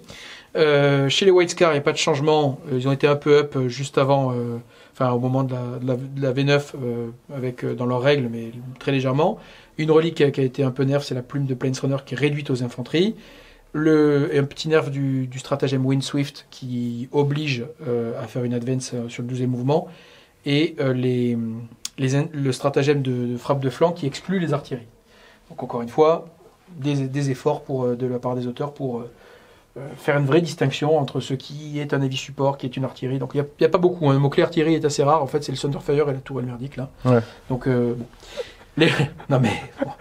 Euh, chez les White Scar, il n'y a pas de changement. Euh, Ils ont été un peu up euh, juste avant, euh, enfin au moment de la, de la, de la V9 euh, avec dans leurs règles, mais très légèrement. Une relique qui a, été un peu nerf, c'est la plume de Plains Runner qui est réduite aux infanteries. Le, un petit nerf du, du stratagème Wind Swift qui oblige à faire une advance sur le 12e mouvement. Et les, les, le stratagème de, frappe de flanc qui exclut les artilleries. Donc encore une fois, des, des efforts pour, de la part des auteurs pour faire une vraie distinction entre ce qui est un heavy support, qui est une artillerie. Donc il n'y a, pas beaucoup. hein. Le mot-clé artillerie est assez rare. En fait, c'est le Thunderfire et la tourelle merdique là. Ouais. Donc euh, bon. Les... Non mais bon.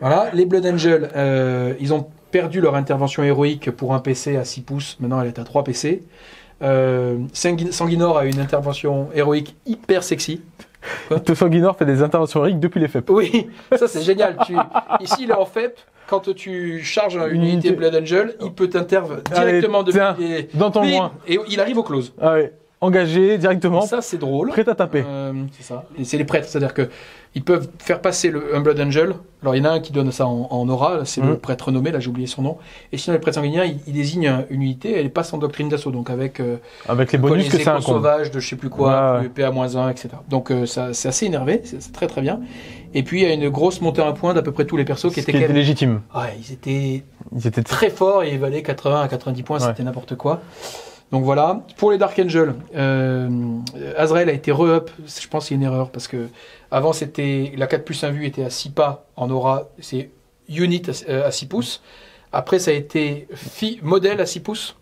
voilà, les Blood Angels, euh, ils ont perdu leur intervention héroïque pour un PC à 6 pouces. Maintenant, elle est à 3 PC. Euh, Sanguin- Sanguinor a une intervention héroïque hyper sexy. Te Sanguinor fait des interventions héroïques depuis les FEP. Oui, ça c'est génial. Tu... Ici, il est en FEP. Quand tu charges une Une unité Blood Angel, il peut t'intervenir Allez, directement depuis les... Dans ton Bim loin. Et il arrive au close. Ah ouais. Engagé directement, Ça, c'est drôle. prêt à taper. Euh, c'est ça. Et c'est les prêtres, c'est-à-dire que ils peuvent faire passer le un Blood Angel. Alors il y en a un qui donne ça en, en aura, c'est le Mhm. prêtre nommé, là j'ai oublié son nom. Et sinon les prêtres sanguiniens, ils, ils désignent un- une unité, elle passe en doctrine d'assaut, donc avec euh, Avec les bonus que ça sauvages de je sais plus quoi, Ouais, ouais. le PA-1, etc. Donc euh, ça, c'est assez énervé, c'est très très bien. Et puis il y a une grosse montée à un point d'à peu près tous les persos qui étaient qui était même- légitime. Ouais, ils étaient Ils étaient très... très fort et il valait 80 à 90 points, Ouais. c'était n'importe quoi. Donc voilà. Pour les Dark Angel, euh, Azrael a été re-up. Je pense c'est une erreur parce que avant c'était la 4 plus 1 vue était à 6 pas en aura, c'est unit à, euh, à 6 pouces. Après ça a été fi- modèle à 6 pouces.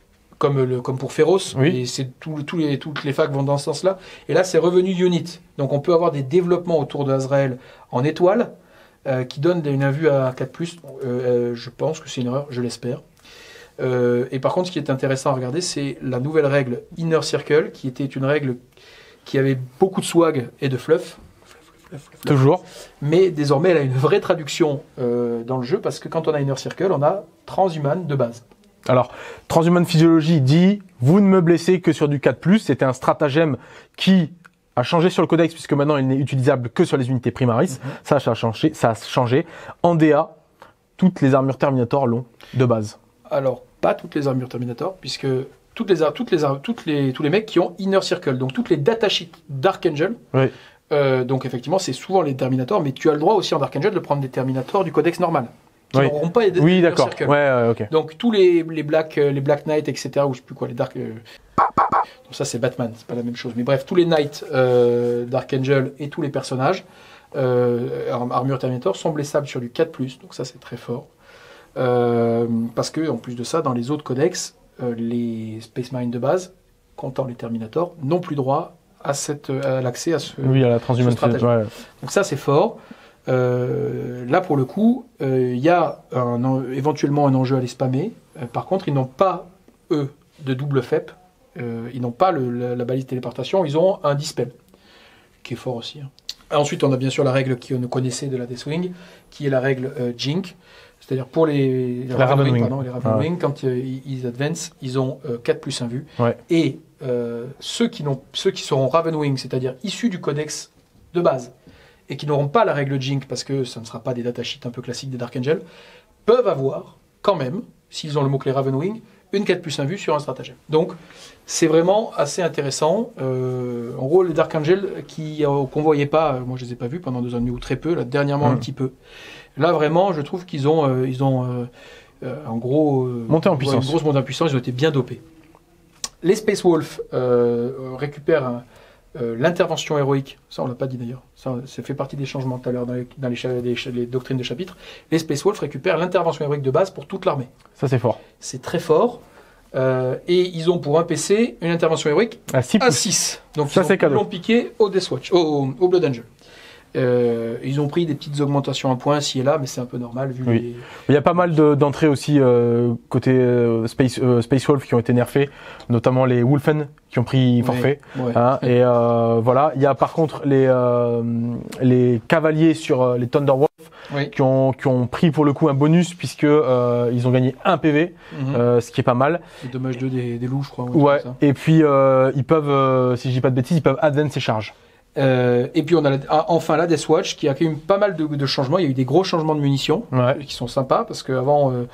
Comme, le, comme pour Féroce, Oui. et c'est tout- les, toutes les facs vont dans ce sens-là. Et là, c'est revenu unit. Donc, on peut avoir des développements autour d'Azrael en étoile, euh, qui donne une vue à 4+. Euh, euh, je pense que c'est une erreur, je l'espère. Euh, et par contre, ce qui est intéressant à regarder, c'est la nouvelle règle Inner Circle, qui était une règle qui avait beaucoup de swag et de fluff. Toujours. Mais désormais, elle a une vraie traduction euh, dans le jeu, parce que quand on a Inner Circle, on a Transhuman de base. Alors, Transhuman Physiology dit Vous ne me blessez que sur du 4. C'était un stratagème qui a changé sur le codex, puisque maintenant il n'est utilisable que sur les unités primaris. Ça, ça a changé. Ça a changé. En DA, toutes les armures Terminator l'ont de base. Alors, pas toutes les armures Terminator, puisque toutes les, toutes les, toutes les, tous les mecs qui ont Inner Circle, donc toutes les datasheets Dark Angel, Oui. euh, donc effectivement, c'est souvent les Terminators, mais tu as le droit aussi en Dark Angel de prendre des Terminators du codex normal, qui Oui. n'auront pas les Oui, d'accord. Ouais. Donc tous les, les Black euh, les Black Knight, etc. ou je sais plus quoi, les Dark. euh, donc ça c'est Batman, c'est pas la même chose. Mais bref, tous les Knights euh, Dark Angel et tous les personnages euh, arm- armure Terminator sont blessables sur du 4+, donc ça c'est très fort. Parce que en plus de ça, dans les autres codex, les Space Marines de base, comptant les Terminators, n'ont plus droit à, cette, à l'accès à ce, Oui, à la Transhuman ce stratagème. Physiology. ouais. donc ça, c'est fort. Euh, là, pour le coup, euh, il y a un éventuellement un enjeu à les spammer. Euh, par contre, ils n'ont pas, eux, de double FEP. Euh, ils n'ont pas le- la, la balise téléportation. Ils ont un dispel, qui est fort aussi. hein. Ensuite, on a bien sûr la règle qu'on connaissait de la Deathwing, qui est la règle euh, Jink. C'est-à-dire pour les, les Ravenwing, Ravenwing, quand euh, ils ils advance, ils ont euh, 4 plus 1 vue. Ouais. Et euh, ceux, qui ceux qui seront Ravenwing, c'est-à-dire issus du codex de base, et qui n'auront pas la règle Jink, parce que ça ne sera pas des datasheets un peu classiques des Dark Angel, peuvent avoir, quand même, s'ils ont le mot-clé Ravenwing, une 4 plus 1 vue sur un stratagème. Donc, c'est vraiment assez intéressant. Euh, en gros, les Dark Angel qui euh, qu'on voyait pas, euh, moi je les ai pas vus pendant deux années ou très peu, là dernièrement un Mhm. petit peu. Là vraiment, je trouve qu'ils ont, euh, ils ont en gros Monté en puissance. Une grosse montée en puissance, ils ont été bien dopés. Les Space Wolf récupèrent un- euh, l'intervention héroïque. Ça, on l'a pas dit d'ailleurs. Ça, ça fait partie des changements tout à l'heure dans, les, dans les les doctrines de chapitre. Les Space Wolf récupèrent l'intervention héroïque de base pour toute l'armée. Ça, c'est fort. C'est très fort. Euh, et ils ont pour un PC une intervention héroïque À 6 à pouces. 6. Donc Ça, ils ont- piqué au Death Watch, au, au- au Blood Angel. Euh, ils ont pris des petites augmentations à points ci et là, mais c'est un peu normal vu Oui. les- Il y a pas mal de- d'entrées aussi euh, côté euh, Space, euh, Space Wolf qui ont été nerfées, notamment les Wolfen qui ont pris forfait. Ouais. hein, et euh, voilà, il y a par contre les euh, les cavaliers sur les Thunderwolf Oui. qui ont qui ont pris pour le coup un bonus puisque euh, ils ont gagné un PV, Mhm. euh, ce qui est pas mal. C'est dommage 2 des, des loups, je crois. Ouais. Et puis euh, ils peuvent, euh, si je dis pas de bêtises, ils peuvent advance et charge. Euh, et puis on a la- ah, enfin la Death Watch qui a quand même pas mal de, de changements. Il y a eu des gros changements de munitions Ouais. qui sont sympas parce qu'avant euh,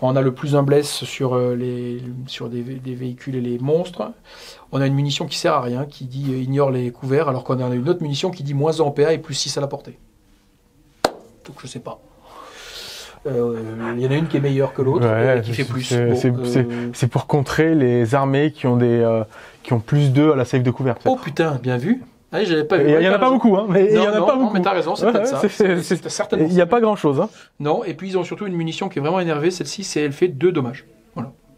on a le plus un bless sur euh, les sur des, des véhicules et les monstres. On a une munition qui sert à rien, qui dit euh, ignore les couverts, alors qu'on a une autre munition qui dit moins 1 en PA et plus 6 à la portée. Donc je sais pas. Euh, Il y en a une qui est meilleure que l'autre Ouais, et qui fait plus. c'est- Bon, euh, pour contrer les armées qui ont des euh, qui ont plus 2 à la save de couvert. Oh putain, bien vu. Ah, j'avais pas vu. Il y en a pas beaucoup, hein, mais il y Non, en a non, pas non, beaucoup. mais t'as raison, c'est Ouais, peut-être ouais, ça. c'est- certainement Il n'y a pas grand chose. Hein. Non, et puis ils ont surtout une munition qui est vraiment énervée. Celle-ci, c'est elle fait deux dommages.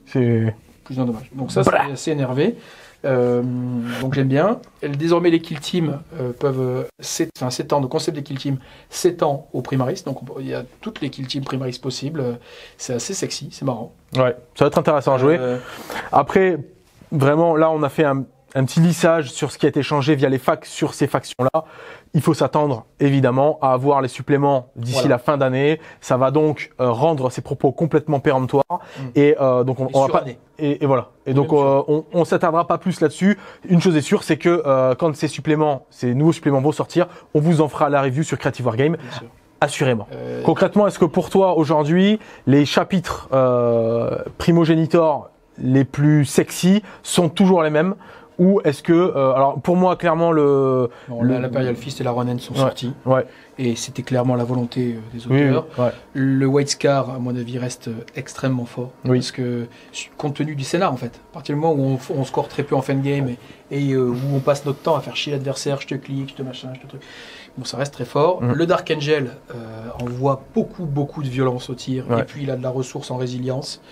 C'est Plus d'un dommage. Donc ça, c'est assez énervé. Euh, donc j'aime bien. Désormais, les kill teams euh, peuvent enfin, s'étendre, le concept des kill teams s'étend aux primaris. Donc on- il y a toutes les kill teams primaris possibles. Euh, C'est assez sexy, c'est marrant. Ouais, ça va être intéressant à jouer. Euh, Après, vraiment, là, on a fait un, un petit lissage sur ce qui a été changé via les facs sur ces factions-là. Il faut s'attendre, évidemment, à avoir les suppléments d'ici Voilà. la fin d'année. Ça va donc euh, rendre ces propos complètement péremptoires. Mm. Et euh, donc, on, on va pas. Et, et voilà. Et donc, euh, on, on s'attardera pas plus là-dessus. Une chose est sûre, c'est que euh, quand ces suppléments, ces nouveaux suppléments vont sortir, on vous en fera la review sur Creative Wargame, bien sûr. assurément. Euh, Concrètement, est-ce que pour toi aujourd'hui, les chapitres euh, primogénitors les plus sexy sont toujours les mêmes? Ou est-ce que euh, alors pour moi clairement le l'Imperial Fist et la Ronin sont Ouais. sortis. ouais Et c'était clairement la volonté euh, des oui, oui, auteurs. ouais. Le White Scar, à mon avis, reste euh, extrêmement fort. Oui. Parce que, compte tenu du scénar, en fait, à partir du moment où on, score très peu en fin de game et, et, euh, où on passe notre temps à faire chier l'adversaire, je te clique, je te machin, je te truc. Bon, ça reste très fort. Mhm. Le Dark Angel euh, envoie beaucoup, beaucoup de violence au tir. Ouais. Et puis, il a de la ressource en résilience.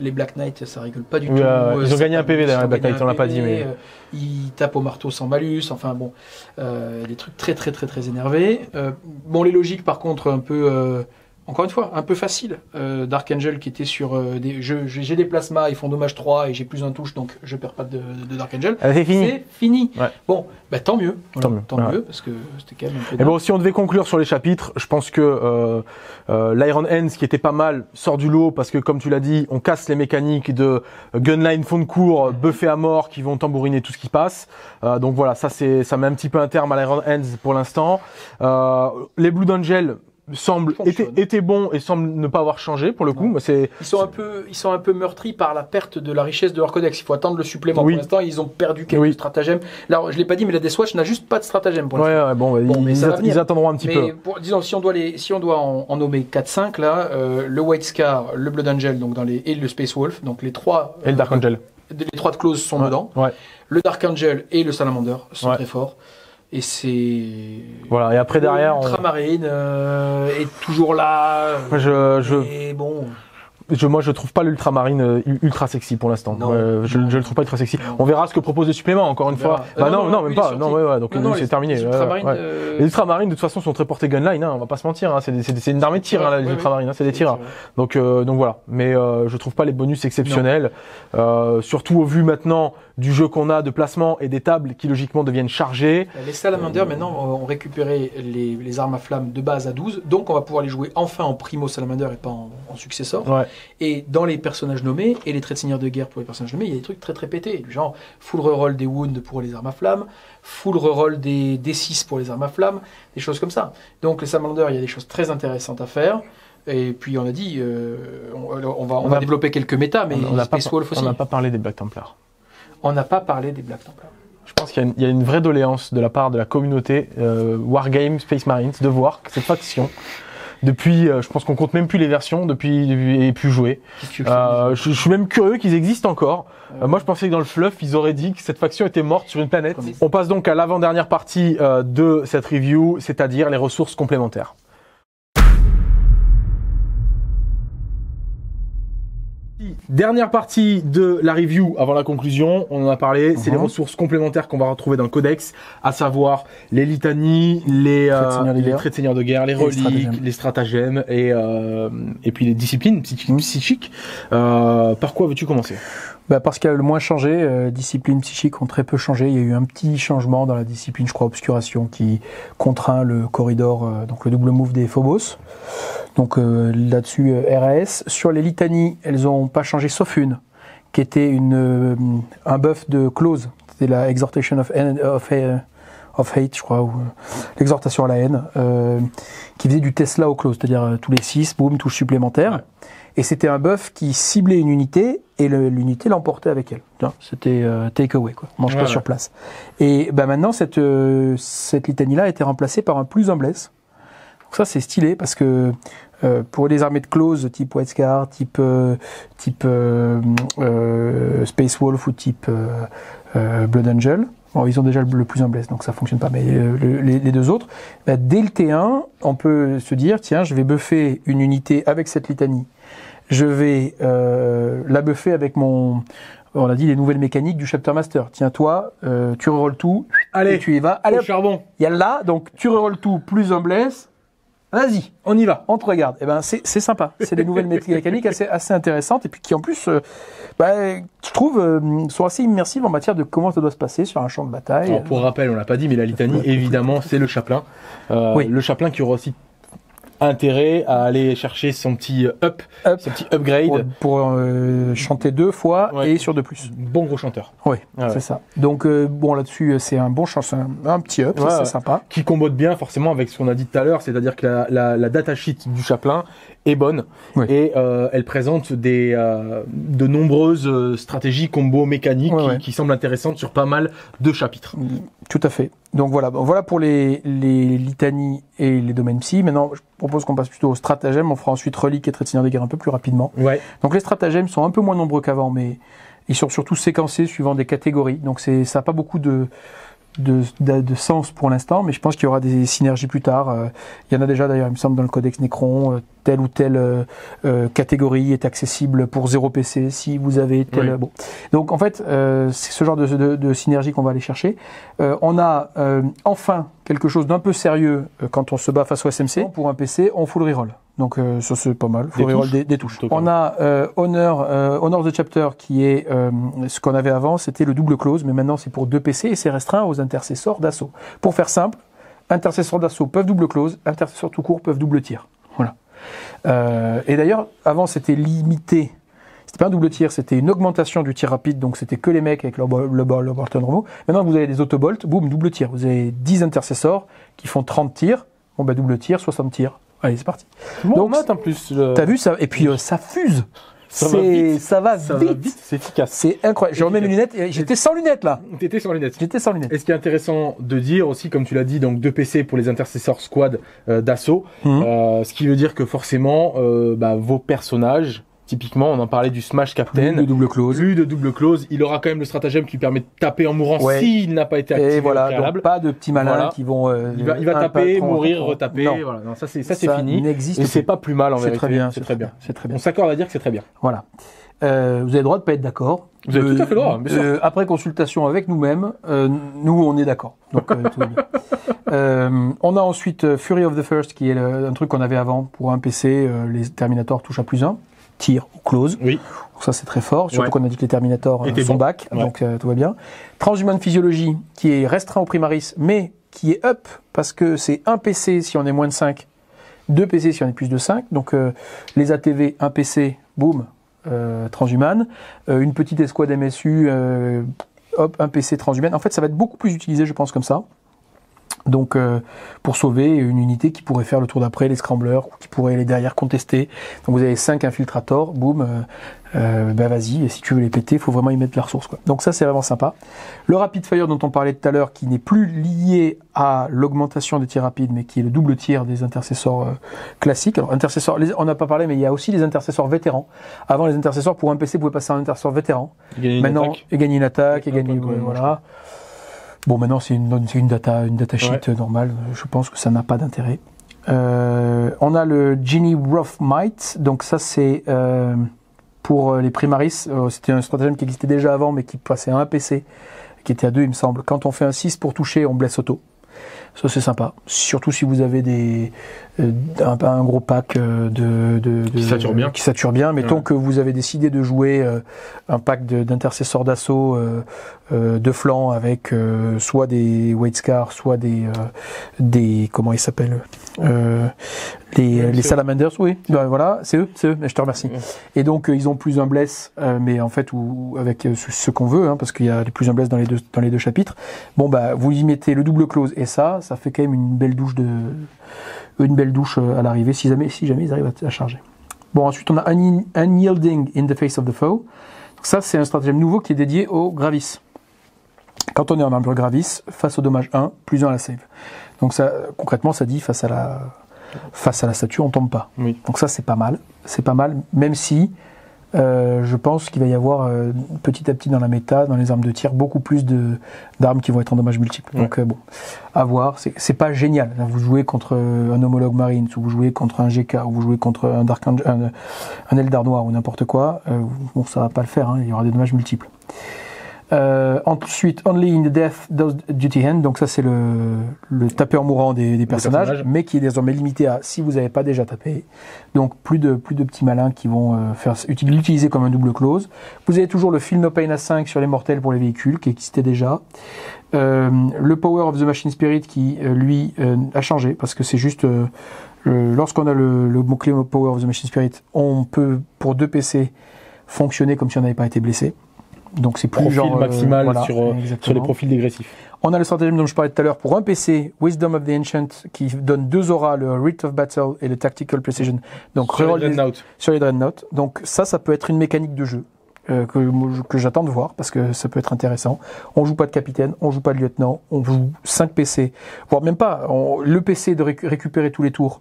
Les Black Knight, ça rigole pas du Oui, tout. euh, ils ont gagné un PV d'ailleurs, les Black gagné Knight, un on l'a pas dit, mais- euh, Ils tapent au marteau sans malus. Enfin, bon, euh, des trucs très, très, très, très énervés. Euh, bon, les logiques, par contre, un peu. Encore une fois, un peu facile. Euh, Dark Angel qui était sur euh, des. J'ai des plasmas, ils font dommage 3 et j'ai plus un touche, donc je perds pas de, de Dark Angel. Ah, c'est fini C'est fini. Ouais. Bon, bah, tant mieux. Voilà, Tant mieux, Tant ouais. mieux, parce que c'était quand même un peu. et bon si on devait conclure sur les chapitres je pense que euh, euh, l'Iron Hands qui était pas mal sort du lot parce que comme tu l'as dit on casse les mécaniques de gunline fond de cours buffet à mort qui vont tambouriner tout ce qui passe Euh, donc voilà ça c'est ça met un petit peu un terme à l'Iron Hands pour l'instant euh, les Blue Angel semblent Fonctionne. étaient, étaient bons et semblent ne pas avoir changé pour le coup c'est Ils sont, un peu, ils sont un peu meurtris par la perte de la richesse de leur codex. Il faut attendre le supplément. Oui. Pour l'instant, ils ont perdu quelques Oui. stratagèmes. Là, je l'ai pas dit, mais la Death Watch n'a juste pas de stratagème pour ouais, l'instant. ouais, bon, bah, Bon, mais ils, ça attendront un petit Mais peu pour- disons, si on doit, les, si on doit en, en nommer 4-5, là, euh, le White Scar, le Blood Angel donc dans les, et le Space Wolf, donc les trois, et le Dark euh, Angel les trois de close sont ouais. dedans. ouais Le Dark Angel et le Salamander sont Ouais. très forts. Et c'est. voilà et après derrière on- Ultramarine euh, est toujours là. Je, je, Et bon. Je, moi, je trouve pas l'ultramarine euh, ultra sexy pour l'instant. Euh, je, je le trouve pas ultra sexy. Non. On verra ce que propose le supplément, encore une fois. Euh, Bah non, non, même pas. Non, ouais, ouais, donc c'est terminé. les ouais, ultramarines, ouais. euh, Les ultramarines, de toute façon, sont très portés gunline, hein, on va pas se mentir. Hein, c'est une armée de tir, hein, les ultramarines, hein, c'est des tireurs. Donc, euh, donc voilà. Mais euh, je trouve pas les bonus exceptionnels, euh, surtout au vu maintenant du jeu qu'on a de placement et des tables qui logiquement deviennent chargées. Les salamanders maintenant ont récupéré les, les armes à flammes de base à 12, donc on va pouvoir les jouer enfin en primo salamander et pas en, en successeur. Ouais. Et dans les personnages nommés et les traits de seigneur de guerre pour les personnages nommés, il y a des trucs très très pétés, du genre full reroll des wounds pour les armes à flammes, full reroll des D6 pour les armes à flammes, des choses comme ça. Donc les salamanders, il y a des choses très intéressantes à faire. Et puis on a dit, euh, on, on va, on On va a- développer quelques méta, mais on n'a pas, parlé des Black Templars. On n'a pas parlé des Black Templars. Je pense qu'il y, a une- il y a une vraie doléance de la part de la communauté euh, Wargame Space Marines de voir que cette faction, depuis, euh, je pense qu'on compte même plus les versions depuis, depuis et plus jouer. Euh, je, je suis même curieux qu'ils existent encore. Euh, moi, je pensais que dans le fluff, ils auraient dit que cette faction était morte sur une planète. On passe donc à l'avant-dernière partie euh, de cette review, c'est-à-dire les ressources complémentaires. Dernière partie de la review avant la conclusion, on en a parlé, c'est les ressources complémentaires qu'on va retrouver dans le codex, à savoir les litanies, les, Traits de euh, seigneur de les guerre. traits de seigneur de guerre, les reliques, stratagèmes. les stratagèmes et, euh, et puis les disciplines psychi- psychiques. Euh, par quoi veux-tu commencer? Bah parce qu'elle a le moins changé, euh, disciplines psychiques ont très peu changé. Il y a eu un petit changement dans la discipline, je crois, obscuration, qui contraint le corridor, euh, donc le double move des Phobos. Donc euh, là-dessus, euh, RAS. Sur les litanies, elles ont pas changé, sauf une, qui était une, euh, un buff de close. C'était la Exhortation of, of, of Hate, je crois, ou euh, l'exhortation à la haine, euh, qui faisait du Tesla au close, c'est-à-dire tous les 6, boum, touche supplémentaire. Et c'était un buff qui ciblait une unité et le- l'unité l'emportait avec elle. C'était euh, take away, quoi. Mange pas sur place. Et bah maintenant, cette, euh, cette litanie-là a été remplacée par un plus un bless. Donc ça, c'est stylé parce que euh, pour les armées de close type White Scar, type, euh, type euh, euh, Space Wolf ou type Blood Angel, bon, ils ont déjà le, plus un bless, donc ça fonctionne pas. Mais euh, le- les, les deux autres, bah, dès le T1, on peut se dire, tiens, je vais buffer une unité avec cette litanie je vais euh, la buffer avec mon, on a dit les nouvelles mécaniques du Chapter Master. Tiens, toi, euh, tu rerolles tout, Allez, et tu y vas. Allez, au charbon. il y a là, donc tu rerolles tout plus un bless. Vas-y, On y va. on te regarde. Eh ben, c'est c'est sympa. C'est des nouvelles mé- mécaniques assez, assez intéressantes et puis qui en plus, euh, bah, je trouve, euh, sont assez immersives en matière de comment ça doit se passer sur un champ de bataille. Alors, pour rappel, on l'a pas dit, mais la litanie, évidemment, c'est le chaplain. Euh, Oui. Le chaplain qui aura aussi intérêt à aller chercher son petit up, Up. son petit upgrade. pour, pour, euh, chanter deux fois Ouais. et sur deux plus. Bon gros chanteur. Oui, Ah ouais. c'est ça. Donc euh, bon là-dessus, euh, c'est un bon chant, c'est un, un petit up, ça, Ouais, c'est sympa. Qui combote bien forcément avec ce qu'on a dit tout à l'heure, c'est-à-dire que la, la, la datasheet du chaplain est bonne Oui. et euh, elle présente des, euh, de nombreuses euh, stratégies combo mécaniques qui semblent intéressantes sur pas mal de chapitres. Tout à fait. Donc voilà, bon, voilà pour les, les litanies et les domaines psy. Maintenant, je propose qu'on passe plutôt au stratagème. On fera ensuite reliques et traits de guerres un peu plus rapidement. Ouais. Donc les stratagèmes sont un peu moins nombreux qu'avant, mais ils sont surtout séquencés suivant des catégories. Donc c'est ça n'a pas beaucoup de, de, de, de sens pour l'instant, mais je pense qu'il y aura des synergies plus tard. Euh, il y en a déjà d'ailleurs, il me semble, dans le codex Necron. euh, telle ou telle euh, euh, catégorie est accessible pour 0 PC si vous avez tel. Oui. Bon. Donc en fait, euh, c'est ce genre de, de, de synergie qu'on va aller chercher. Euh, on a euh, enfin quelque chose d'un peu sérieux euh, quand on se bat face au SMC. Pour un PC, on full reroll. Donc euh, ça c'est pas mal. Full Des touches. des, des touches. On a euh, Honor, euh, Honor the Chapter qui est euh, ce qu'on avait avant, c'était le double close, mais maintenant c'est pour deux PC et c'est restreint aux intercesseurs d'assaut. Pour faire simple, intercesseurs d'assaut peuvent double close, intercesseurs tout court peuvent double tir. Voilà. Et d'ailleurs, avant c'était limité. C'était pas un double tir, c'était une augmentation du tir rapide, donc c'était que les mecs avec leur, bo- le, bo- le Bolton normaux. Maintenant vous avez des autobolts, boum, double tir. Vous avez 10 intercesseurs qui font 30 tirs. Bon bah double tir, 60 tirs. Allez, c'est parti. Bon, Donc, en plus. le- T'as vu ça Et puis euh, ça fuse. Ça va vite. ça va ça vite. va vite, c'est efficace. C'est incroyable. Je remets mes lunettes. et J'étais sans lunettes là. T'étais sans lunettes. J'étais sans lunettes. Et ce qui est intéressant de dire aussi, comme tu l'as dit, donc deux PC pour les intercesseurs squad euh, d'assaut, Mhm. euh, ce qui veut dire que forcément euh, bah, vos personnages, typiquement on en parlait du Smash Captain, de double close. plus de double close, il aura quand même le stratagème qui permet de taper en mourant Ouais. s'il n'a pas été activé Et voilà, donc pas de petits malins Voilà. qui vont. euh, il va, il va un taper, mourir, retaper. Non, Voilà, non, ça c'est ça c'est fini. n'existe Et plus. c'est pas plus mal en C'est vérité. très bien. C'est très bien. C'est très On bien. s'accorde à dire que c'est très bien. Voilà. Euh, vous avez le droit de pas être d'accord. Vous avez Euh, tout à fait le droit, bien sûr. après consultation avec nous-mêmes, nous on est d'accord. Donc tout va bien. On a ensuite Fury of the First, qui est le- un truc qu'on avait avant pour un PC. les Terminators touchent à plus un, tir ou close. Oui. Donc ça c'est très fort. Surtout Ouais. qu'on a dit que les Terminators euh, sont back, Ouais. donc euh, tout va bien. Transhuman Physiology, qui est restreint au Primaris, mais qui est up parce que c'est un PC si on est moins de 5, deux PC si on est plus de 5. Donc euh, les ATV, un PC, boum, euh, transhuman. Euh, une petite escouade MSU, euh, hop, un PC transhuman. En fait, ça va être beaucoup plus utilisé, je pense, comme ça. Donc, euh, pour sauver une unité qui pourrait faire le tour d'après, les scramblers, ou qui pourrait aller derrière contester. Donc, vous avez 5 infiltrators, boum, euh, euh, bah vas-y, et si tu veux les péter, il faut vraiment y mettre la ressource. Quoi. Donc, ça, c'est vraiment sympa. Le rapid fire dont on parlait tout à l'heure, qui n'est plus lié à l'augmentation des tirs rapides, mais qui est le double tir des intercesseurs euh, classiques. Alors, intercesseurs, les- on n'a pas parlé, mais il y a aussi les intercesseurs vétérans. Avant, les intercesseurs, pour un PC, pouvaient passer en intercesseur vétéran. Il gagne une Maintenant, attaque. et gagner une attaque, et Un point gagner, voilà. Bon, maintenant, c'est une, une data, une data sheet normale. Je pense que ça n'a pas d'intérêt. Euh, on a le Genie Rough Might. Donc, ça, c'est euh, pour euh, les primaris. C'était un stratagème qui existait déjà avant, mais qui passait à un PC, qui était à 2, il me semble. Quand on fait un 6 pour toucher, on blesse auto. Ça, c'est sympa. Surtout si vous avez des, euh, un, un gros pack euh, de, de, de- Qui sature bien. Qui sature bien. Mettons Ouais. que vous avez décidé de jouer euh, un pack d'intercesseurs d'assaut de flanc avec soit des Weight Scars, soit des, des comment ils s'appellent euh, les, les. Salamanders, oui. Ben, voilà, c'est eux, c'est eux. Je te remercie. Ouais. Et donc ils ont plus un bless, mais en fait ou, avec ce, qu'on veut, hein, parce qu'il y a plus un bless dans les deux dans les deux chapitres. Bon bah vous y mettez le double close et ça, ça fait quand même une belle douche de une belle douche euh, à l'arrivée si jamais si jamais ils arrivent à, à charger. Bon ensuite on a Unyielding Unyielding in the face of the foe. Donc, ça c'est un stratagème nouveau qui est dédié au Gravis. Quand on est en armure Gravis, face au dommage 1, plus 1 à la save. Donc ça concrètement ça dit face à la face à la statue on tombe pas. Oui. Donc ça c'est pas mal, c'est pas mal, même si euh, je pense qu'il va y avoir euh, petit à petit dans la méta, dans les armes de tir, beaucoup plus de d'armes qui vont être en dommages multiples. Ouais. Donc euh, bon, à voir. C'est pas génial. Vous jouez contre euh, un homologue Marines, ou vous jouez contre un GK, ou vous jouez contre un Dark Angel, un, un Eldar noir ou n'importe quoi. euh, bon, ça va pas le faire. hein, il y aura des dommages multiples. Euh, ensuite, Only in the Death does Duty Hand, donc ça c'est le, le tapeur mourant des, des personnages, personnages. mais qui est désormais limité à si vous n'avez pas déjà tapé. Donc plus de plus de petits malins qui vont euh, faire uti- l'utiliser comme un double close. Vous avez toujours le Feel No Pain à 5 sur les mortels pour les véhicules qui existait déjà. Euh, le Power of the Machine Spirit qui euh, lui euh, a changé parce que c'est juste euh, lorsqu'on a le, le mot-clé Power of the Machine Spirit, on peut pour deux PC fonctionner comme si on n'avait pas été blessé. Donc c'est plus Profil genre, euh, maximal voilà, sur, euh, sur les profils dégressifs. On a le stratagème dont je parlais tout à l'heure pour un PC, Wisdom of the Ancient, qui donne deux auras, le Rite of Battle et le Tactical Precision. Donc Sur les Dreadnought. sur les Dreadnought. Donc ça, ça peut être une mécanique de jeu euh, que, j'attends de voir parce que ça peut être intéressant. On joue pas de capitaine, on joue pas de lieutenant, on joue 5 PC, voire même pas. On- le PC de récu- récupérer tous les tours,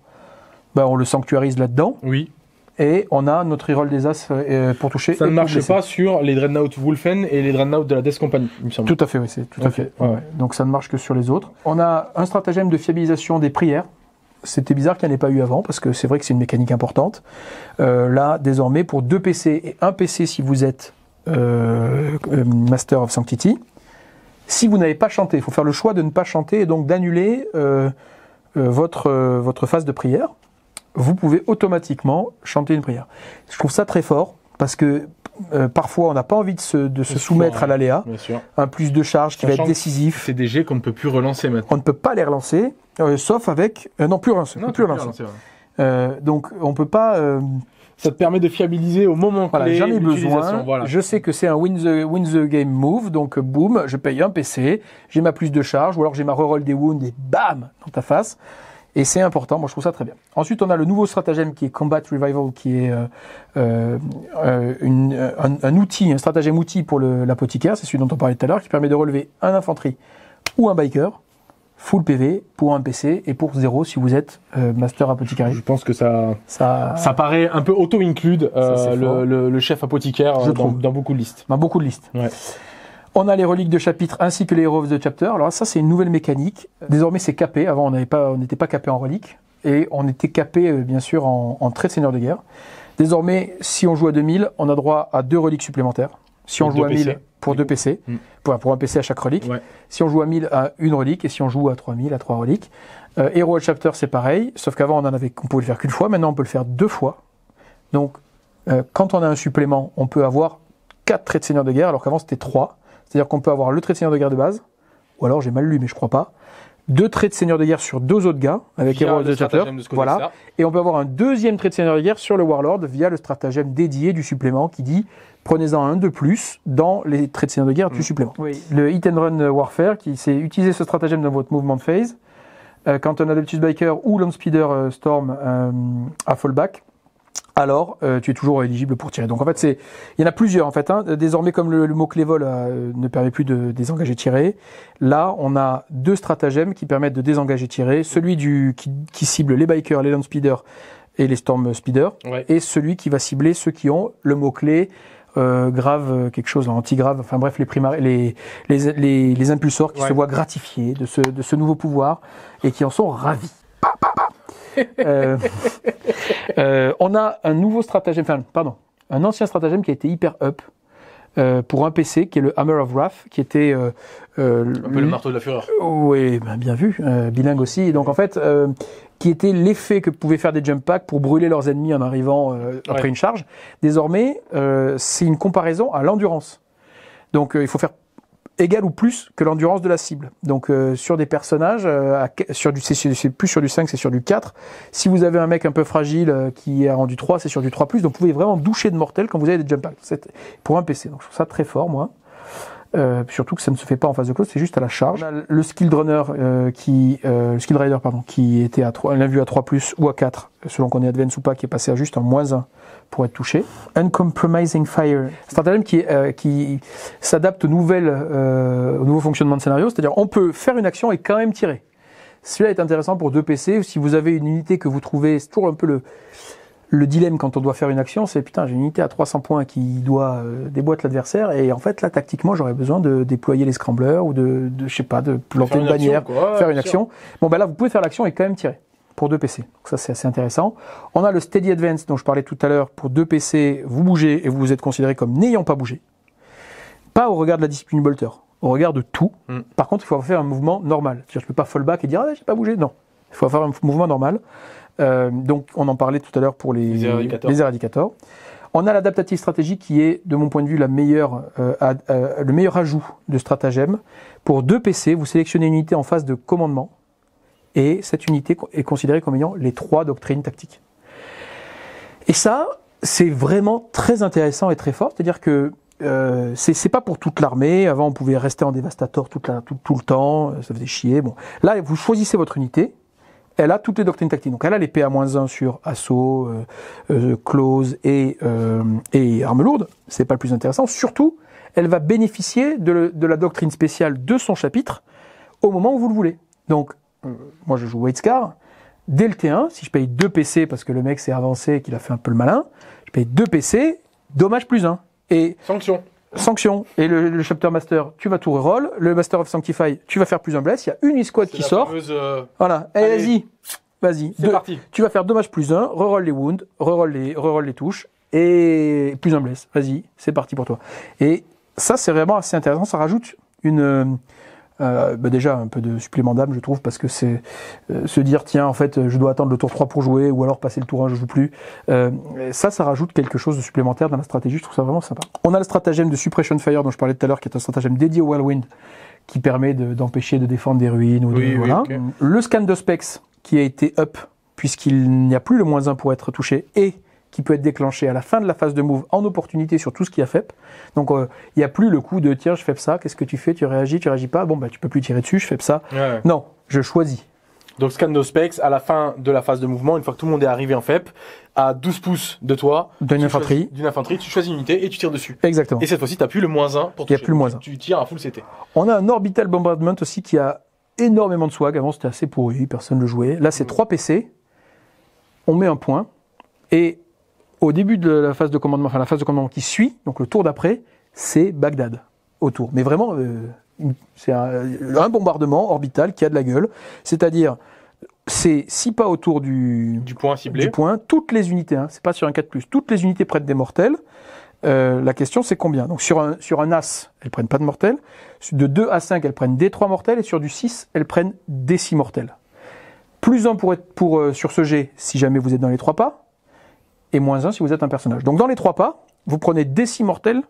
ben, on le sanctuarise là-dedans Oui. Et on a notre reroll des as euh, pour toucher. Ça et ne marche pas sur les Dreadnought Wolfen et les Dreadnought de la Death Company, il me semble. Tout à fait, oui, c'est tout à fait. ouais. Donc ça ne marche que sur les autres. On a un stratagème de fiabilisation des prières. C'était bizarre qu'il n'y en ait pas eu avant parce que c'est vrai que c'est une mécanique importante. Euh, là, désormais, pour deux PC et un PC si vous êtes euh, Master of Sanctity, si vous n'avez pas chanté, il faut faire le choix de ne pas chanter et donc d'annuler votre, votre phase de prière. Vous pouvez automatiquement chanter une prière. Je trouve ça très fort parce que euh, parfois on n'a pas envie de se, de se soumettre à l'aléa un plus de charge qui va être décisif. C'est des jets qu'on ne peut plus relancer maintenant. On ne peut pas les relancer, euh, sauf avec... euh, non, plus relancer. Non, plus relancer. ouais. Euh, donc, on peut pas... euh, Ça te permet de fiabiliser au moment voilà, clé j'en ai besoin. Voilà. Je sais que c'est un win the, win the game move, donc euh, boum, je paye un PC, j'ai ma plus de charge, ou alors j'ai ma reroll des wounds et bam, dans ta face. Et c'est important, moi je trouve ça très bien. Ensuite, on a le nouveau stratagème qui est Combat Revival, qui est euh, euh, euh, une- un, un outil, un stratagème outil pour l'apothicaire, c'est celui dont on parlait tout à l'heure, qui permet de relever un infanterie ou un biker, full PV pour un PC et pour zéro si vous êtes euh, Master Apothicaire. Je pense que ça, Ça, ça paraît un peu auto-include euh, le, le- le chef apothicaire Je euh, dans, trouve. dans beaucoup de listes. dans beaucoup de listes. Ouais. On a les reliques de chapitre ainsi que les Heroes of the Chapter. Alors ça, c'est une nouvelle mécanique. Désormais, c'est capé. Avant, on n'avait pas, on n'était pas capé en reliques. Et on était capé, euh, bien sûr, en, en trait de seigneur de guerre. Désormais, si on joue à 2000, on a droit à deux reliques supplémentaires. Si on joue à 1000, PC. pour deux PC. Mm. Pour, pour un PC à chaque relique. Ouais. Si on joue à 1000, à une relique. Et si on joue à 3000, à trois reliques. Euh, Hero of Chapter, c'est pareil. Sauf qu'avant, on en avait, on pouvait le faire qu'une fois. Maintenant, on peut le faire deux fois. Donc, euh, quand on a un supplément, on peut avoir quatre traits de seigneur de guerre, alors qu'avant, c'était trois. C'est-à-dire qu'on peut avoir le trait de seigneur de guerre de base, ou alors j'ai mal lu, mais je crois pas. Deux traits de seigneur de guerre sur deux autres gars, avec Hero of the Chapter. stratagème de ce Voilà. Et on peut avoir un deuxième trait de seigneur de guerre sur le Warlord via le stratagème dédié du supplément qui dit prenez-en un de plus dans les traits de seigneur de guerre du Mm. supplément. Oui. Le Hit and Run Warfare qui c'est utiliser ce stratagème dans votre mouvement de phase. Euh, quand un Adeptus Biker ou Lone Speeder euh, Storm euh, à fallback, alors euh, tu es toujours éligible pour tirer. Donc en fait, c'est il y en a plusieurs en fait. Hein. Désormais, comme le, le mot-clé vol euh, ne permet plus de désengager tirer, là on a deux stratagèmes qui permettent de désengager tirer. Celui du qui, qui cible les bikers, les land speeders et les storm speeders, Ouais. et celui qui va cibler ceux qui ont le mot-clé euh, grave euh, quelque chose, anti-grave, enfin bref, les, primari- les, les, les, les impulsors qui Ouais. se voient gratifiés de ce, de ce nouveau pouvoir et qui en sont ravis. Pa, pa, pa. Euh, euh, on a un nouveau stratagème, enfin, pardon, un ancien stratagème qui a été hyper up euh, pour un PC qui est le Hammer of Wrath, qui était euh, euh, Un peu le marteau de la fureur. oui, ben bien vu, euh, bilingue aussi. Et donc en fait, euh, qui était l'effet que pouvaient faire des jump packs pour brûler leurs ennemis en arrivant euh, après Ouais. une charge. Désormais, euh, c'est une comparaison à l'endurance. Donc euh, il faut faire égal ou plus que l'endurance de la cible. Donc euh, sur des personnages, euh, sur du, c'est, plus sur du 5, c'est sur du 4. Si vous avez un mec un peu fragile euh, qui est rendu 3, c'est sur du 3+. Donc vous pouvez vraiment doucher de mortel quand vous avez des jump packs. C'est pour un PC. Donc je trouve ça très fort, moi. Euh, surtout que ça ne se fait pas en phase de close, c'est juste à la charge. A le skilled runner euh, qui, euh, le skilled rider pardon, qui était à 3, on l'a vu à 3 plus ou à 4, selon qu'on est advance ou pas, qui est passé à juste un moins 1 pour être touché. Uncompromising fire, stratagème qui, euh, qui s'adapte aux nouvelles, euh, au nouveau fonctionnement de scénario, c'est-à-dire on peut faire une action et quand même tirer. Celui-là est intéressant pour deux PC. Si vous avez une unité que vous trouvez, c'est toujours un peu le, le dilemme quand on doit faire une action, c'est putain, j'ai une unité à 300 points qui doit euh, déboîter l'adversaire et en fait là tactiquement j'aurais besoin de déployer les scramblers ou de, de je sais pas de planter une, action, bannière, quoi. Faire une action. Bon ben là vous pouvez faire l'action et quand même tirer pour deux PC. Donc ça c'est assez intéressant. On a le steady advance dont je parlais tout à l'heure pour deux PC, vous bougez et vous êtes considéré comme n'ayant pas bougé. Pas au regard de la discipline bolter, au regard de tout. Mm. Par contre, il faut faire un mouvement normal. C'est-à-dire, je peux pas fall back et dire ah, j'ai pas bougé. Non, il faut faire un mouvement normal. Euh, donc, on en parlait tout à l'heure pour les, Les éradicators. On a l'adaptative stratégie qui est, de mon point de vue, la meilleure, euh, ad- euh, le meilleur ajout de stratagème. Pour deux PC, vous sélectionnez une unité en phase de commandement et cette unité est considérée comme ayant les trois doctrines tactiques. Et ça, c'est vraiment très intéressant et très fort. C'est-à-dire que euh, c'est pas pour toute l'armée. Avant, on pouvait rester en dévastateur toute la- tout, le temps. euh, Ça faisait chier. Bon, là, vous choisissez votre unité. Elle a toutes les doctrines tactiques. Donc, elle a les PA-1 sur assaut, euh, euh, close et, euh, et armes lourdes. C'est pas le plus intéressant. Surtout, elle va bénéficier de, de la doctrine spéciale de son chapitre au moment où vous le voulez. Donc, euh, moi, je joue Waitscar. Dès le T1, si je paye 2 PC parce que le mec s'est avancé et qu'il a fait un peu le malin, je paye 2 PC, dommage plus 1. Et Sanction. sanction. Et le, le chapter master, tu vas tout reroll. Le master of sanctify, tu vas faire plus un bless. Il y a une squad qui sort. euh, Voilà. Allez, Allez. vas-y. Vas-y. C'est parti. Tu vas faire dommage plus 1, reroll les wounds, reroll les, reroll les touches, et plus un bless. Vas-y, c'est parti pour toi. Et ça, c'est vraiment assez intéressant. Ça rajoute une. Euh, bah déjà un peu de supplément d'âme, je trouve, parce que c'est euh, se dire tiens, en fait, je dois attendre le tour 3 pour jouer, ou alors passer le tour 1, je joue plus. Euh, ça, ça rajoute quelque chose de supplémentaire dans la stratégie. Je trouve ça vraiment sympa. On a le stratagème de Suppression Fire dont je parlais tout à l'heure, qui est un stratagème dédié au Whirlwind, qui permet de- d'empêcher de, défendre des ruines ou de, Oui, oui, voilà. Le scan de specs qui a été up puisqu'il n'y a plus le moins 1 pour être touché et qui peut être déclenché à la fin de la phase de move en opportunité sur tout ce qui a FEP. Donc euh, il n'y a plus le coup de tiens je fais ça, qu'est-ce que tu fais, tu réagis, tu réagis pas, bon bah tu peux plus tirer dessus, je fais ça. Ouais. Non, je choisis. Donc scan no specs à la fin de la phase de mouvement, une fois que tout le monde est arrivé en FEP, à 12 pouces de toi, D'une infanterie. d'une infanterie, tu choisis une unité et tu tires dessus. Exactement. Et cette fois-ci, tu plus le moins 1 pour Il y a toucher. plus le moins un. Tu tires à full CT. On a un orbital bombardment aussi qui a énormément de swag. Avant c'était assez pourri, personne ne le jouait. Là c'est 3 PC. On met un point et au début de la phase de commandement, enfin la phase de commandement qui suit, donc le tour d'après, c'est Bagdad autour. Mais vraiment, euh, c'est un, un bombardement orbital qui a de la gueule. C'est-à-dire, c'est six pas autour du, Du point ciblé. du point, toutes les unités, hein, c'est pas sur un 4+, toutes les unités prennent des mortels. Euh, la question c'est combien? Donc sur un, sur un As, elles prennent pas de mortels. De 2 à 5, elles prennent des 3 mortels. Et sur du 6, elles prennent des 6 mortels. Plus 1 pour être pour, euh, sur ce jet si jamais vous êtes dans les 3 pas. Et moins 1 si vous êtes un personnage. Donc dans les 3 pas, vous prenez des 6 mortels,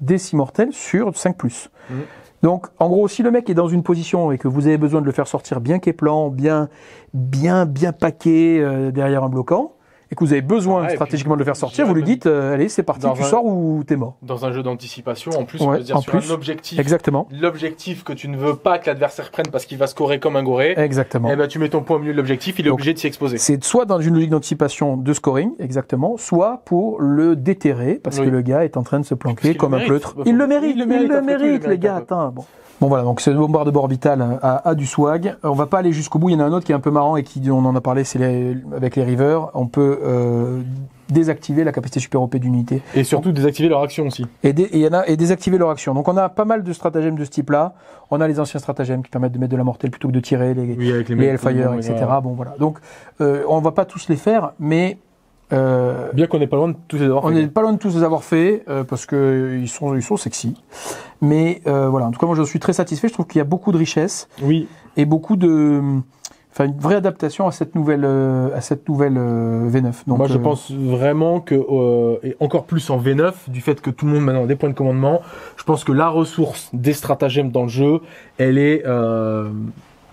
des 6 mortels sur 5 plus. Mhm. Donc, en gros, si le mec est dans une position et que vous avez besoin de le faire sortir bien plan, bien, bien, bien paqué euh, derrière un bloquant, et que vous avez besoin et stratégiquement puis, de le faire sortir, vous lui dites, euh, allez, c'est parti, tu un- sors ou t'es mort. Dans un jeu d'anticipation, en plus, Ouais, on peut dire en sur plus. un objectif. Exactement. L'objectif que tu ne veux pas que l'adversaire prenne parce qu'il va scorer comme un goré, Exactement. eh ben, tu mets ton point au milieu de l'objectif, il est Donc, obligé de s'y exposer. C'est soit dans une logique d'anticipation de scoring, exactement, soit pour le déterrer, parce Oui. que le gars est en train de se planquer comme un mérite. pleutre. Bah, Il le mérite, il le il mérite, les gars. Attends, bon. Bon voilà, donc ce bombardement orbital a, a du swag. On va pas aller jusqu'au bout. Il y en a un autre qui est un peu marrant et qui, on en a parlé, c'est les- avec les rivers. On peut euh, désactiver la capacité super OP d'unité Et surtout désactiver leur action aussi. et, dé- et, y en a, et désactiver leur action. Donc on a pas mal de stratagèmes de ce type-là. On a les anciens stratagèmes qui permettent de mettre de la mortelle plutôt que de tirer, les, Oui, avec les Hellfire, etc. Bon voilà. Donc euh, on va pas tous les faire, mais euh, Bien qu'on n'est pas loin de tous les avoir on fait. n'est pas loin de tous les avoir fait euh, parce que ils sont ils sont sexy. Mais euh, voilà. En tout cas, moi je suis très satisfait. Je trouve qu'il y a beaucoup de richesse Oui, et beaucoup de Enfin, une vraie adaptation à cette nouvelle, euh, à cette nouvelle euh, V9. Donc, Moi, je euh, pense vraiment que, euh, et encore plus en V9, du fait que tout le monde maintenant a des points de commandement, je pense que la ressource des stratagèmes dans le jeu, elle est euh,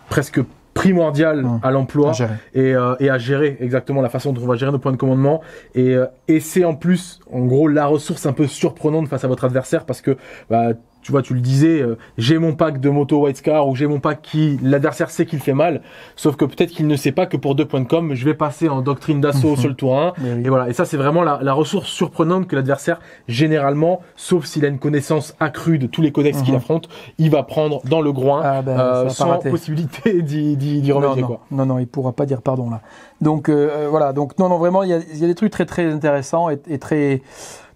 presque primordiale Hum. à l'emploi à gérer. et, euh, et à gérer exactement la façon dont on va gérer nos points de commandement. Et, euh, et c'est en plus, en gros, la ressource un peu surprenante face à votre adversaire parce que, bah, tu vois, tu le disais, euh, j'ai mon pack de moto White Scar ou j'ai mon pack qui, l'adversaire sait qu'il fait mal, sauf que peut-être qu'il ne sait pas que pour deux points de com, je vais passer en doctrine d'assaut Mhm. sur le tour 1. Mais oui. Et voilà, et ça c'est vraiment la, la ressource surprenante que l'adversaire, généralement, sauf s'il a une connaissance accrue de tous les codex qu'il Mhm. affronte, il va prendre dans le groin Ah ben, euh, sans possibilité d'y, d'y, d'y non, remédier. non, Quoi. non, non, il pourra pas dire pardon là. Donc euh, voilà, donc non, non, vraiment, il y a, il y a des trucs très très intéressants et, et très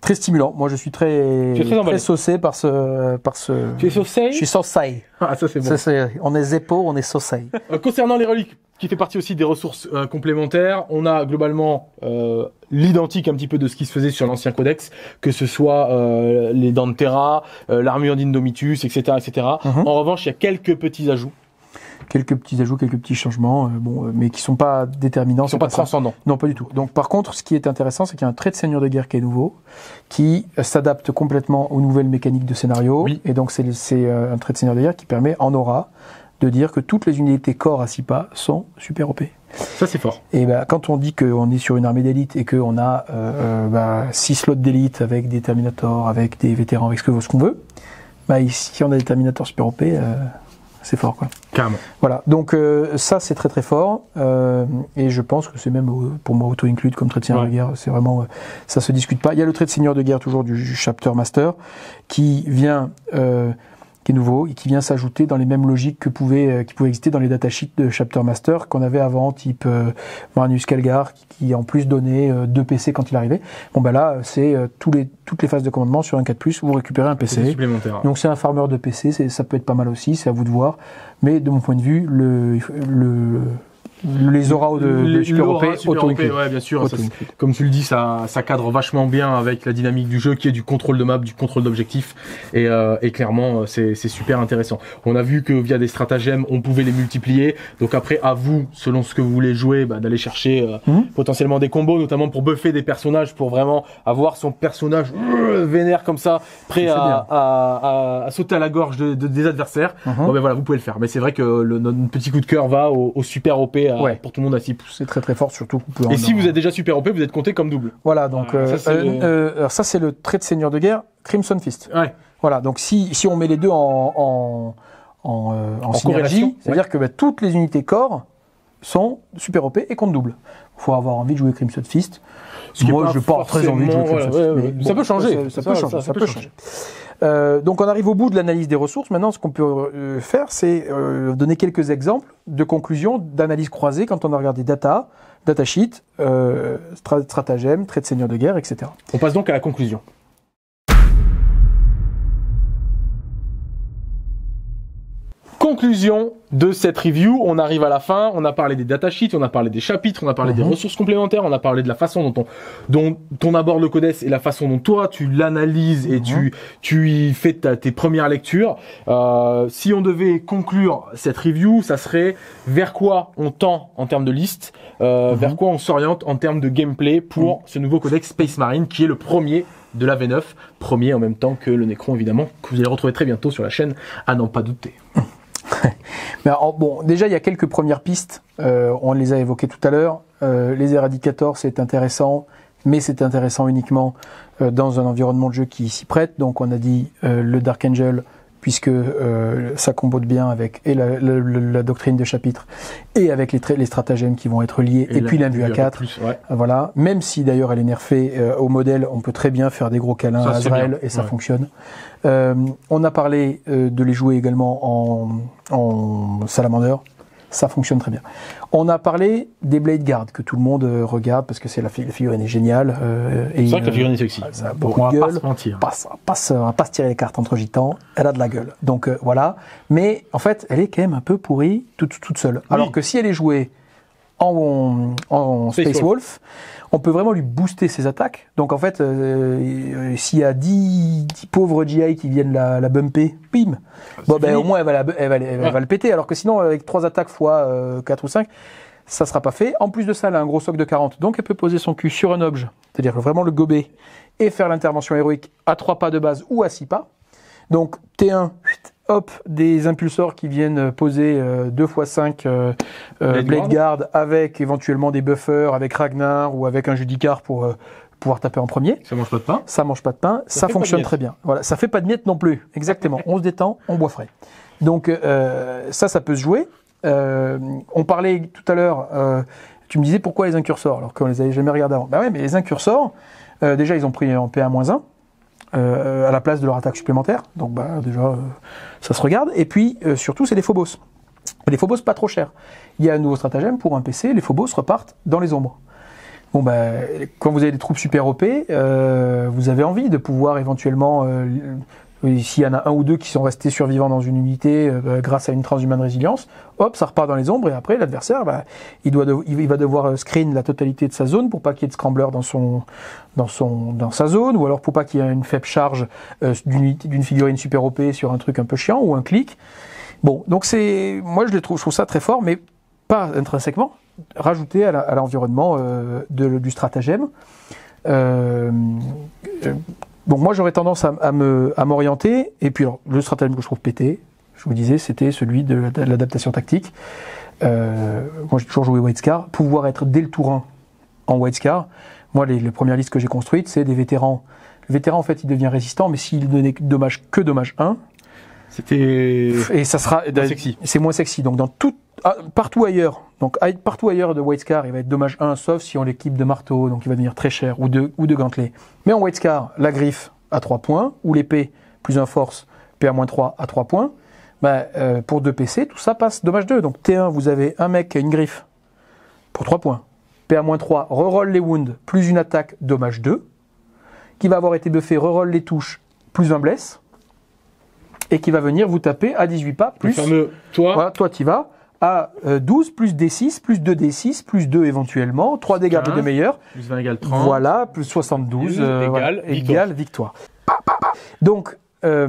très stimulant. Moi, je suis très, très saucé par ce, par ce. Tu es saucé? Je suis saucé. Ah, ça c'est bon. Ça, on est zépo, on est saucé. Euh, concernant les reliques, qui fait partie aussi des ressources euh, complémentaires, on a globalement euh, l'identique un petit peu de ce qui se faisait sur l'ancien codex, que ce soit euh, les dents de Terra, l'armure d'Indomitus, etc., etc. Mhm. En revanche, il y a quelques petits ajouts Quelques petits ajouts, quelques petits changements, euh, bon, euh, mais qui sont pas déterminants. qui sont pas ça. transcendants. Non, pas du tout. Donc, par contre, ce qui est intéressant, c'est qu'il y a un trait de seigneur de guerre qui est nouveau, qui euh, s'adapte complètement aux nouvelles mécaniques de scénario. Oui. Et donc, c'est un trait de seigneur de guerre qui permet, en aura, de dire que toutes les unités corps à 6 pas sont super OP. Ça c'est fort. Et ben, quand on dit qu'on est sur une armée d'élite et qu'on a 6 slots d'élite avec des Terminators, avec des vétérans, avec ce qu'on veut, bah, ici, on a des Terminators super OP, euh, c'est fort, quoi. Carrément. Voilà, donc euh, ça c'est très très fort euh, et je pense que c'est même euh, pour moi auto-include comme trait de seigneur Ouais. de guerre, c'est vraiment euh, ça se discute pas. Il y a le trait de seigneur de guerre toujours du, du chapter master qui vient euh, qui est nouveau et qui vient s'ajouter dans les mêmes logiques que pouvaient euh, qui pouvaient exister dans les datasheets de chapter master qu'on avait avant type euh, Marinus Calgar qui, qui, en plus donnait euh, deux PC quand il arrivait. Bon ben là c'est euh, tous les toutes les phases de commandement sur un 4+ vous récupérez un PC. supplémentaire. Donc c'est un farmer de PC, ça peut être pas mal aussi, c'est à vous de voir. Mais de mon point de vue, le, le, les auras de, de Super OP, Super auto OP, ouais, bien sûr. ça, comme tu le dis, ça, ça cadre vachement bien avec la dynamique du jeu qui est du contrôle de map, du contrôle d'objectif. Et, euh, et clairement, euh, c'est c'est super intéressant. On a vu que via des stratagèmes, on pouvait les multiplier. Donc après, à vous, selon ce que vous voulez jouer, bah, d'aller chercher euh, Mhm. potentiellement des combos, notamment pour buffer des personnages, pour vraiment avoir son personnage euh, vénère comme ça, prêt à, à, à- à sauter à la gorge de, de- des adversaires. Mhm. Bon, ben voilà, vous pouvez le faire. Mais c'est vrai que le, notre petit coup de cœur va au, au super OP à- Ouais. pour tout le monde à 6 pouces. C'est très très fort, surtout qu'on peut en Et si vous êtes déjà super OP, vous êtes compté comme double. Voilà, donc ça, euh, c'est euh, le- euh, ça c'est le trait de seigneur de guerre, Crimson Fist. Ouais. Voilà, donc si, si on met les deux en, en, en, euh, en synergie, c'est-à-dire que bah, toutes les unités corps sont super OP et comptent double. Il faut avoir envie de jouer Crimson Fist. Moi, je n'ai pas très envie de jouer Crimson Fist. Ça peut changer. Ça, ça Ça, peut changer. Euh, donc on arrive au bout de l'analyse des ressources. Maintenant, ce qu'on peut euh, faire, c'est euh, donner quelques exemples de conclusions d'analyse croisée quand on a regardé data, datasheet, stra- stratagème, trait de seigneur de guerre, etc. On passe donc à la conclusion. Conclusion de cette review, on arrive à la fin, on a parlé des datasheets, on a parlé des chapitres, on a parlé des Mhm. ressources complémentaires, on a parlé de la façon dont on, dont on aborde le codex et la façon dont toi tu l'analyses et Mhm. tu, tu y fais ta- tes premières lectures. Euh, si on devait conclure cette review, ça serait vers quoi on tend en termes de liste, euh, Mhm. vers quoi on s'oriente en termes de gameplay pour ce nouveau codex Space Marine qui est le premier de la V9, premier en même temps que le Necron évidemment, que vous allez retrouver très bientôt sur la chaîne, à n'en pas douter. Bon, déjà, il y a quelques premières pistes. Euh, on les a évoquées tout à l'heure. Euh, les éradicators, c'est intéressant, mais c'est intéressant uniquement euh, dans un environnement de jeu qui s'y prête. Donc, on a dit le Dark Angel, puisque euh, ça combote bien avec et la, la- la- la doctrine de chapitre et avec les, les stratagèmes qui vont être liés, et, puis l'invue à il y a 4. plus, ouais. Voilà, même si d'ailleurs elle est nerfée euh, au modèle, on peut très bien faire des gros câlins Ça, à Azrael et ça ouais. fonctionne. Euh, on a parlé euh, de les jouer également en, en salamander, ça fonctionne très bien. On a parlé des Blade Guard que tout le monde euh, regarde parce que c'est la, fi- la figurine est géniale. euh, et, C'est vrai que la euh, figurine est sexy. ça a beaucoup on de va pas gueule. se mentir. passe, passe, on va pas se tirer les cartes entre gitans, elle a de la gueule. Donc euh, voilà, mais en fait, elle est quand même un peu pourrie toute, toute seule. Alors que si elle est jouée en, en Space Space, Wolf, on peut vraiment lui booster ses attaques. Donc en fait, euh, euh, s'il y a 10, 10 pauvres GI qui viennent la, la bumper, bim, bon ben fini. au moins elle va, la- elle va, elle va Ouais. le péter. Alors que sinon, avec 3 attaques fois euh, 4 ou 5, ça sera pas fait. En plus de ça, elle a un gros soc de 40. Donc elle peut poser son cul sur un objet, c'est-à-dire vraiment le gober, et faire l'intervention héroïque à 3 pas de base ou à 6 pas. Donc T1, huit, hop, des impulsors qui viennent poser 2 x 5 euh, euh, Blade Guard avec éventuellement des buffers, avec Ragnar ou avec un Judicar pour euh, pouvoir taper en premier. Ça mange pas de pain. Ça mange pas de pain, Ça fonctionne très bien. Voilà, ça fait pas de miettes non plus. Exactement. on se détend, on boit frais. Donc euh, ça, ça peut se jouer. Euh, on parlait tout à l'heure. euh, tu me disais pourquoi les incursors alors qu'on les avait jamais regardés avant. Bah ouais, mais les incursors, euh, déjà ils ont pris en PA-1 euh, à la place de leur attaque supplémentaire. Donc bah déjà euh, ça se regarde. Et puis euh, surtout c'est des phobos. Les phobos pas trop chers. Il y a un nouveau stratagème pour un PC. Les phobos repartent dans les ombres. Bon bah, quand vous avez des troupes super OP, euh, vous avez envie de pouvoir éventuellement, euh, euh, s'il y en a un ou deux qui sont restés survivants dans une unité euh, bah, grâce à une transhumane résilience, hop, ça repart dans les ombres et après l'adversaire, bah, il doit, il va devoir euh, screen la totalité de sa zone pour pas qu'il y ait de scrambler dans son, dans son, dans sa zone, ou alors pour pas qu'il y ait une faible charge euh, d'une figurine super OP sur un truc un peu chiant ou un clic. Bon, donc c'est, moi je trouve, ça très fort, mais pas intrinsèquement, rajouté à l'environnement euh, du stratagème. Euh, euh, donc moi j'aurais tendance à, à me, à m'orienter, et puis alors, le stratagème que je trouve pété, je vous disais, c'était celui de, la- de l'adaptation tactique. Euh, moi j'ai toujours joué White Scar, pouvoir être dès le tour 1 en White Scar. Moi les, les premières listes que j'ai construites, c'est des vétérans. Le vétéran en fait il devient résistant, mais s'il donnait dommage que dommage 1, C'était. et ça sera Moins sexy. C'est moins sexy. Donc dans tout, ah, partout ailleurs, donc partout ailleurs de White Scar, il va être dommage 1, sauf si on l'équipe de marteau, donc il va devenir très cher, ou de, ou de gantelet. Mais en White Scar, la griffe à 3 points, ou l'épée plus un force, PA-3 à 3 points. Ben, euh, pour 2 PC, tout ça passe dommage 2. Donc T1, vous avez un mec qui a une griffe pour 3 points. PA-3, reroll les wounds, plus une attaque, dommage 2. Qui va avoir été buffé, reroll les touches, plus un bless. Et qui va venir vous taper à 18 pas, Le plus. fameux. Toi. Voilà, toi tu vas à euh, 12 plus D6 plus 2D6 plus 2 éventuellement, 3 dégâts de 15. meilleurs. Plus 20 égale 30. Voilà, plus 72 Égale voilà, victoire. égale victoire. Donc euh,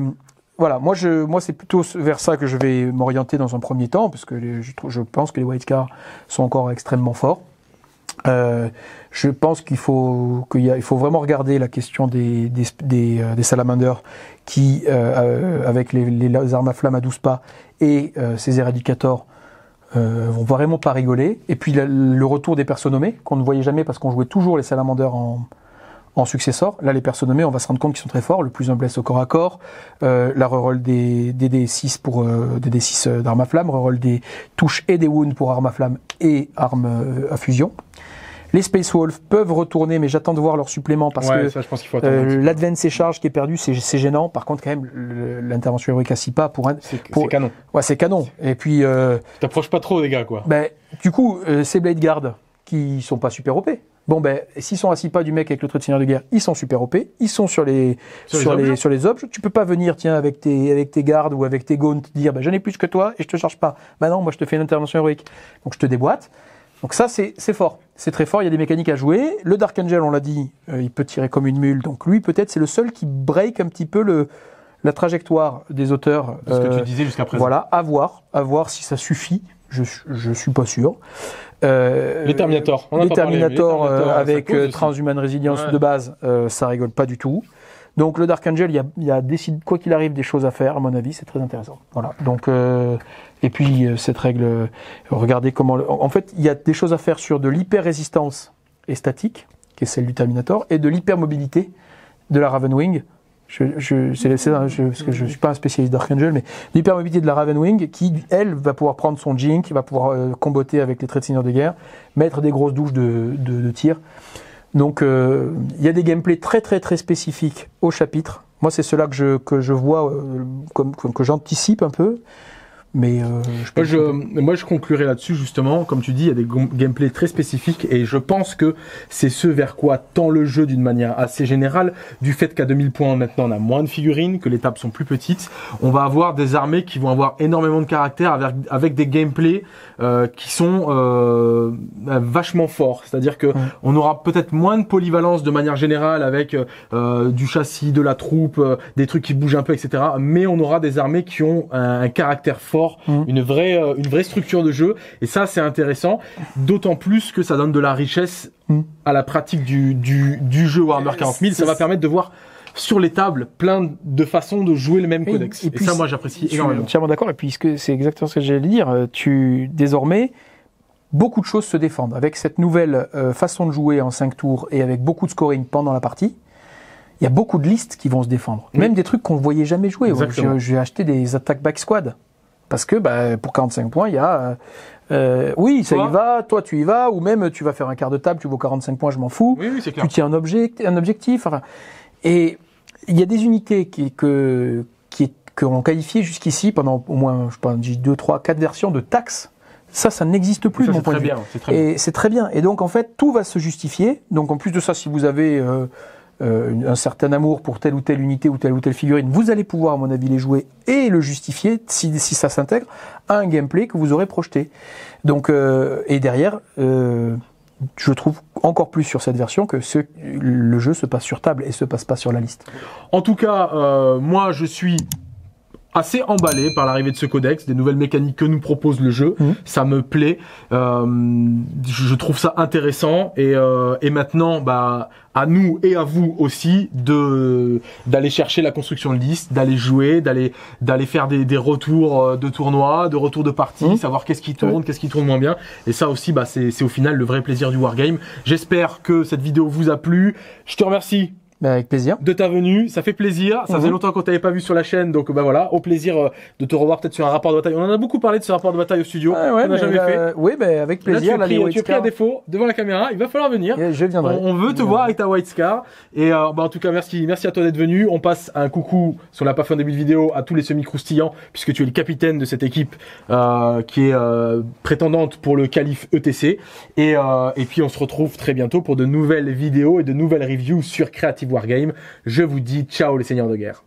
voilà, moi je moi c'est plutôt vers ça que je vais m'orienter dans un premier temps parce que les- je, pense que les White Cars sont encore extrêmement forts. Euh, je pense qu'il faut qu'il faut vraiment regarder la question des des, des, euh, des salamanders qui euh, euh, avec les, les armes à flammes à 12 pas et euh, ces éradicators euh, vont vraiment pas rigoler. Et puis le retour des persos nommés qu'on ne voyait jamais parce qu'on jouait toujours les salamanders en en successeur. Là, les persos nommés, on va se rendre compte qu'ils sont très forts. Le plus un blesse au corps à corps, euh, la reroll des, des D6 pour euh, des D6 euh, d'armes à flamme, reroll des touches et des wounds pour armes à flamme et armes à fusion. Les Space Wolves peuvent retourner, mais j'attends de voir leur supplément parce ouais, que ça, je pense faut euh, l'advance et charge qui est perdu, c'est c'est gênant. Par contre, quand même, l'intervention héroïque à 6 pas pour un, C'est canon. ouais, c'est canon. Et puis, euh, t'approches pas trop des gars, quoi. ben, du coup, euh, ces Blade Guard qui sont pas super OP. Bon, ben, s'ils sont à 6 pas du mec avec le trait de seigneur de guerre, ils sont super OP. Ils sont sur les, Sur les sur les, sur les objets. Tu peux pas venir, tiens, avec tes, avec tes gardes ou avec tes gaunts, dire, ben, j'en ai plus que toi et je te charge pas. Ben non, moi, je te fais une intervention héroïque. Donc, je te déboîte. Donc, ça, c'est, c'est fort. C'est très fort. Il y a des mécaniques à jouer. Le Dark Angel, on l'a dit, euh, il peut tirer comme une mule. Donc, lui, peut-être, c'est le seul qui break un petit peu le, la trajectoire des auteurs. Ce que euh, tu disais jusqu'à présent. voilà, à voir, à voir si ça suffit. Je, je suis pas sûr. Euh, Les Terminator. On a les pas parlé, mais les Terminator, euh, Terminator, ça avec euh. Transhuman Resilience Ouais. de base, euh, ça rigole pas du tout. Donc le Dark Angel, il y a, il y a quoi qu'il arrive des choses à faire, à mon avis, c'est très intéressant. Voilà. Donc euh, et puis euh, cette règle, euh, regardez comment. le- en fait, il y a des choses à faire sur de l'hyper résistance et statique, qui est celle du Terminator, et de l'hyper mobilité de la Ravenwing. Je, je, c'est, parce que je suis pas un spécialiste Dark Angel, mais l'hypermobilité de la Ravenwing, qui elle va pouvoir prendre son jink, va pouvoir euh, comboter avec les traits de seigneur de guerre, mettre des grosses douches de, de, de tir. Donc euh, il y a des gameplays très très très spécifiques au chapitre. Moi c'est cela que je que je vois euh, comme, comme- que j'anticipe un peu, mais euh, je Moi je, moi, je conclurai là-dessus, justement. Comme tu dis, il y a des gameplays très spécifiques et je pense que c'est ce vers quoi tend le jeu d'une manière assez générale. Du fait qu'à 2000 points, maintenant, on a moins de figurines, que les tables sont plus petites. On va avoir des armées qui vont avoir énormément de caractère avec, avec des gameplays euh, qui sont euh, vachement forts. C'est-à-dire que on aura peut-être moins de polyvalence de manière générale avec euh, du châssis, de la troupe, euh, des trucs qui bougent un peu, etc. Mais on aura des armées qui ont un, un caractère fort, Mhm. une vraie, euh, une vraie structure de jeu. Et ça, c'est intéressant. D'autant plus que ça donne de la richesse Mhm. à la pratique du, du, du jeu Warhammer 40 000. Ça va permettre de voir sur les tables plein de façons de jouer le même codex. et Et, puis ça, moi, j'apprécie Je suis énormément. entièrement d'accord, et puis c'est exactement ce que j'allais dire. euh, Tu, désormais, beaucoup de choses se défendent. Avec cette nouvelle euh, façon de jouer en 5 tours et avec beaucoup de scoring pendant la partie, il y a beaucoup de listes qui vont se défendre. Oui. Même des trucs qu'on ne voyait jamais jouer. J'ai acheté des attaques back squad. Parce que bah, pour 45 points, il y a... euh, euh, oui, ça y va, toi tu y vas, ou même tu vas faire un quart de table, tu vaux 45 points, je m'en fous Oui, oui, clair. tu tiens un, objet, un objectif. Enfin, et il y a des unités qui, que, qui, que l'on qualifié jusqu'ici pendant au moins, je pense, deux, trois, quatre versions de taxes Ça, ça n'existe plus Ça, de mon point très de vue. bien. C'est très bien. Et c'est très bien. Et donc en fait, tout va se justifier. Donc en plus de ça, si vous avez euh, un certain amour pour telle ou telle unité ou telle ou telle figurine, vous allez pouvoir, à mon avis, les jouer et le justifier si, si ça s'intègre à un gameplay que vous aurez projeté. Donc euh, et derrière. euh, je trouve encore plus sur cette version que ce, le jeu se passe sur table et se passe pas sur la liste. En tout cas, euh, moi, je suis assez emballé par l'arrivée de ce codex, des nouvelles mécaniques que nous propose le jeu. Mhm. Ça me plaît. Euh, je trouve ça intéressant. Et, euh, et maintenant, bah, à nous et à vous aussi de d'aller chercher la construction de liste, d'aller jouer, d'aller d'aller faire des, des retours euh, de tournois, de retours de parties, Mhm. savoir qu'est-ce qui tourne, qu'est-ce qui tourne moins bien. Et ça aussi, bah, c'est c'est au final le vrai plaisir du wargame. J'espère que cette vidéo vous a plu. Je te remercie Ben, avec plaisir. de ta venue, ça fait plaisir. Ça faisait Mhm. longtemps qu'on t'avait pas vu sur la chaîne, donc bah voilà, au plaisir euh, de te revoir peut-être sur un rapport de bataille. On en a beaucoup parlé de ce rapport de bataille au studio, Ah ouais, on n'a mais jamais fait. Oui, ben, avec Là, plaisir. tu, là, es les pris, tu es pris à défaut devant la caméra. Il va falloir venir. Et Je viendrai. On, on veut te voir avec ta White Scar. Et euh, bah, en tout cas, merci, merci à toi d'être venu. On passe un coucou, si on l'a pas fait en début de vidéo, à tous les semi-croustillants, puisque tu es le capitaine de cette équipe euh, qui est euh, prétendante pour le qualif ETC. Et, euh, et puis on se retrouve très bientôt pour de nouvelles vidéos et de nouvelles reviews sur Creative Wargame. Je vous dis ciao les seigneurs de guerre.